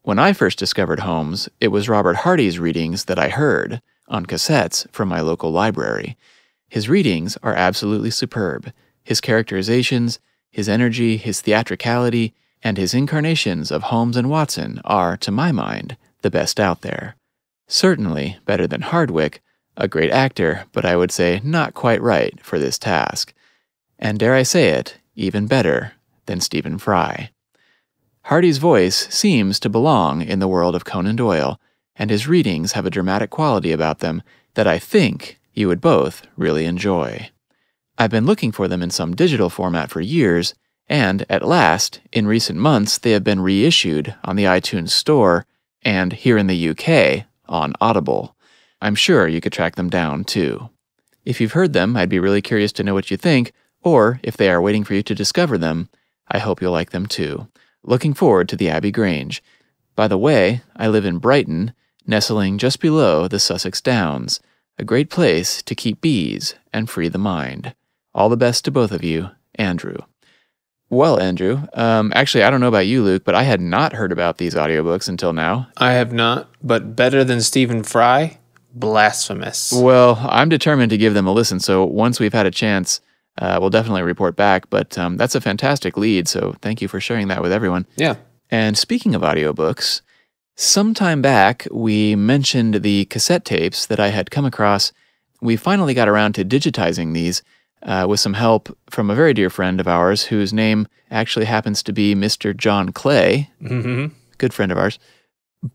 When I first discovered Holmes, it was Robert Hardy's readings that I heard on cassettes from my local library. His readings are absolutely superb. His characterizations, his energy, his theatricality, and his incarnations of Holmes and Watson are, to my mind, the best out there. Certainly better than Hardwicke, a great actor, but I would say not quite right for this task. And dare I say it, even better than Stephen Fry. Hardy's voice seems to belong in the world of Conan Doyle, and his readings have a dramatic quality about them that I think you would both really enjoy. I've been looking for them in some digital format for years, and at last, in recent months, they have been reissued on the iTunes Store and here in the UK on Audible. I'm sure you could track them down too. If you've heard them, I'd be really curious to know what you think, or if they are waiting for you to discover them, I hope you'll like them too. Looking forward to the Abbey Grange. By the way, I live in Brighton, nestling just below the Sussex Downs, a great place to keep bees and free the mind. All the best to both of you, Andrew. Well, Andrew, um, actually, I don't know about you, Luke, but I had not heard about these audiobooks until now. I have not, but better than Stephen Fry? Blasphemous. Well, I'm determined to give them a listen, so once we've had a chance, uh, we'll definitely report back. But um, that's a fantastic lead, so thank you for sharing that with everyone. Yeah. And speaking of audiobooks, sometime back we mentioned the cassette tapes that I had come across. We finally got around to digitizing these uh, with some help from a very dear friend of ours whose name actually happens to be Mr. John Clay, Mm-hmm. good friend of ours.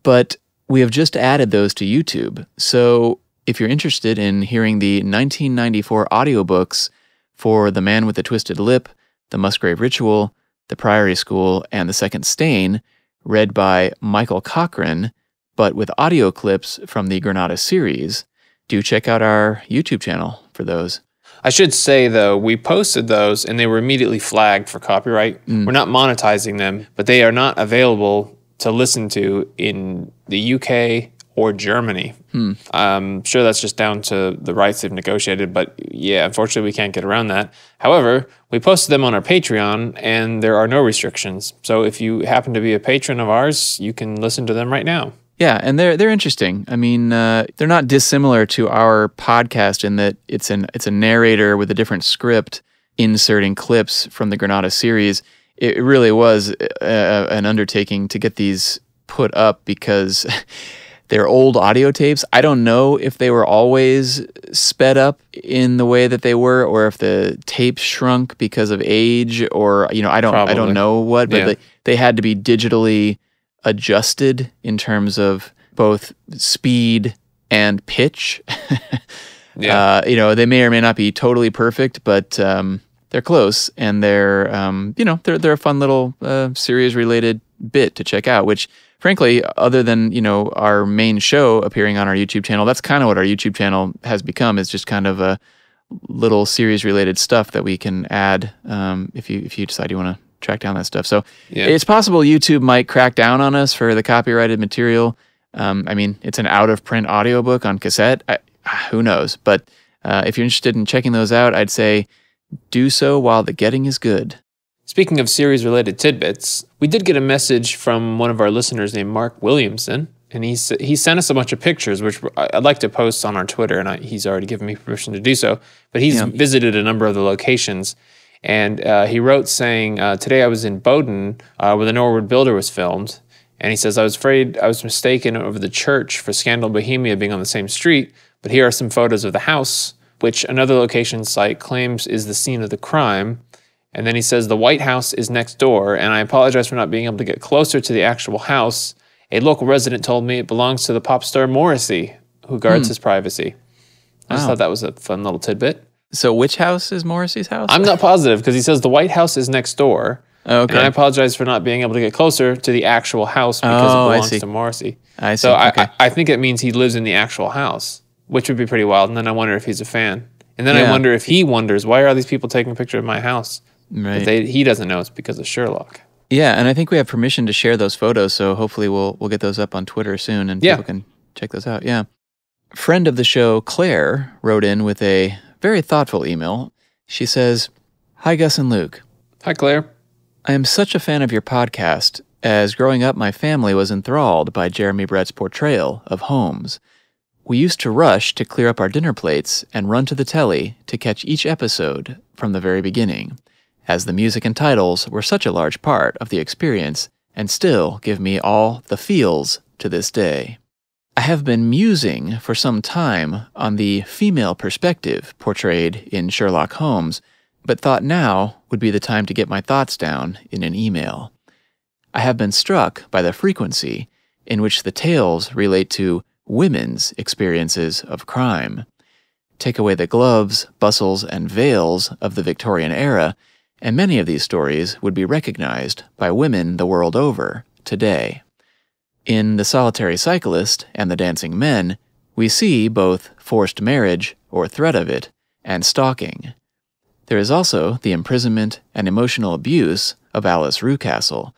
But we have just added those to YouTube. So if you're interested in hearing the 1994 audiobooks for The Man with the Twisted Lip, The Musgrave Ritual, The Priory School, and The Second Stain, read by Michael Cochran, but with audio clips from the Granada series, do check out our YouTube channel for those. I should say though, we posted those and they were immediately flagged for copyright. Mm. We're not monetizing them, but they are not available to listen to in the UK or Germany. Hmm. I'm sure that's just down to the rights they've negotiated, but yeah, unfortunately, we can't get around that. However, we posted them on our Patreon and there are no restrictions. So if you happen to be a patron of ours, you can listen to them right now. Yeah, and they're they're interesting. I mean, uh, they're not dissimilar to our podcast in that it's an it's a narrator with a different script inserting clips from the Granada series. It really was uh, an undertaking to get these put up because <laughs> they're old audio tapes. I don't know if they were always sped up in the way that they were, or if the tape shrunk because of age, or you know, I don't I don't know what, but Yeah. they, they had to be digitally adjusted in terms of both speed and pitch. <laughs> Yeah. Uh, you know, they may or may not be totally perfect, but um, they're close, and they're um, you know they're they're a fun little uh, series related bit to check out. Which, frankly, other than you know our main show appearing on our YouTube channel, that's kind of what our YouTube channel has become. Is just kind of a little series related stuff that we can add um, if you if you decide you want to track down that stuff. So Yeah. it's possible YouTube might crack down on us for the copyrighted material. Um, I mean, it's an out of print audiobook on cassette. I, who knows? But uh, if you're interested in checking those out, I'd say do so while the getting is good. Speaking of series related tidbits, we did get a message from one of our listeners named Mark Williamson, and he he sent us a bunch of pictures, which I'd like to post on our Twitter, and I, he's already given me permission to do so. But he's Yeah. visited a number of the locations, and uh, he wrote saying, uh, "Today I was in Bowdon, uh, where the Norwood Builder was filmed." And he says, I was afraid I was mistaken over the church for Scandal Bohemia being on the same street, but here are some photos of the house, which another location site claims is the scene of the crime. And then he says, The White House is next door, and I apologize for not being able to get closer to the actual house. A local resident told me it belongs to the pop star Morrissey, who guards Hmm. his privacy. I just thought that was a fun little tidbit. So, which house is Morrissey's house? I'm not positive because he says the White House is next door. Okay. And I apologize for not being able to get closer to the actual house because Oh, it I belongs to Morrissey. I see. So I, okay. I, I think it means he lives in the actual house, which would be pretty wild. And then I wonder if he's a fan. And then I wonder if he wonders why are all these people taking a picture of my house? Right. But they, he doesn't know it's because of Sherlock. Yeah, and I think we have permission to share those photos, so hopefully we'll we'll get those up on Twitter soon, and Yeah. people can check those out. Yeah. Friend of the show, Claire, wrote in with a very thoughtful email. She says, "Hi Gus and Luke. Hi Claire. I am such a fan of your podcast. As growing up, my family was enthralled by Jeremy Brett's portrayal of Holmes. We used to rush to clear up our dinner plates and run to the telly to catch each episode from the very beginning, as the music and titles were such a large part of the experience and still give me all the feels to this day. I have been musing for some time on the female perspective portrayed in Sherlock Holmes, but thought now would be the time to get my thoughts down in an email. I have been struck by the frequency in which the tales relate to women's experiences of crime. Take away the gloves, bustles, and veils of the Victorian era, and many of these stories would be recognized by women the world over today. In The Solitary Cyclist and The Dancing Men, we see both forced marriage, or threat of it, and stalking. There is also the imprisonment and emotional abuse of Alice Rucastle.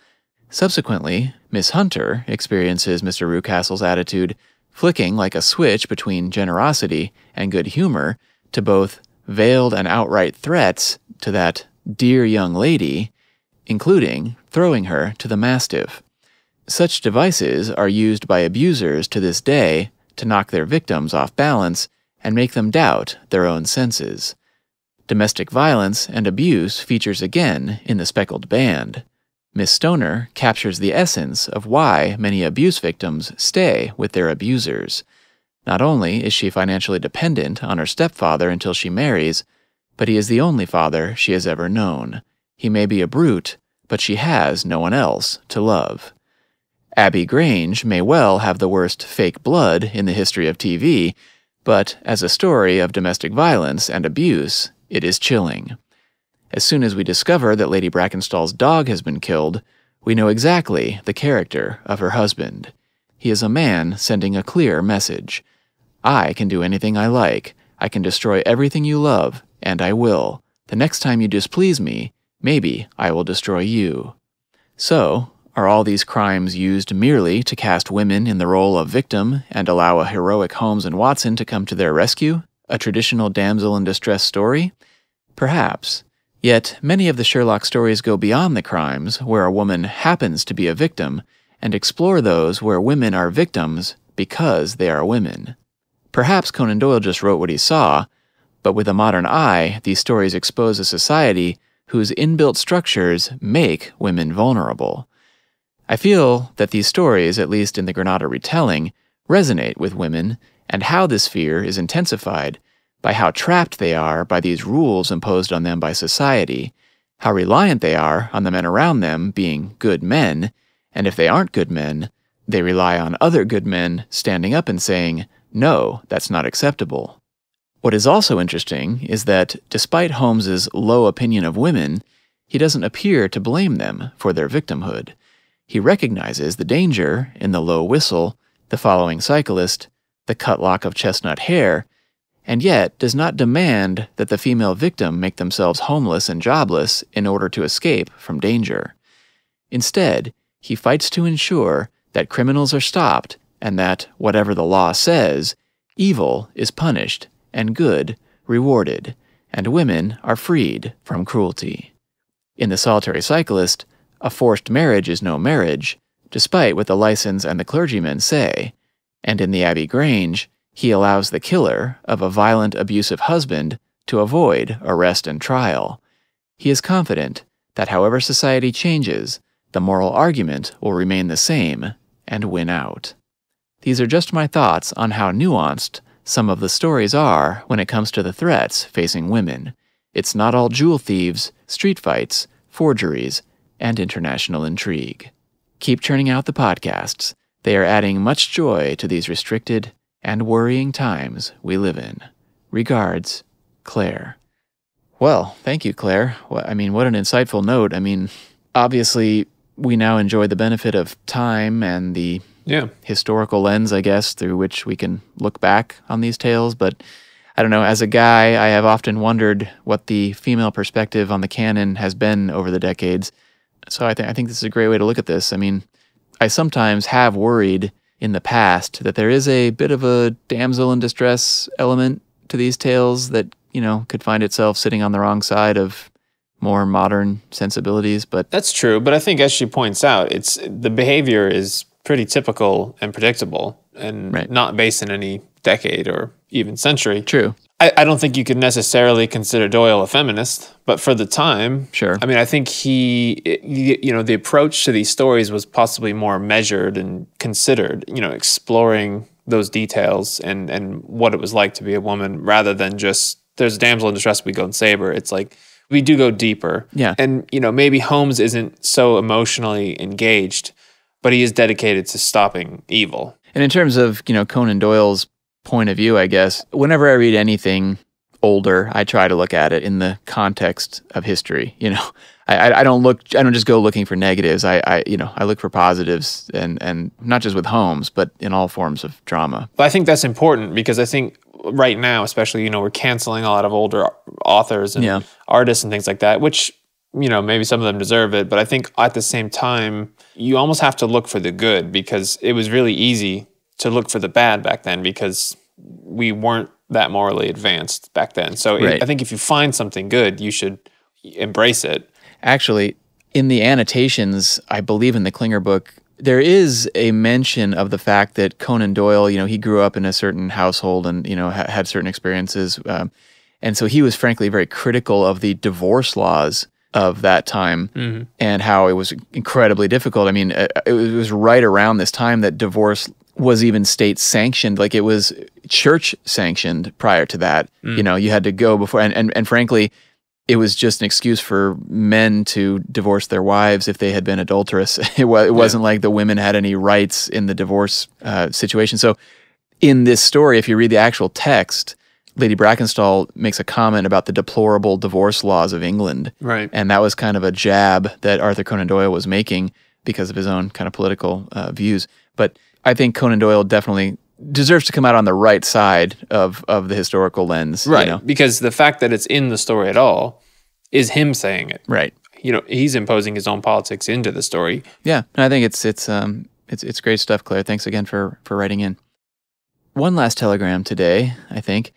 Subsequently, Miss Hunter experiences Mr. Rucastle's attitude flicking like a switch between generosity and good humor to both veiled and outright threats to that dear young lady, including throwing her to the mastiff. Such devices are used by abusers to this day to knock their victims off balance and make them doubt their own senses. Domestic violence and abuse features again in The Speckled Band. Miss Stoner captures the essence of why many abuse victims stay with their abusers. Not only is she financially dependent on her stepfather until she marries, but he is the only father she has ever known. He may be a brute, but she has no one else to love. Abbey Grange may well have the worst fake blood in the history of TV, but as a story of domestic violence and abuse, it is chilling. As soon as we discover that Lady Brackenstall's dog has been killed, we know exactly the character of her husband. He is a man sending a clear message. I can do anything I like. I can destroy everything you love, and I will. The next time you displease me, maybe I will destroy you. So, are all these crimes used merely to cast women in the role of victim and allow a heroic Holmes and Watson to come to their rescue? A traditional damsel in distress story? Perhaps. Yet, many of the Sherlock stories go beyond the crimes where a woman happens to be a victim and explore those where women are victims because they are women. Perhaps Conan Doyle just wrote what he saw, but with a modern eye, these stories expose a society whose inbuilt structures make women vulnerable. I feel that these stories, at least in the Granada retelling, resonate with women and how this fear is intensified by how trapped they are by these rules imposed on them by society, how reliant they are on the men around them being good men, and if they aren't good men, they rely on other good men standing up and saying, no, that's not acceptable. What is also interesting is that despite Holmes's low opinion of women, he doesn't appear to blame them for their victimhood. He recognizes the danger in the low whistle, the following cyclist, the cut lock of chestnut hair, and yet does not demand that the female victim make themselves homeless and jobless in order to escape from danger. Instead, he fights to ensure that criminals are stopped and that, whatever the law says, evil is punished and good rewarded, and women are freed from cruelty. In The Solitary Cyclist, a forced marriage is no marriage, despite what the license and the clergyman say. And in the Abbey Grange, he allows the killer of a violent, abusive husband to avoid arrest and trial. He is confident that however society changes, the moral argument will remain the same and win out. These are just my thoughts on how nuanced some of the stories are when it comes to the threats facing women. It's not all jewel thieves, street fights, forgeries, and international intrigue. Keep churning out the podcasts. They are adding much joy to these restricted and worrying times we live in. Regards, Claire. Well, thank you, Claire. I mean, what an insightful note. I mean, obviously, we now enjoy the benefit of time and the yeah. historical lens, I guess, through which we can look back on these tales. But I don't know, as a guy, I have often wondered what the female perspective on the canon has been over the decades. So I, th- I think this is a great way to look at this. I mean, I sometimes have worried in the past that there is a bit of a damsel in distress element to these tales that, you know, could find itself sitting on the wrong side of more modern sensibilities but that's true but i think as she points out it's the behavior is pretty typical and predictable and right. not based in any decade or even century. True. I, I don't think you could necessarily consider doyle a feminist but for the time sure. I mean i think he you know the approach to these stories was possibly more measured and considered you know exploring those details and and what it was like to be a woman rather than just there's a damsel in distress we go and save her. It's like we do go deeper. Yeah. And you know maybe holmes isn't so emotionally engaged but he is dedicated to stopping evil and in terms of you know conan doyle's point of view i guess whenever i read anything older i try to look at it in the context of history you know <laughs> I, I don't look I don't just go looking for negatives. I, I you know I look for positives and and not just with Holmes, but in all forms of drama. But I think that's important because I think right now, especially you know we're canceling a lot of older authors and yeah. artists and things like that, which you know maybe some of them deserve it, but I think at the same time you almost have to look for the good because it was really easy to look for the bad back then because we weren't that morally advanced back then. So right. I think if you find something good, you should embrace it Actually, in the annotations, I believe in the Klinger book, there is a mention of the fact that Conan Doyle, you know, he grew up in a certain household and, you know, ha- had certain experiences. Um, and so he was frankly very critical of the divorce laws of that time mm-hmm. and how it was incredibly difficult. I mean, uh, it was right around this time that divorce was even state sanctioned. Like it was church sanctioned prior to that. Mm. You know, you had to go before, and, and, and frankly, it was just an excuse for men to divorce their wives if they had been adulterous. <laughs> It, wa- it wasn't like the women had any rights in the divorce uh, situation. So, in this story, if you read the actual text, Lady Brackenstall makes a comment about the deplorable divorce laws of England. Right. And that was kind of a jab that Arthur Conan Doyle was making because of his own kind of political uh, views. But I think Conan Doyle definitely deserves to come out on the right side of of the historical lens. Right. You know? Because the fact that it's in the story at all is him saying it. Right. You know, he's imposing his own politics into the story. Yeah. And I think it's it's um it's it's great stuff, Claire. Thanks again for for writing in. One last telegram today, I think.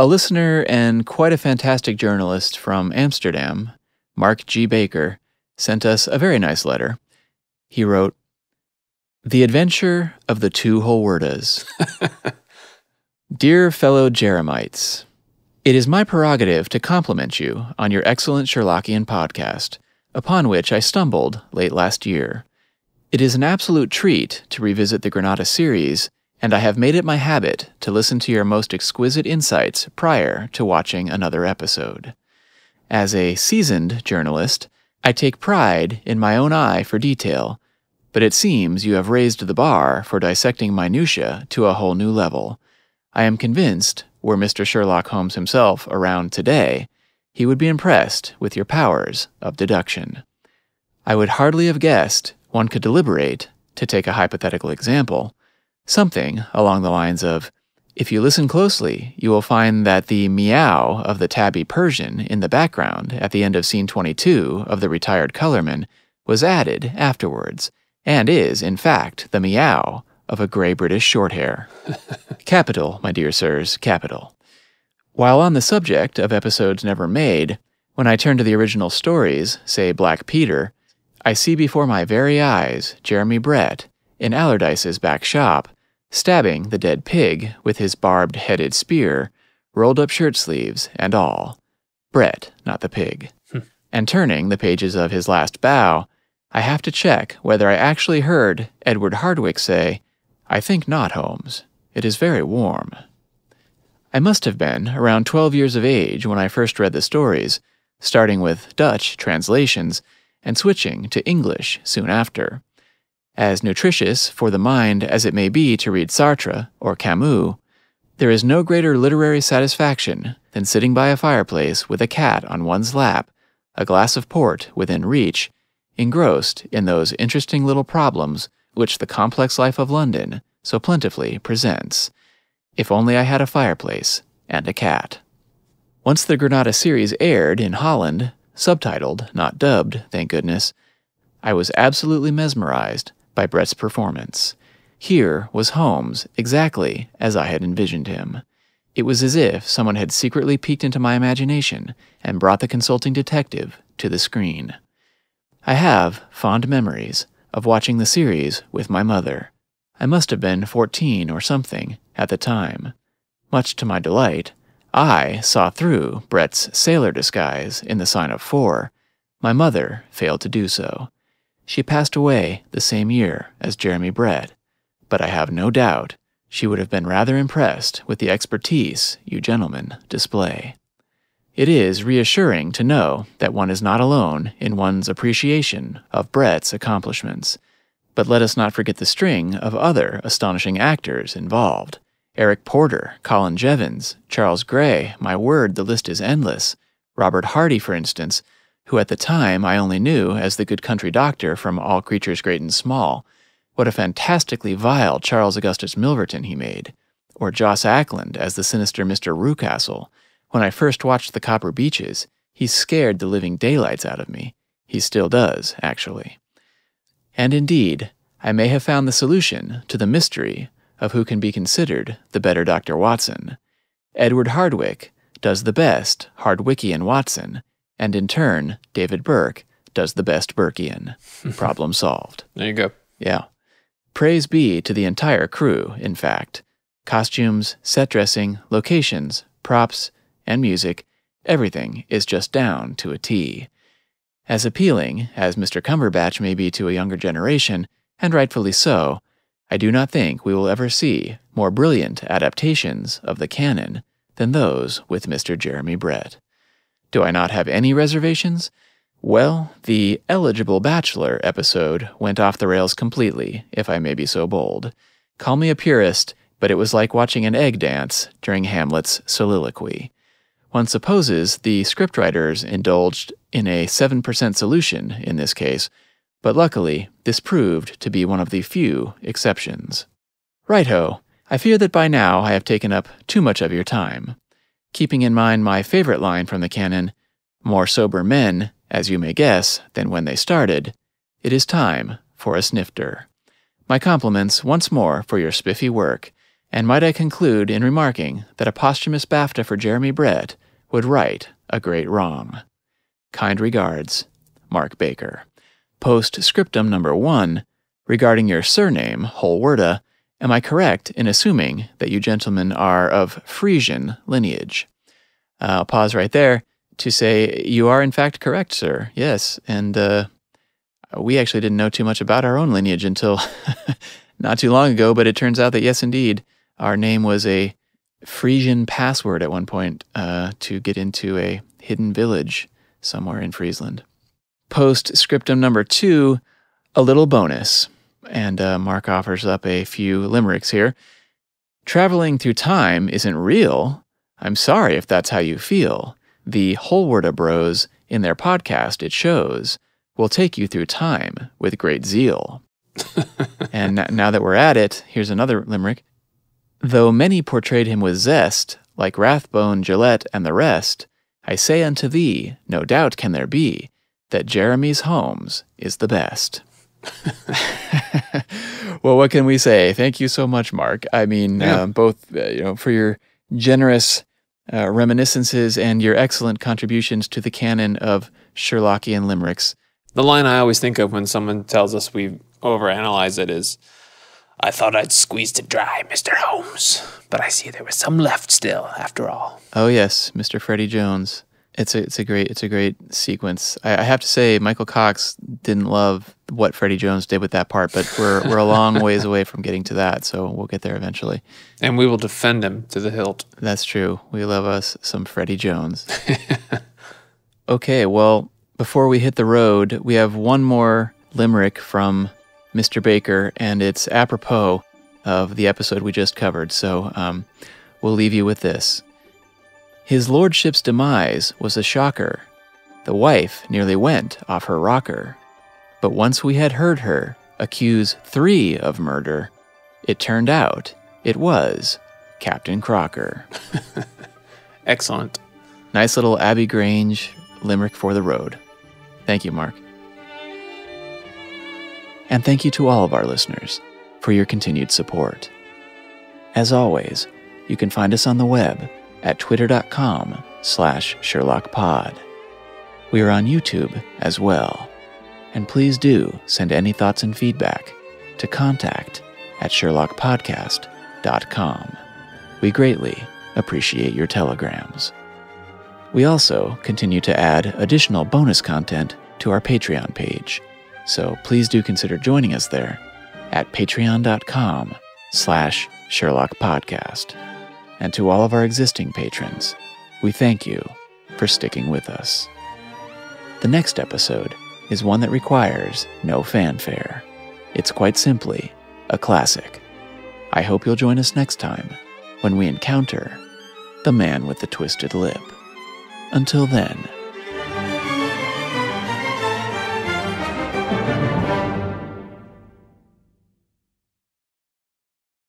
A listener and quite a fantastic journalist from Amsterdam, Mark G. Baker, sent us a very nice letter. He wrote, the Adventure of the Two Holwerdas. <laughs> Dear fellow Jeremites, it is my prerogative to compliment you on your excellent Sherlockian podcast, upon which I stumbled late last year. It is an absolute treat to revisit the Granada series, and I have made it my habit to listen to your most exquisite insights prior to watching another episode. As a seasoned journalist, I take pride in my own eye for detail but it seems you have raised the bar for dissecting minutiae to a whole new level. I am convinced, were Mr. Sherlock Holmes himself around today, he would be impressed with your powers of deduction. I would hardly have guessed one could deliberate, to take a hypothetical example, something along the lines of if you listen closely, you will find that the meow of the tabby Persian in the background at the end of scene 22 of The Retired Colorman was added afterwards and is, in fact, the meow of a grey British shorthair. <laughs> capital, my dear sirs, capital. While on the subject of episodes never made, when I turn to the original stories, say Black Peter, I see before my very eyes Jeremy Brett in Allardyce's back shop, stabbing the dead pig with his barbed headed spear, rolled up shirt sleeves and all. Brett, not the pig. Hmm. and turning the pages of his last bow, I have to check whether I actually heard Edward Hardwicke say, I think not, Holmes. It is very warm. I must have been around 12 years of age when I first read the stories, starting with Dutch translations and switching to English soon after. As nutritious for the mind as it may be to read Sartre or Camus, there is no greater literary satisfaction than sitting by a fireplace with a cat on one's lap, a glass of port within reach, engrossed in those interesting little problems which the complex life of London so plentifully presents. If only I had a fireplace and a cat. Once the Granada series aired in Holland, subtitled, not dubbed, thank goodness, I was absolutely mesmerized by Brett's performance. Here was Holmes exactly as I had envisioned him. It was as if someone had secretly peeked into my imagination and brought the consulting detective to the screen. I have fond memories of watching the series with my mother. I must have been 14 or something at the time. Much to my delight, I saw through Brett's sailor disguise in the sign of four. My mother failed to do so. She passed away the same year as Jeremy Brett, but I have no doubt she would have been rather impressed with the expertise you gentlemen display. It is reassuring to know that one is not alone in one's appreciation of Brett's accomplishments. But let us not forget the string of other astonishing actors involved. Eric Porter, Colin Jeavons, Charles Gray, my word, the list is endless. Robert Hardy, for instance, who at the time I only knew as the good country doctor from All Creatures Great and Small. What a fantastically vile Charles Augustus Milverton he made. Or Joss Ackland as the sinister Mr. Rucastle. When I first watched The Copper Beeches, he scared the living daylights out of me. He still does, actually. And indeed, I may have found the solution to the mystery of who can be considered the better Dr. Watson. Edward Hardwicke does the best Hardwickian Watson, and in turn, David Burke does the best Burkean. <laughs> Problem solved. There you go. Yeah. Praise be to the entire crew, in fact. Costumes, set dressing, locations, props, and music, everything is just down to a T. As appealing as Mr. Cumberbatch may be to a younger generation, and rightfully so, I do not think we will ever see more brilliant adaptations of the canon than those with Mr. Jeremy Brett. Do I not have any reservations? Well, the Eligible Bachelor episode went off the rails completely, if I may be so bold. Call me a purist, but it was like watching an egg dance during Hamlet's soliloquy. One supposes the scriptwriters indulged in a 7% solution in this case, but luckily, this proved to be one of the few exceptions. Righto, I fear that by now I have taken up too much of your time. Keeping in mind my favorite line from the canon, more sober men, as you may guess, than when they started, it is time for a snifter. My compliments once more for your spiffy work, and might I conclude in remarking that a posthumous BAFTA for Jeremy Brett would right a great wrong. Kind regards, Mark Baker. Postscriptum number one, regarding your surname, Holwerda, am I correct in assuming that you gentlemen are of Frisian lineage? I'll pause right there to say you are in fact correct, sir. Yes, and uh, we actually didn't know too much about our own lineage until <laughs> not too long ago, but it turns out that yes, indeed, our name was a Frisian password at one point uh, to get into a hidden village somewhere in Friesland. Postscriptum number two, a little bonus. And uh, Mark offers up a few limericks here. Traveling through time isn't real. I'm sorry if that's how you feel. The Holwerda Bros in their podcast, It Shows, will take you through time with great zeal. <laughs> and now that we're at it, here's another limerick. Though many portrayed him with zest, like Rathbone, Gillette, and the rest, I say unto thee, no doubt can there be, that Jeremy's Holmes is the best. <laughs> well, what can we say? Thank you so much, Mark. I mean, yeah. uh, both uh, you know for your generous uh, reminiscences and your excellent contributions to the canon of Sherlockian limericks. The line I always think of when someone tells us we overanalyze it is, I thought I'd squeezed it dry, Mr. Holmes, but I see there was some left still, after all. Oh yes, Mr. Freddie Jones. It's a it's a great it's a great sequence. I, I have to say, Michael Cox didn't love what Freddie Jones did with that part, but we're we're a long <laughs> ways away from getting to that, so we'll get there eventually. And we will defend him to the hilt. That's true. We love us some Freddie Jones. <laughs> okay, well, before we hit the road, we have one more limerick from Mr. Baker, and it's apropos of the episode we just covered. So um, we'll leave you with this. His lordship's demise was a shocker. The wife nearly went off her rocker. But once we had heard her accuse three of murder, it turned out it was Captain Crocker. <laughs> Excellent. Nice little Abbey Grange limerick for the road. Thank you, Mark. And thank you to all of our listeners for your continued support. As always, you can find us on the web at twitter.com slash sherlockpod. We are on YouTube as well. And please do send any thoughts and feedback to contact at sherlockpodcast.com. We greatly appreciate your telegrams. We also continue to add additional bonus content to our Patreon page, so please do consider joining us there at patreon.com slash Sherlock Podcast. And to all of our existing patrons, we thank you for sticking with us. The next episode is one that requires no fanfare. It's quite simply a classic. I hope you'll join us next time when we encounter the man with the twisted lip. Until then,